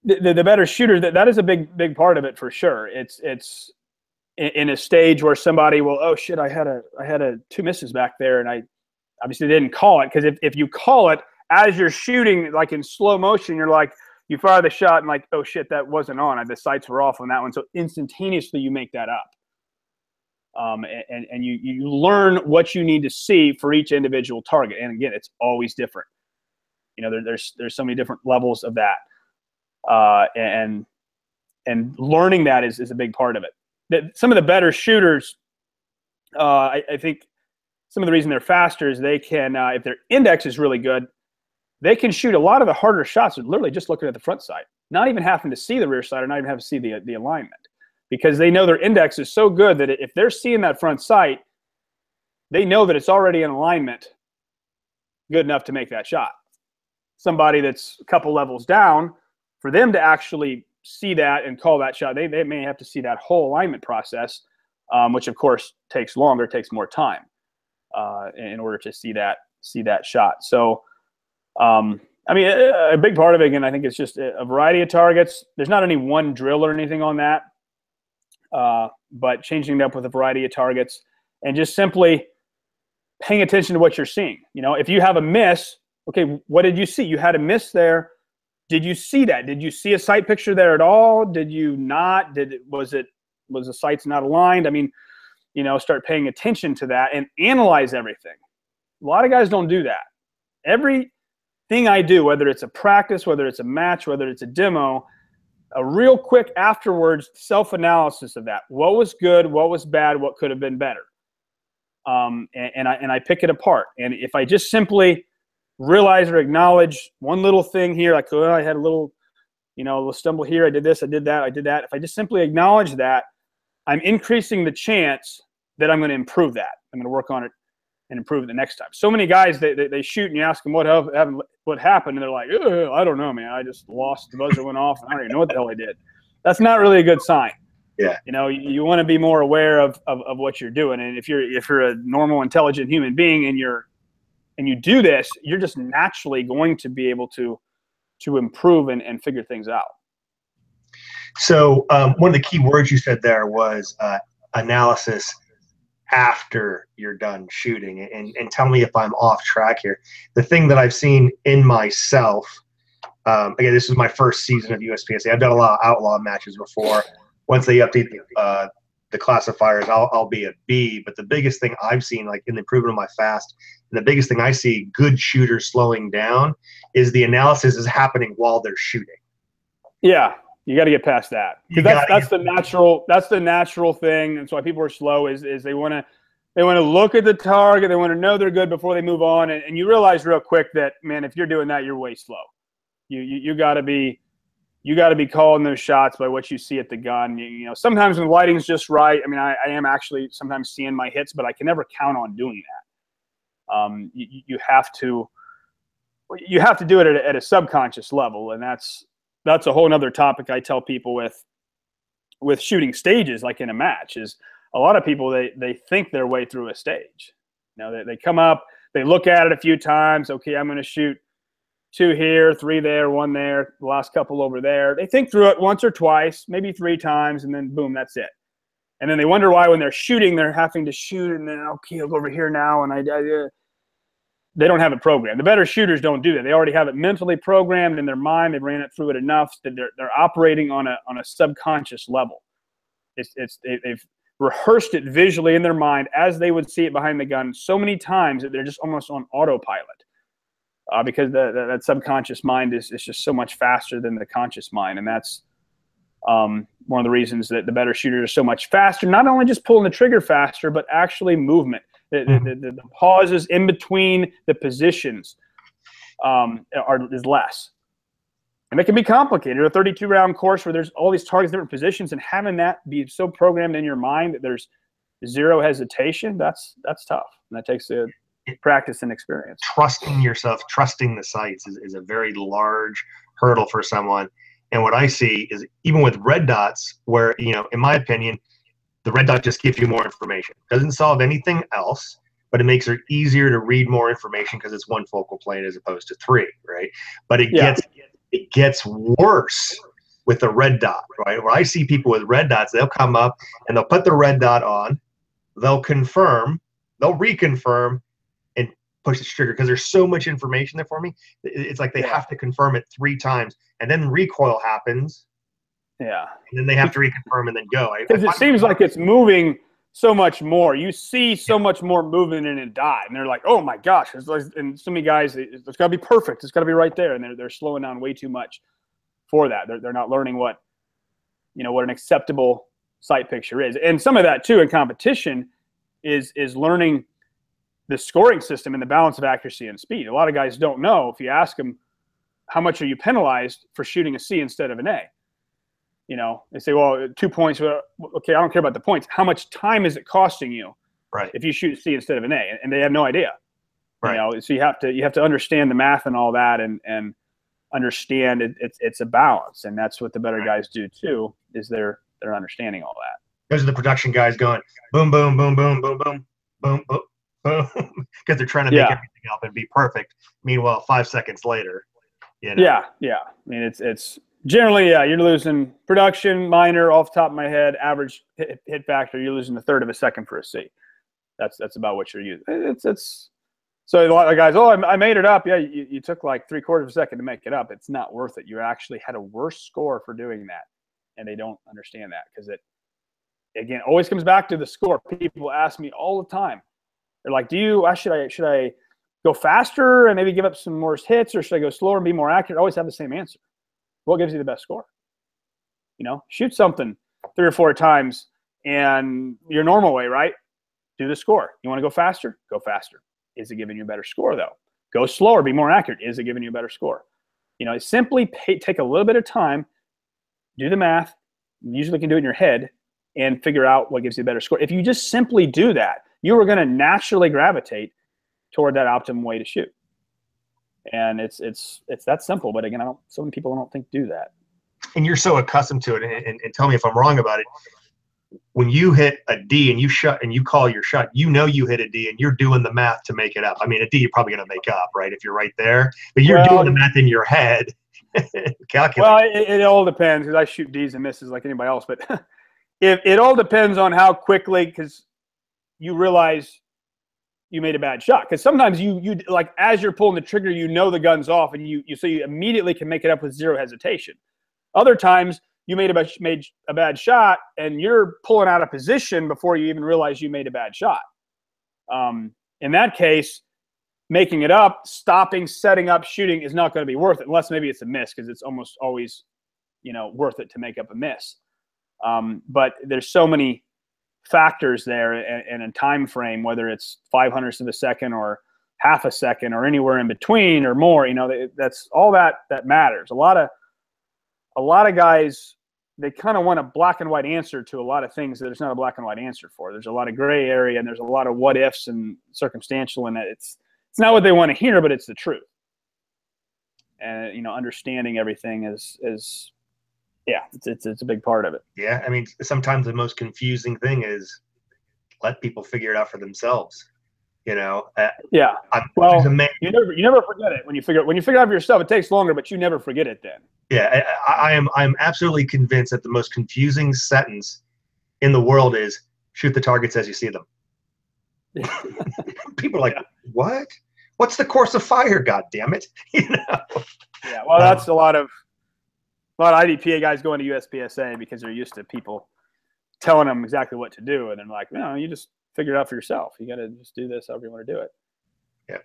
the, the better shooter, that, that is a big, big part of it for sure. It's, it's in, a stage where somebody will, oh shit, I had a, I had a two misses back there and I obviously didn't call it. Cause if, if you call it as you're shooting, like in slow motion, you're like, you fire the shot and like, oh shit, that wasn't on. The sights were off on that one. So instantaneously you make that up um, and, and you, you learn what you need to see for each individual target. And again, it's always different. You know, there, there's there's so many different levels of that, uh, and and learning that is, is a big part of it. That some of the better shooters, uh, I, I, think, some of the reason they're faster is they can, uh, if their index is really good, they can shoot a lot of the harder shots literally just looking at the front sight, not even having to see the rear sight or not even having to see the the alignment because they know their index is so good that if they're seeing that front sight, they know that it's already in alignment good enough to make that shot. Somebody that's a couple levels down, for them to actually see that and call that shot, they, they may have to see that whole alignment process, um, which of course takes longer, takes more time uh, in order to see that see that shot. So, um, I mean, a, a, big part of it again, I think it's just a variety of targets. There's not any one drill or anything on that uh, but changing it up with a variety of targets and just simply paying attention to what you're seeing. You know, if you have a miss, okay, what did you see? You had a miss there. Did you see that? Did you see a sight picture there at all? Did you not? Did it was it was the sights not aligned? I mean, you know, start paying attention to that and analyze everything. A lot of guys don't do that. Everything I do, whether it's a practice, whether it's a match, whether it's a demo, a real quick afterwards self analysis of that. What was good? What was bad? What could have been better? Um, and, and, I and I pick it apart. And if I just simply realize or acknowledge one little thing here, like oh, I had a little, you know, a little stumble here. I did this. I did that. I did that. If I just simply acknowledge that, I'm increasing the chance that I'm going to improve that. I'm going to work on it and improve it the next time. So many guys they, they, they shoot and you ask them what happened, what happened, and they're like, I don't know, man. I just lost. The buzzer went off. and I don't even know what the hell I did. That's not really a good sign. Yeah. You know, you, you want to be more aware of, of, of what you're doing, and if you're if you're a normal, intelligent human being, and you're and you do this, you're just naturally going to be able to to improve and, and figure things out. So um, one of the key words you said there was uh, analysis after you're done shooting. And, and tell me if i'm off track here. The thing that i've seen in myself um, again this is my first season of uspsa i've done a lot of outlaw matches before. Once they update the, uh, the classifiers I'll, I'll be a b. But the biggest thing i've seen like in the improvement of my fast the biggest thing i see good shooters slowing down is the analysis is happening while they're shooting Yeah, you got to get past that that's that's the natural that's the natural thing. That's why people are slow. Is is they want to they want to look at the target. They want to know they're good before they move on. And, and you realize real quick that man, if you're doing that, you're way slow. You you, you got to be you got to be calling those shots by what you see at the gun. You, you know, sometimes when the lighting's just right. I mean, I, I am actually sometimes seeing my hits, but I can never count on doing that. Um, you, you- have to you have to do it at a, at a subconscious level, and that's that's a whole nother topic I tell people with with shooting stages, like in a match, is a lot of people they they think their way through a stage. You know, they, they come up, they look at it a few times. Okay, I'm going to shoot two here, three there, one there, the last couple over there. They think through it once or twice, maybe three times, and then boom, that's it. And then they wonder why when they're shooting, they're having to shoot, and then okay, I'll go over here now, and I, I uh, they don't have it programmed. The better shooters don't do that. They already have it mentally programmed in their mind. They've ran it through it enough that they're they're operating on a on a subconscious level. It's it's they, they've rehearsed it visually in their mind as they would see it behind the gun so many times that they're just almost on autopilot. Uh, because the, the, that subconscious mind is, is just so much faster than the conscious mind, and that's um, one of the reasons that the better shooters are so much faster. Not only just pulling the trigger faster, but actually movement. The, the, the, the pauses in between the positions um, are is less, and it can be complicated. A 32 round course where there's all these targets, different positions, and having that be so programmed in your mind that there's zero hesitation. That's that's tough, and that takes a practice and experience. trusting yourself, trusting the sights is, is a very large hurdle for someone. And what I see is even with red dots, where, you know, in my opinion, the red dot just gives you more information. Doesn't solve anything else, but it makes it easier to read more information because it's one focal plane as opposed to three, right? But it Yeah. gets it gets worse with the red dot, right? Where I see people with red dots, they'll come up and they'll put the red dot on, they'll confirm, they'll reconfirm, push the trigger because there's so much information there for me. It's like they Yeah. have to confirm it three times, and then recoil happens, Yeah. and then they have to reconfirm and then go. Because it seems like it's moving so much more. You see so much more movement in a dot, and they're like, "Oh my gosh!" It's like, and so many guys, it- it's got to be perfect. It's got to be right there, and they're they're slowing down way too much for that. They're they're not learning what you know what an acceptable sight picture is, and some of that too in competition is is learning the scoring system and the balance of accuracy and speed. A lot of guys don't know if you ask them how much are you penalized for shooting a C instead of an A. You know, they say, well, two points. Well, okay, I don't care about the points. How much time is it costing you? Right. If you shoot a C instead of an A, and they have no idea. Right. You know, so you have to you have to understand the math and all that, and and understand it, it's it's a balance, and that's what the better right. guys do too. Is they're they're understanding all that. Those are the production guys going boom, boom, boom, boom, boom, boom, boom, boom boom, (laughs) because they're trying to make Yeah. everything up and be perfect. Meanwhile, five seconds later, you know, Yeah, yeah. I mean, it's it's generally yeah. You're losing production, minor, off the top of my head, average hit, hit factor. You're losing a third of a second for a C. That's that's about what you're using. It's it's so a lot of guys. Oh, I, I made it up. Yeah, you, you took like three quarters of a second to make it up. It's not worth it. You actually had a worse score for doing that, and they don't understand that because it again always comes back to the score. People ask me all the time. They're like, "Do you? I should I should I go faster and maybe give up some more hits, or should I go slower and be more accurate?" I always have the same answer. What gives you the best score? You know, shoot something three or four times and your normal way, right? Do the score. You want to go faster? Go faster. Is it giving you a better score though? Go slower, be more accurate. Is it giving you a better score? You know, simply pay, take a little bit of time, do the math. Usually can do it in your head and figure out what gives you a better score. If you just simply do that, you are going to naturally gravitate toward that optimum way to shoot. And it's it's it's that simple. But again, I don't. Some people I don't think do that. and you're so accustomed to it. And, and, and tell me if I'm wrong about it. When you hit a D and you shut and you call your shot, you know you hit a D and you're doing the math to make it up. I mean, a D you're probably going to make up, right? If you're right there, but you're Well- doing the math in your head, (laughs) calculate. Well, it, it all depends because I shoot D's and misses like anybody else. But (laughs) if it all depends on how quickly, because you realize you made a bad shot. Because sometimes you you like as you're pulling the trigger you know the gun's off and you you so you immediately can make it up with zero hesitation. Other times you made a made a bad shot and you're pulling out of position before you even realize you made a bad shot. Um, in that case making it up stopping setting up shooting is not going to be worth it unless maybe it's a miss because it's almost always you know worth it to make up a miss. Um, but there's so many factors there and, a time frame, whether it's five hundredths of a second or half a second or anywhere in between or more. You know, that's all that that matters. A lot of a lot of guys they kind of want a black and white answer to a lot of things that there's not a black and white answer for. There's a lot of gray area and there's a lot of what ifs and circumstantial and it's it's not what they want to hear, but it's the truth. And you know, understanding everything is is yeah, it's, it's, it's a big part of it. Yeah, I mean, sometimes the most confusing thing is let people figure it out for themselves. You know. Uh, yeah. I'm, well, you never you never forget it when you figure when you figure it out for yourself. It takes longer, but you never forget it then. Yeah, I, I am I'm absolutely convinced that the most confusing sentence in the world is shoot the targets as you see them. (laughs) people are like, what? What's the course of fire? God damn it! (laughs) You know. Yeah, well, that's um, a lot of a lot of IDPA guys going to USPSA because they're used to people telling them exactly what to do, and they're like, no, you just figure it out for yourself. You got to just do this however you want to do it. Yeah.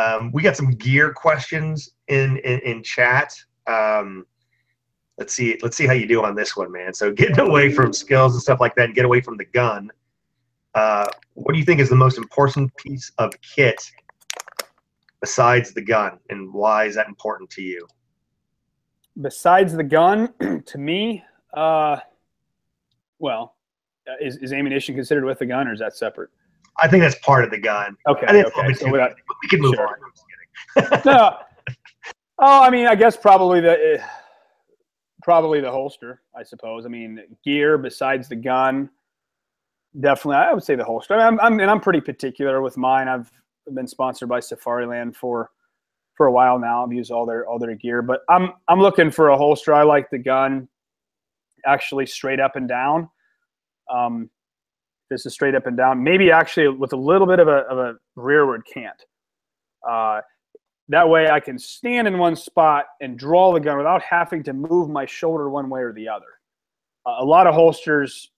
Um, we got some gear questions in in, in chat. Um, let's see let's see how you do on this one, man. So getting away from skills and stuff like that, and get away from the gun. Uh, what do you think is the most important piece of kit besides the gun, and why is that important to you? Besides the gun, (clears throat) to me, uh, well, uh, is, is ammunition considered with the gun, or is that separate? I think that's part of the gun. Okay. okay. So without, we can move sure. on. (laughs) no. Oh, I mean, I guess probably the uh, probably the holster. I suppose. I mean, gear besides the gun. Definitely, I would say the holster. I am I'm, and I'm pretty particular with mine. I've been sponsored by Safariland for for a while now. I've used all their all their gear, but I'm I'm looking for a holster. I like the gun actually straight up and down. Um, this is straight up and down. Maybe actually with a little bit of a of a rearward cant. Uh, that way I can stand in one spot and draw the gun without having to move my shoulder one way or the other. Uh, a lot of holsters,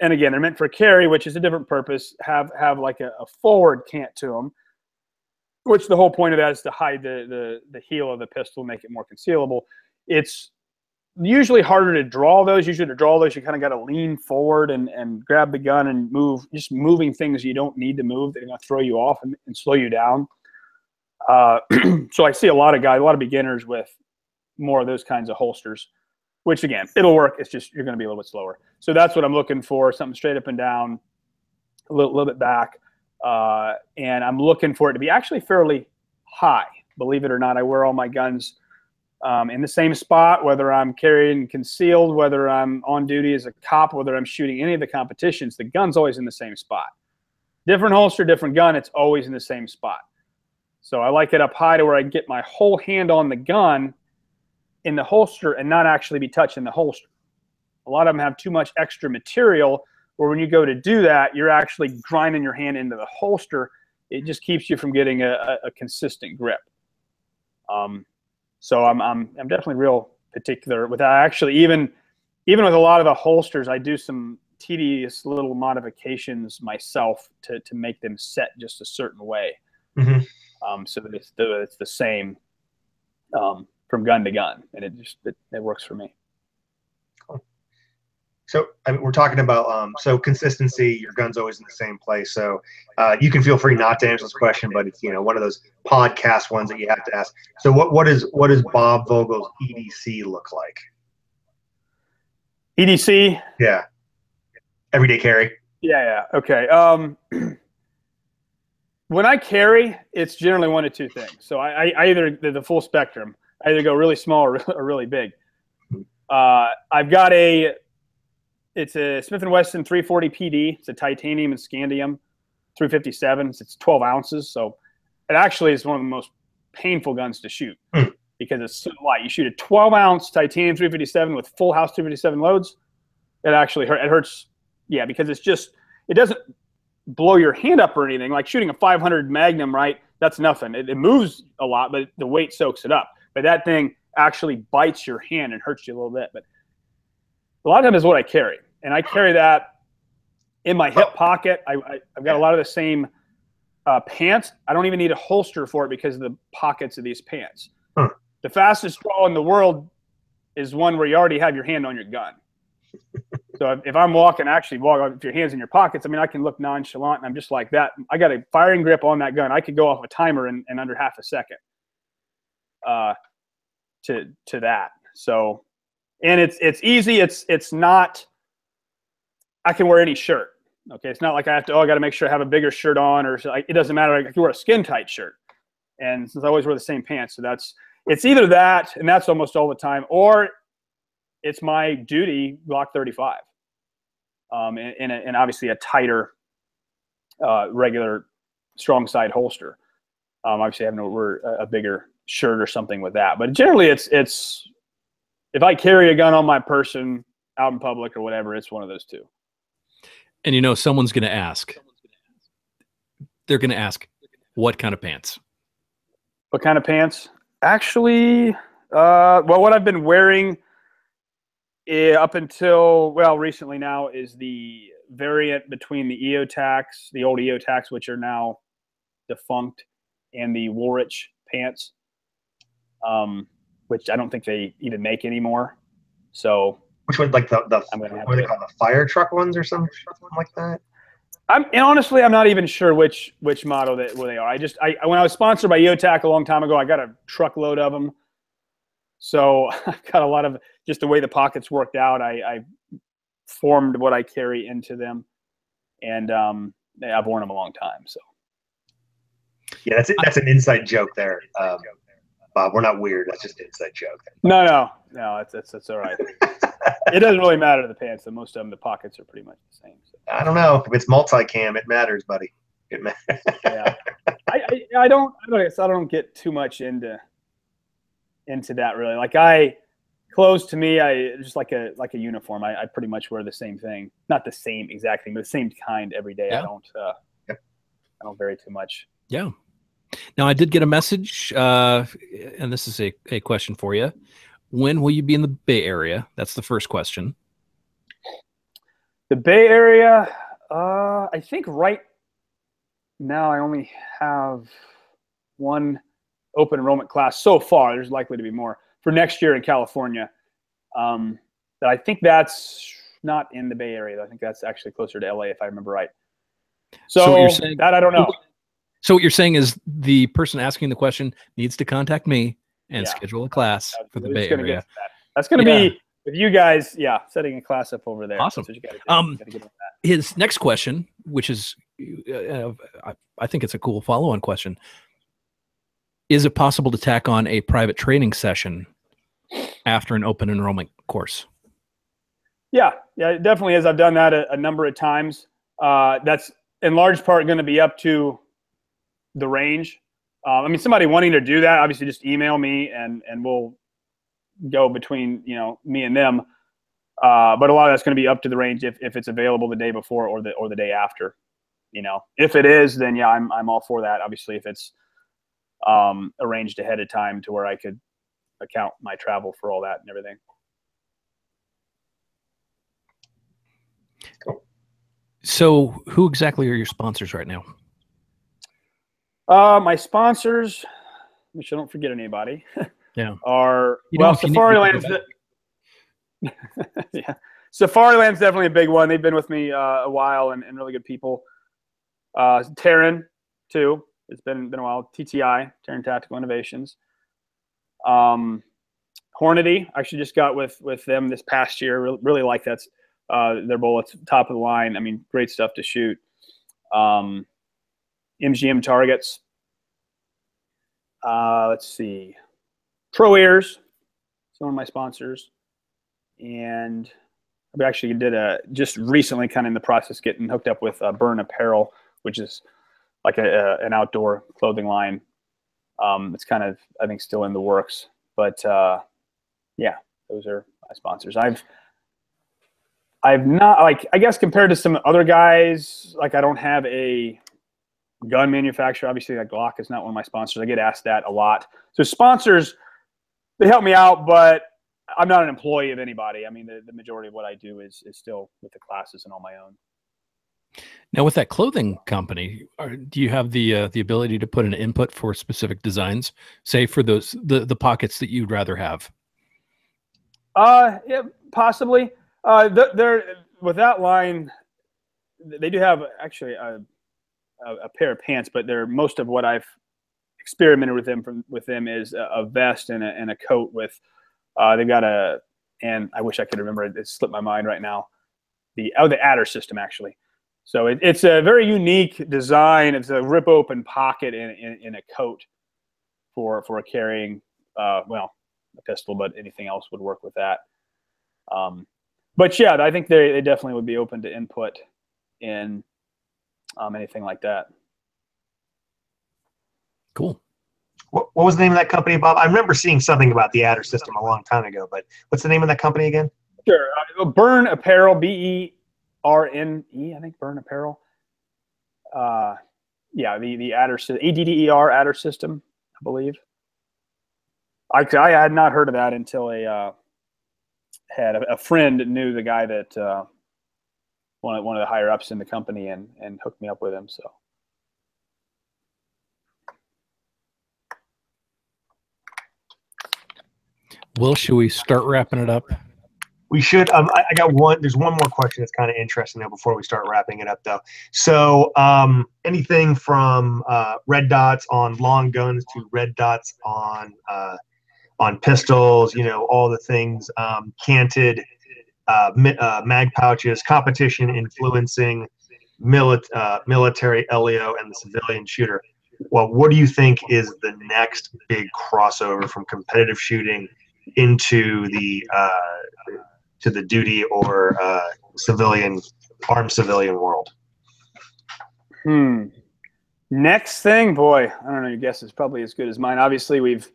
and again, they're meant for carry, which is a different purpose. Have have like a, a forward cant to them which the whole point of that is to hide the, the, the heel of the pistol, make it more concealable. It's usually harder to draw those. Usually to draw those, you kind of got to lean forward and, and grab the gun and move, just moving things you don't need to move that are going to throw you off and, and slow you down. Uh, (clears throat) so I see a lot of guys, a lot of beginners with more of those kinds of holsters, which again, it'll work. It's just you're going to be a little bit slower. So that's what I'm looking for, something straight up and down, a little, little bit back. Uh, and I'm looking for it to be actually fairly high. Believe it or not, I wear all my guns um, in the same spot, whether I'm carrying concealed, whether I'm on duty as a cop, whether I'm shooting any of the competitions. The gun's always in the same spot. Different holster, different gun. It's always in the same spot. So I like it up high to where I get my whole hand on the gun in the holster and not actually be touching the holster. A lot of them have too much extra material where when you go to do that, you're actually grinding your hand into the holster. It just keeps you from getting a, a, consistent grip. Um, so I'm, I'm, I'm definitely real particular with that. Actually, even even with a lot of the holsters, I do some tedious little modifications myself to, to make them set just a certain way. Mm-hmm. Um, so that it's the, it's the same um, from gun to gun, and it just it, it works for me. So I mean, we're talking about um, so consistency. Your gun's always in the same place. So uh, you can feel free not to answer this question, but it's you know one of those podcast ones that you have to ask. So what what is what does Bob Vogel's EDC look like? EDC. Yeah. Everyday carry. Yeah. Yeah. Okay. Um, (clears throat) when I carry, it's generally one of two things. So I, I either the, the, full spectrum. I either go really small or, or (laughs) really big. Uh, I've got a it's a Smith and Wesson 340 PD. It's a titanium and scandium 357. It's 12 ounces, so it actually is one of the most painful guns to shoot mm. because it's so light. You shoot a 12 ounce titanium 357 with full house 357 loads. It actually hurt. It hurts. Yeah, because it's just it doesn't blow your hand up or anything. Like shooting a 500 Magnum, right? That's nothing. It, it moves a lot, but the weight soaks it up. But that thing actually bites your hand and hurts you a little bit. But a lot of times is what I carry, and I carry that in my hip pocket. I, I have got a lot of the same uh, pants. I don't even need a holster for it because of the pockets of these pants. Huh. The fastest draw in the world is one where you already have your hand on your gun. (laughs) so if, if I'm walking, actually walk with your hands in your pockets, I mean, I can look nonchalant and I'm just like that. I got a firing grip on that gun. I could go off a timer in, in under half a second uh, to, to that. So, and it's, it's easy. It's, it's not, I can wear any shirt. Okay. It's not like I have to, oh, I got to make sure I have a bigger shirt on or it doesn't matter. I can wear a skin tight shirt. And since I always wear the same pants, so that's, it's either that, and that's almost all the time, or it's my duty Glock 35, um, and, and, obviously a tighter, uh, regular strong side holster. Um, obviously, I have no wear a bigger shirt or something with that, but generally, it's it's if I carry a gun on my person out in public or whatever, it's one of those two. And you know, someone's going to ask. They're going to ask, "What kind of pants?" What kind of pants? Actually, uh, well, what I've been wearing eh, up until well recently now is the variant between the EOTacs, the old EOTacs, which are now defunct, and the Woolrich pants, um, which I don't think they even make anymore. So which one, like the the what are they called, the fire truck ones or something, something like that? I'm and honestly, I'm not even sure which which model that where they are. I just I when I was sponsored by EOTac a long time ago, I got a truckload of them. So (laughs) I've got a lot of just the way the pockets worked out. I, I formed what I carry into them, and um, I've worn them a long time. So yeah, that's it. That's an inside joke there, um, Bob. We're not weird. That's just an inside joke. No, no, no. That's that's, that's all right. (laughs) it doesn't really matter to the pants. Most of them, the pockets are pretty much the same. So. I don't know if it's multicam. It matters, buddy. It matters. (laughs) yeah, I, I, I don't I don't I don't get too much into into that really. Like I clothes to me, I just like a like a uniform. I, I pretty much wear the same thing, not the same exact thing, but the same kind every day. Yeah. I don't uh, yep. I don't vary too much. Yeah. Now I did get a message, uh, and this is a, a question for you. When will you be in the Bay Area? That's the first question. The Bay Area, uh, I think right now I only have one open enrollment class so far. There's likely to be more for next year in California. Um, but I think that's not in the Bay Area. I think that's actually closer to LA, if I remember right. So, so you're saying, that I don't know. So what you're saying is the person asking the question needs to contact me and yeah. schedule a class for the Bay Area. That. That's going to yeah. be with you guys. Yeah, setting a class up over there. Awesome. Gotta, um, his next question, which is, uh, I, I think it's a cool follow-on question is it possible to tack on a private training session after an open enrollment course? Yeah, yeah, it definitely is. I've done that a, a number of times. Uh, that's in large part going to be up to the range. Uh, I mean, somebody wanting to do that, obviously, just email me and and we'll go between you know me and them. Uh, but a lot of that's going to be up to the range if, if it's available the day before or the or the day after. You know, if it is, then yeah, I'm I'm all for that. Obviously, if it's um, arranged ahead of time to where I could account my travel for all that and everything. Cool. So, who exactly are your sponsors right now? Uh, my sponsors, which I don't forget anybody. (laughs) Yeah. Are you well, Safariland's. (laughs) yeah, Safariland's definitely a big one. They've been with me uh, a while and, and really good people. Uh, Taran, too. It's been been a while. TTI, Taran Tactical Innovations. Um, Hornady, I actually just got with with them this past year. Really, really like that. Uh, their bullets, top of the line. I mean, great stuff to shoot. Um, MGM targets. Uh, let's see. Pro Ears, some of my sponsors, and I actually did a just recently, kind of in the process, getting hooked up with uh, Burn Apparel, which is like a, a, an outdoor clothing line. Um, it's kind of I think still in the works, but uh, yeah, those are my sponsors. I've I've not like I guess compared to some other guys, like I don't have a gun manufacturer. Obviously, like Glock is not one of my sponsors. I get asked that a lot. So sponsors, they help me out, but I'm not an employee of anybody. I mean, the, the majority of what I do is is still with the classes and on my own. Now, with that clothing company, are, do you have the uh, the ability to put an input for specific designs, say for those the the pockets that you'd rather have? Uh, yeah, possibly. Uh, they're with that line, they do have actually a, a, a, pair of pants, but they're most of what I've experimented with them from with them is a, a vest and a, and a coat with. Uh, they've got a, and I wish I could remember it. It slipped my mind right now. The oh, the adder system actually. So it, it's a very unique design. It's a rip open pocket in, in, in a coat for for carrying, uh, well, a pistol, but anything else would work with that. Um, but yeah, I think they, they definitely would be open to input in um, anything like that. Cool. What, what was the name of that company, Bob? I remember seeing something about the adder system a long time ago, but what's the name of that company again? Sure. Uh, Berne Apparel, B E R N E, I think Berne Apparel. Uh, yeah, the, the adder, A D D E R adder system, I believe. I, I had not heard of that until a, uh, had a, a, friend knew the guy that uh, one of one of the higher ups in the company and and hooked me up with him. So. Well, should we start wrapping it up? We should. Um, I, I, got one. There's one more question that's kind of interesting though before we start wrapping it up though. So, um, anything from uh, red dots on long guns to red dots on uh, on pistols, you know, all the things, um, canted uh, uh, mag pouches, competition influencing mili- uh, military LEO and the civilian shooter. Well, what do you think is the next big crossover from competitive shooting into the uh, to the duty or uh, civilian armed civilian world? Hmm. Next thing, boy, I don't know. Your guess is probably as good as mine. Obviously, we've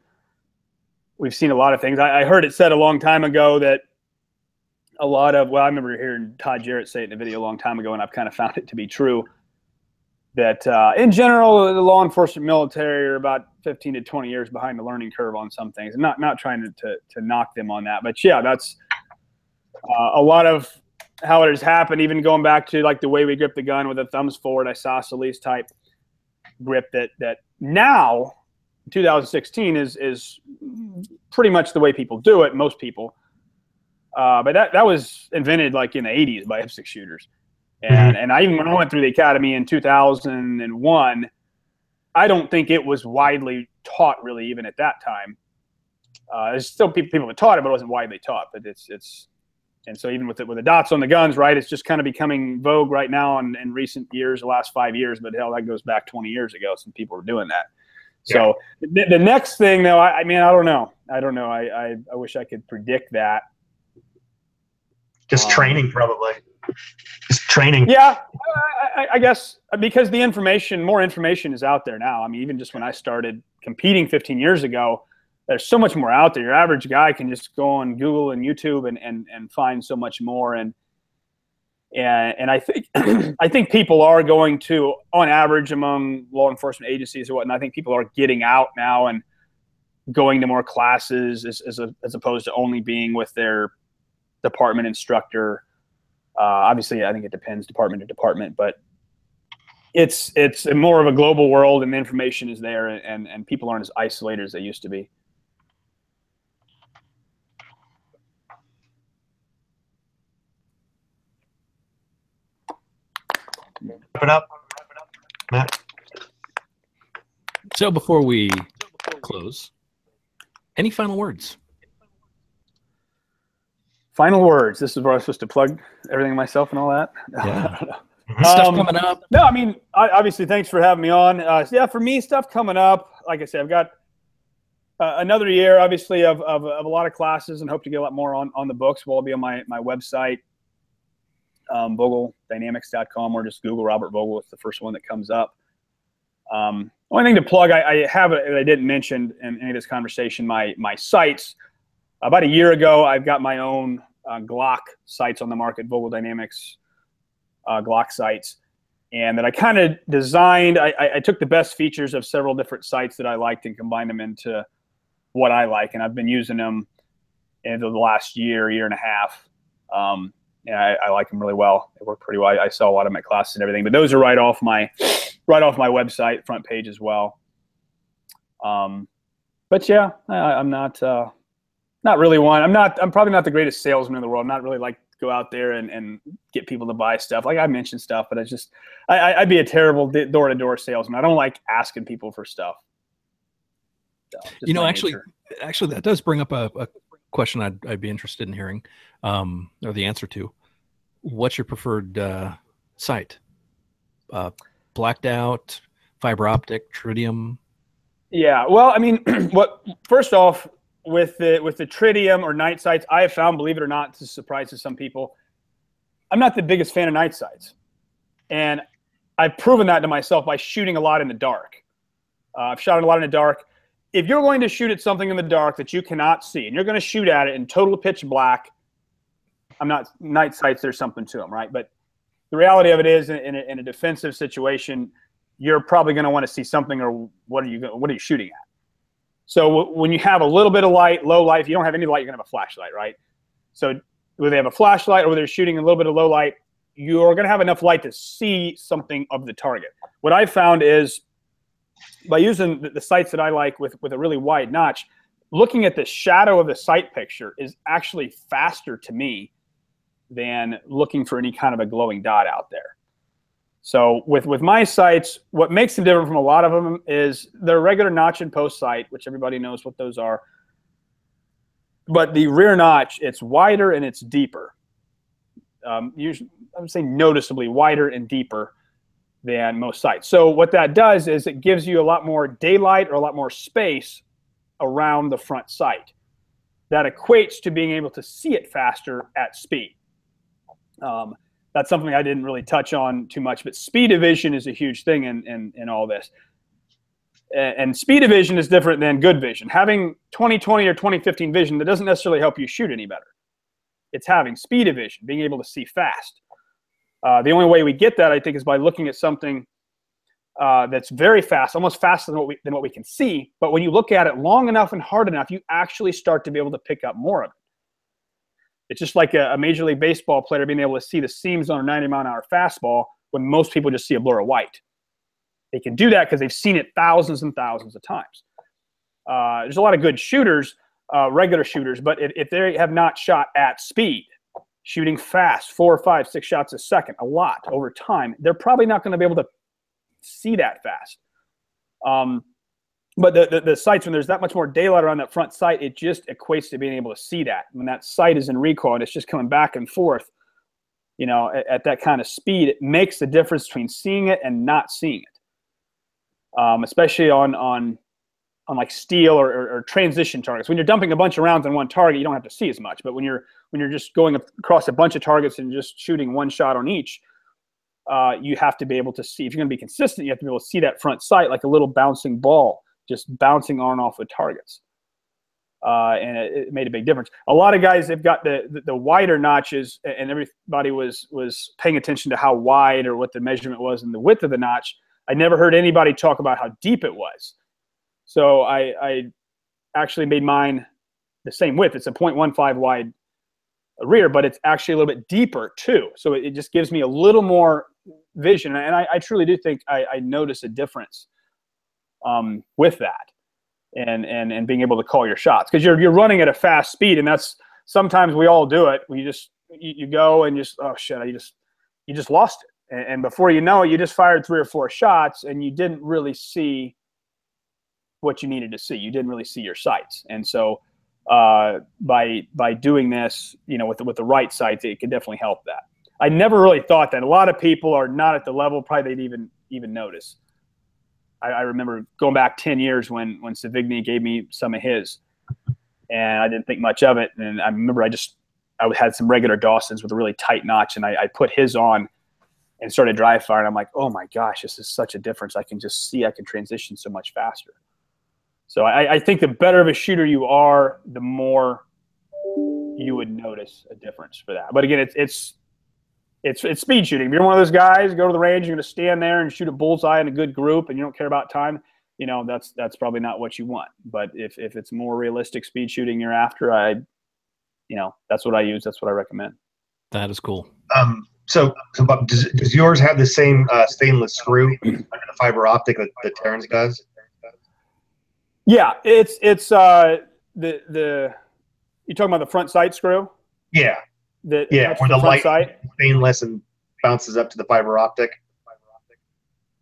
we've seen a lot of things. I, I, heard it said a long time ago that a lot of well, I remember hearing Todd Jarrett say it in a video a long time ago, and I've kind of found it to be true. That uh, in general, the law enforcement military are about 15 to 20 years behind the learning curve on some things. And not not trying to, to, to knock them on that, but yeah, that's uh, a lot of how it has happened. Even going back to like the way we grip the gun with the thumbs forward, isosceles type grip that that now 2016 is is pretty much the way people do it. Most people, uh, but that that was invented like in the 80s by IPSC shooters, and mm-hmm. and I even when I went through the academy in 2001, I don't think it was widely taught really even at that time. Uh, there's still people people that taught it, but it wasn't widely taught. But it's it's and so even with the, with the dots on the guns, right, it's just kind of becoming vogue right now in, in recent years, the last five years. But hell, that goes back 20 years ago. Some people were doing that. So the, the, next thing, though, I, I, mean, I don't know. I don't know. I, I, I wish I could predict that. Just um, training, probably. Just training. Yeah, I, I, guess because the information, more information is out there now. I mean, even just when I started competing 15 years ago, there's so much more out there. Your average guy can just go on Google and YouTube and and, and find so much more. And and and I think (clears throat) I think people are going to, on average, among law enforcement agencies or whatnot. I think people are getting out now and going to more classes as as, a, as opposed to only being with their department instructor. Uh, obviously, I think it depends department to department, but it's it's more of a global world, and the information is there, and and people aren't as isolated as they used to be. Wrap it up, Matt. So before we close, any final words? Final words. This is where I am supposed to plug everything myself and all that. (laughs) Yeah. (laughs) stuff um, coming up. No, I mean, I, obviously, thanks for having me on. Uh, yeah, for me, stuff coming up. Like I said, I've got uh, another year, obviously, of, of, of, a lot of classes and hope to get a lot more on, on the books. Will all be on my, my website um, VogelDynamics.com or just Google Robert Vogel. It's the first one that comes up. Um, only thing to plug, I, I have it, I didn't mention in any of this conversation, my, my sites. About a year ago, I've got my own uh, Glock sights on the market, Vogel Dynamics uh, Glock sights, and that I kind of designed. I, I, took the best features of several different sights that I liked and combined them into what I like, and I've been using them in the last year, year and a half. Um, and I, I, like them really well. They work pretty well. I, I sell a lot of my classes and everything, but those are right off my right off my website front page as well. Um, but yeah, I, am not uh, not really one. I'm not. I'm probably not the greatest salesman in the world. I'm not really like go out there and, and get people to buy stuff. Like I mentioned stuff, but it's just I, I'd be a terrible door to door salesman. I don't like asking people for stuff. So, you know, actually, nature. actually, that does bring up a, a question I'd, I'd be interested in hearing, um, or the answer to. What's your preferred uh, sight? Uh, blacked out, fiber optic, tritium. Yeah, well, I mean, (clears throat) what first off, with the with the tritium or night sights, I have found, believe it or not, to surprise to some people, I'm not the biggest fan of night sights, and I've proven that to myself by shooting a lot in the dark. Uh, I've shot a lot in the dark. If you're going to shoot at something in the dark that you cannot see, and you're going to shoot at it in total pitch black, I'm not night sights. There's something to them, right? But the reality of it is, in a, in a defensive situation, you're probably going to want to see something, or what are you what are you shooting at? So when you have a little bit of light, low light, if you don't have any light, you're gonna have a flashlight, right? So whether they have a flashlight or they're shooting a little bit of low light, you're gonna have enough light to see something of the target. What I found is by using the, the sights that I like with with a really wide notch, looking at the shadow of the sight picture is actually faster to me than looking for any kind of a glowing dot out there. So with with my sights, what makes them different from a lot of them is their regular notch and post sight, which everybody knows what those are. But the rear notch, it's wider and it's deeper. Um, usually, I would say noticeably wider and deeper than most sights. So what that does is it gives you a lot more daylight or a lot more space around the front sight. That equates to being able to see it faster at speed. Um, that's something I didn't really touch on too much, but speed of vision is a huge thing in, in, in all this. And speed of vision is different than good vision. Having 2020 or 2015 vision, that doesn't necessarily help you shoot any better. It's having speed of vision, being able to see fast. Uh, the only way we get that, I think, is by looking at something uh, that's very fast, almost faster than what, we, than what we can see. But when you look at it long enough and hard enough, you actually start to be able to pick up more of it. It's just like a, a major league baseball player being able to see the seams on a 90 mile an hour fastball when most people just see a blur of white. They can do that because they've seen it thousands and thousands of times. Uh, there's a lot of good shooters, uh, regular shooters, but if, if they have not shot at speed, shooting fast, four or five, six shots a second, a lot over time, they're probably not going to be able to see that fast. Um, but the, the, the, sights when there's that much more daylight around that front sight it just equates to being able to see that. When that sight is in recoil and it's just coming back and forth you know at, at that kind of speed it makes the difference between seeing it and not seeing it. Um, especially on on on like steel or, or, or, transition targets. When you're dumping a bunch of rounds on one target you don't have to see as much. But when you're when you're just going across a bunch of targets and just shooting one shot on each uh, you have to be able to see. If you're going to be consistent you have to be able to see that front sight like a little bouncing ball just bouncing on and off of targets. Uh, and it, it, made a big difference. A lot of guys have got the, the, the wider notches, and everybody was was paying attention to how wide or what the measurement was and the width of the notch. I never heard anybody talk about how deep it was. So I, I actually made mine the same width. It's a 0.15 wide rear, but it's actually a little bit deeper too. So it, it just gives me a little more vision, and I, I truly do think I, I notice a difference um, with that and, and, and being able to call your shots because you're, you're running at a fast speed and that's sometimes we all do it. We just, you, you go and just, oh shit, you just, you just lost it. And, and before you know it, you just fired three or four shots and you didn't really see what you needed to see. You didn't really see your sights. And so, uh, by by doing this, you know, with the, with the right sights, it can definitely help that. I never really thought that. A lot of people are not at the level probably they'd even even notice. I, I, remember going back 10 years when, when Sevigny gave me some of his and I didn't think much of it. And I remember I just, I had some regular Dawsons with a really tight notch and I, I put his on and started dry fire. And I'm like, oh my gosh, this is such a difference. I can just see I can transition so much faster. So I, I think the better of a shooter you are, the more you would notice a difference for that. But again, it's it's it's it's speed shooting. If you're one of those guys, go to the range, you're going to stand there and shoot a bullseye in a good group, and you don't care about time. You know, that's that's probably not what you want. But if if it's more realistic speed shooting you're after, I, you know, that's what I use. That's what I recommend. That is cool. Um, so, so Bob, does, does yours have the same uh, stainless screw (clears throat) under the fiber optic that the Taran's does? Yeah, it's it's uh the the you talking about the front sight screw? Yeah, The Yeah, that's where the the light- sight. stainless and bounces up to the fiber optic.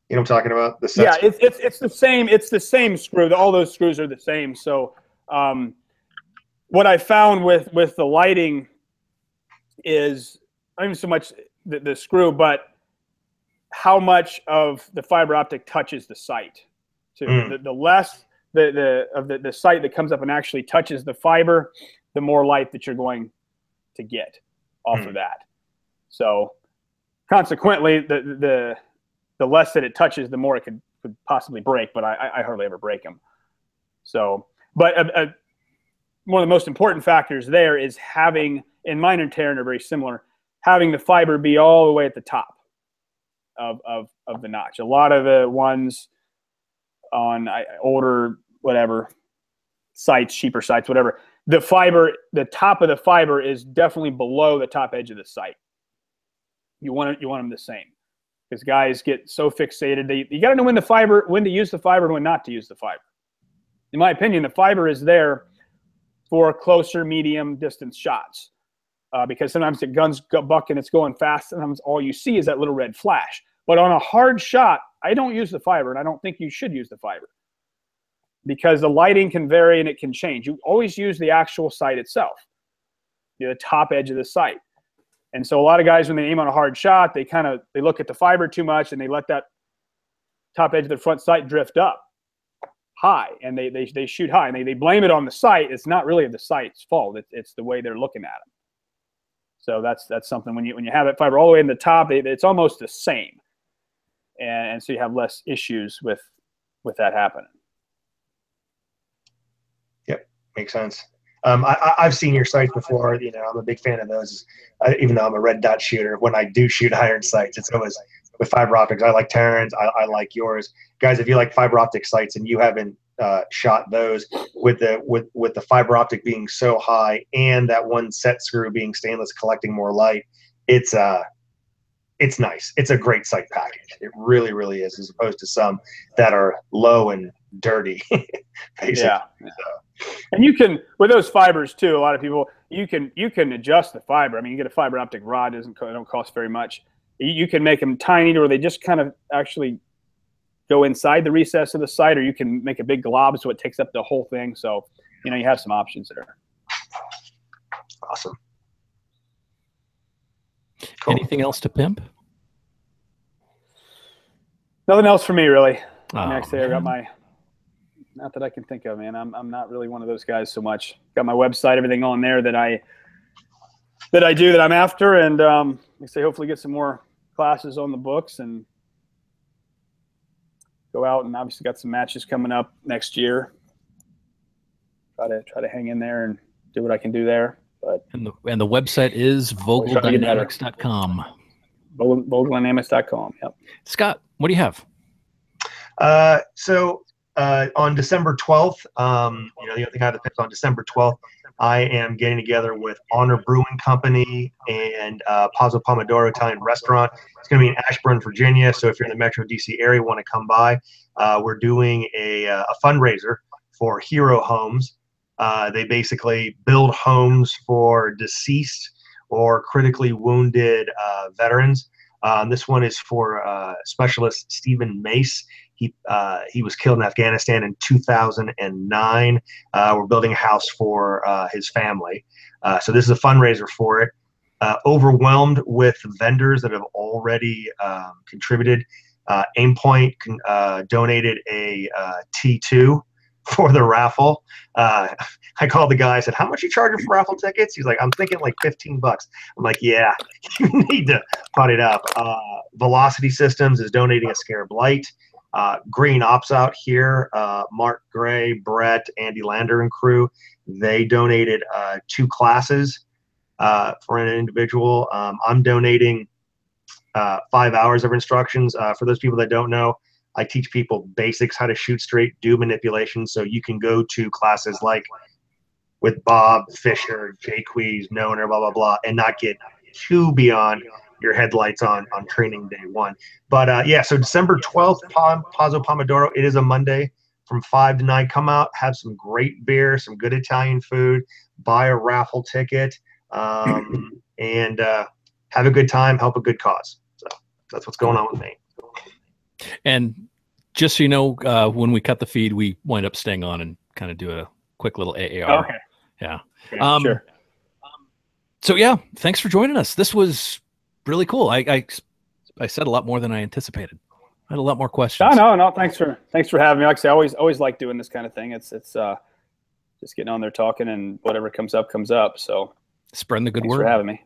You know what I'm talking about? The Yeah, it's it's it's the same. It's the same screw. All those screws are the same. So, um, what I found with with the lighting is not even so much the, the screw, but how much of the fiber optic touches the sight. So Mm. the, the less the the of the, the sight that comes up and actually touches the fiber, the more light that you're going to get off Mm. of that. So consequently, the the the less that it touches, the more it could, could possibly break. But I, I- hardly ever break them. So, but uh, uh, one of the most important factors there is having, and mine and Taran are very similar, having the fiber be all the way at the top of, of, of the notch. A lot of the ones on I, older, whatever, sights, cheaper sights, whatever, the fiber, the top of the fiber is definitely below the top edge of the sight. You want it, you want them the same because guys get so fixated. They you got to know when the fiber, when to use the fiber, and when not to use the fiber. In my opinion, the fiber is there for closer, medium distance shots uh, because sometimes the gun's buck and it's going fast. Sometimes all you see is that little red flash. But on a hard shot, I don't use the fiber, and I don't think you should use the fiber because the lighting can vary and it can change. You always use the actual sight itself, you know, the top edge of the sight. And so a lot of guys, when they aim on a hard shot, they kind of they look at the fiber too much and they let that top edge of the front sight drift up high, and they they, they shoot high, and they, they blame it on the sight. It's not really the sight's fault. It's, it's the way they're looking at it. So that's that's something when you when you have that fiber all the way in the top, it, it's almost the same, and, and so you have less issues with with that happening. Makes sense. Um, I, I- I've seen your sights before. You know, I'm a big fan of those. Uh, even though I'm a red dot shooter, when I do shoot (laughs) iron sights, it's always with fiber optics. I like Taran's. I, I like yours, guys. If you like fiber optic sights and you haven't uh, shot those with the with with the fiber optic being so high and that one set screw being stainless, collecting more light, it's uh it's nice. It's a great sight package. It really, really is, as opposed to some that are low and dirty. (laughs) basically. Yeah. And you can with those fibers too. A lot of people you can you can adjust the fiber. I mean, you get a fiber optic rod doesn't don't cost very much. You, you can make them tiny to where they just kind of actually go inside the recess of the sight, or you can make a big glob so it takes up the whole thing. So you know you have some options there. Awesome. Cool. Anything else to pimp? Nothing else for me really. Oh, Next day I got my. Not that I can think of, man. I'm I'm not really one of those guys so much. Got my website, everything on there that I that I do that I'm after, and um, like I say hopefully get some more classes on the books and go out and obviously got some matches coming up next year. Try to try to hang in there and do what I can do there. But And the, and the website is trying to get better. vogeldynamics.com. VogelDynamics.com. Yep. Scott, what do you have? Uh, so uh, on December 12th, um, you know, the other have to pitch on December 12th, I am getting together with Honor Brewing Company and uh, Pazzo Pomodoro Italian Restaurant. It's going to be in Ashburn, Virginia. So if you're in the Metro DC area, want to come by, uh, we're doing a, uh, a fundraiser for Hero Homes. Uh, they basically build homes for deceased or critically wounded uh, veterans. Um, this one is for uh, specialist Stephen Mace. He uh, he was killed in Afghanistan in 2009. Uh, we're building a house for uh, his family. Uh, so this is a fundraiser for it. Uh, overwhelmed with vendors that have already um, contributed. Uh, Aimpoint donated a uh, T2 (laughs) for the raffle. Uh, (laughs) I called the guy. I said, "How much you charging for raffle tickets?" He's like, "I'm thinking like 15 bucks." I'm like, "Yeah, (laughs) you need to put it up." Uh, Velocity Systems is donating a Scarab Light. Uh, Green Ops out here, uh, Mark Gray, Brett, Andy Lander, and crew. They donated uh, two classes uh, for an individual. Um, I'm donating uh, five hours of instructions. Uh, for those people that don't know, I teach people basics how to shoot straight, do manipulation. So you can go to classes like with Bob Fisher, Jaques, Noner, blah blah blah, and not get too beyond your headlights on on training day one. But uh, yeah, so December twelfth, Pazzo Pomodoro. It is a Monday from five to nine. Come out, have some great beer, some good Italian food, buy a raffle ticket, um, (clears throat) and uh, have a good time. Help a good cause. So that's what's going on with me. And just so you know, uh, when we cut the feed, we wind up staying on and kind of do a quick little AAR. Okay. Yeah. Um, sure. So yeah, thanks for joining us. This was really cool. I, I, I said a lot more than I anticipated. I had a lot more questions. No, no, no. Thanks for thanks for having me. Like I say, I always always like doing this kind of thing. It's it's uh just getting on there talking and whatever comes up comes up. So spreading the good thanks word. for having me.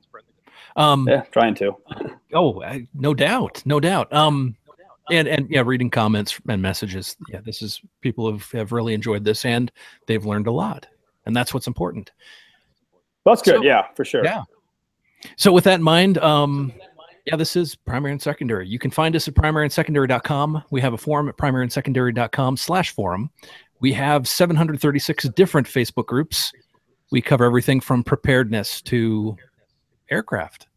Um, yeah, trying to. oh, I, no doubt, no doubt. Um, and and yeah, reading comments and messages. Yeah, this is people have have really enjoyed this and they've learned a lot, and that's what's important. That's good. So, yeah, for sure. Yeah. So with that in mind, um, yeah, this is primary and secondary. You can find us at primaryandsecondary.com. We have a forum at primaryandsecondary.com slash forum. We have 736 different Facebook groups. We cover everything from preparedness to aircraft.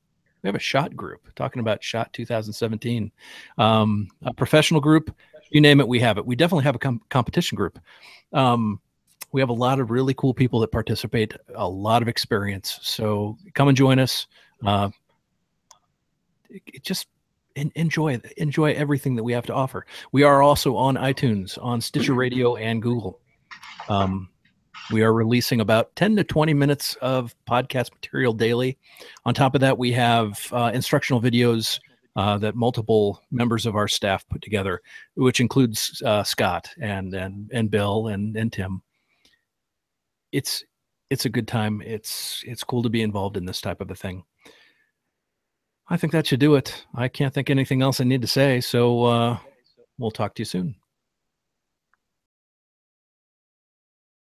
We have a shot group talking about shot 2017, um, a professional group, you name it, we have it. We definitely have a com- competition group. Um, we have a lot of really cool people that participate, a lot of experience. So come and join us. Uh, just enjoy enjoy everything that we have to offer. We are also on iTunes, on Stitcher Radio, and Google. Um, we are releasing about 10 to 20 minutes of podcast material daily. On top of that, we have uh, instructional videos uh, that multiple members of our staff put together, which includes uh, Scott and and and Bill and and Tim. It's it's a good time. It's it's cool to be involved in this type of a thing. I think that should do it. I can't think anything else I need to say. So uh, we'll talk to you soon.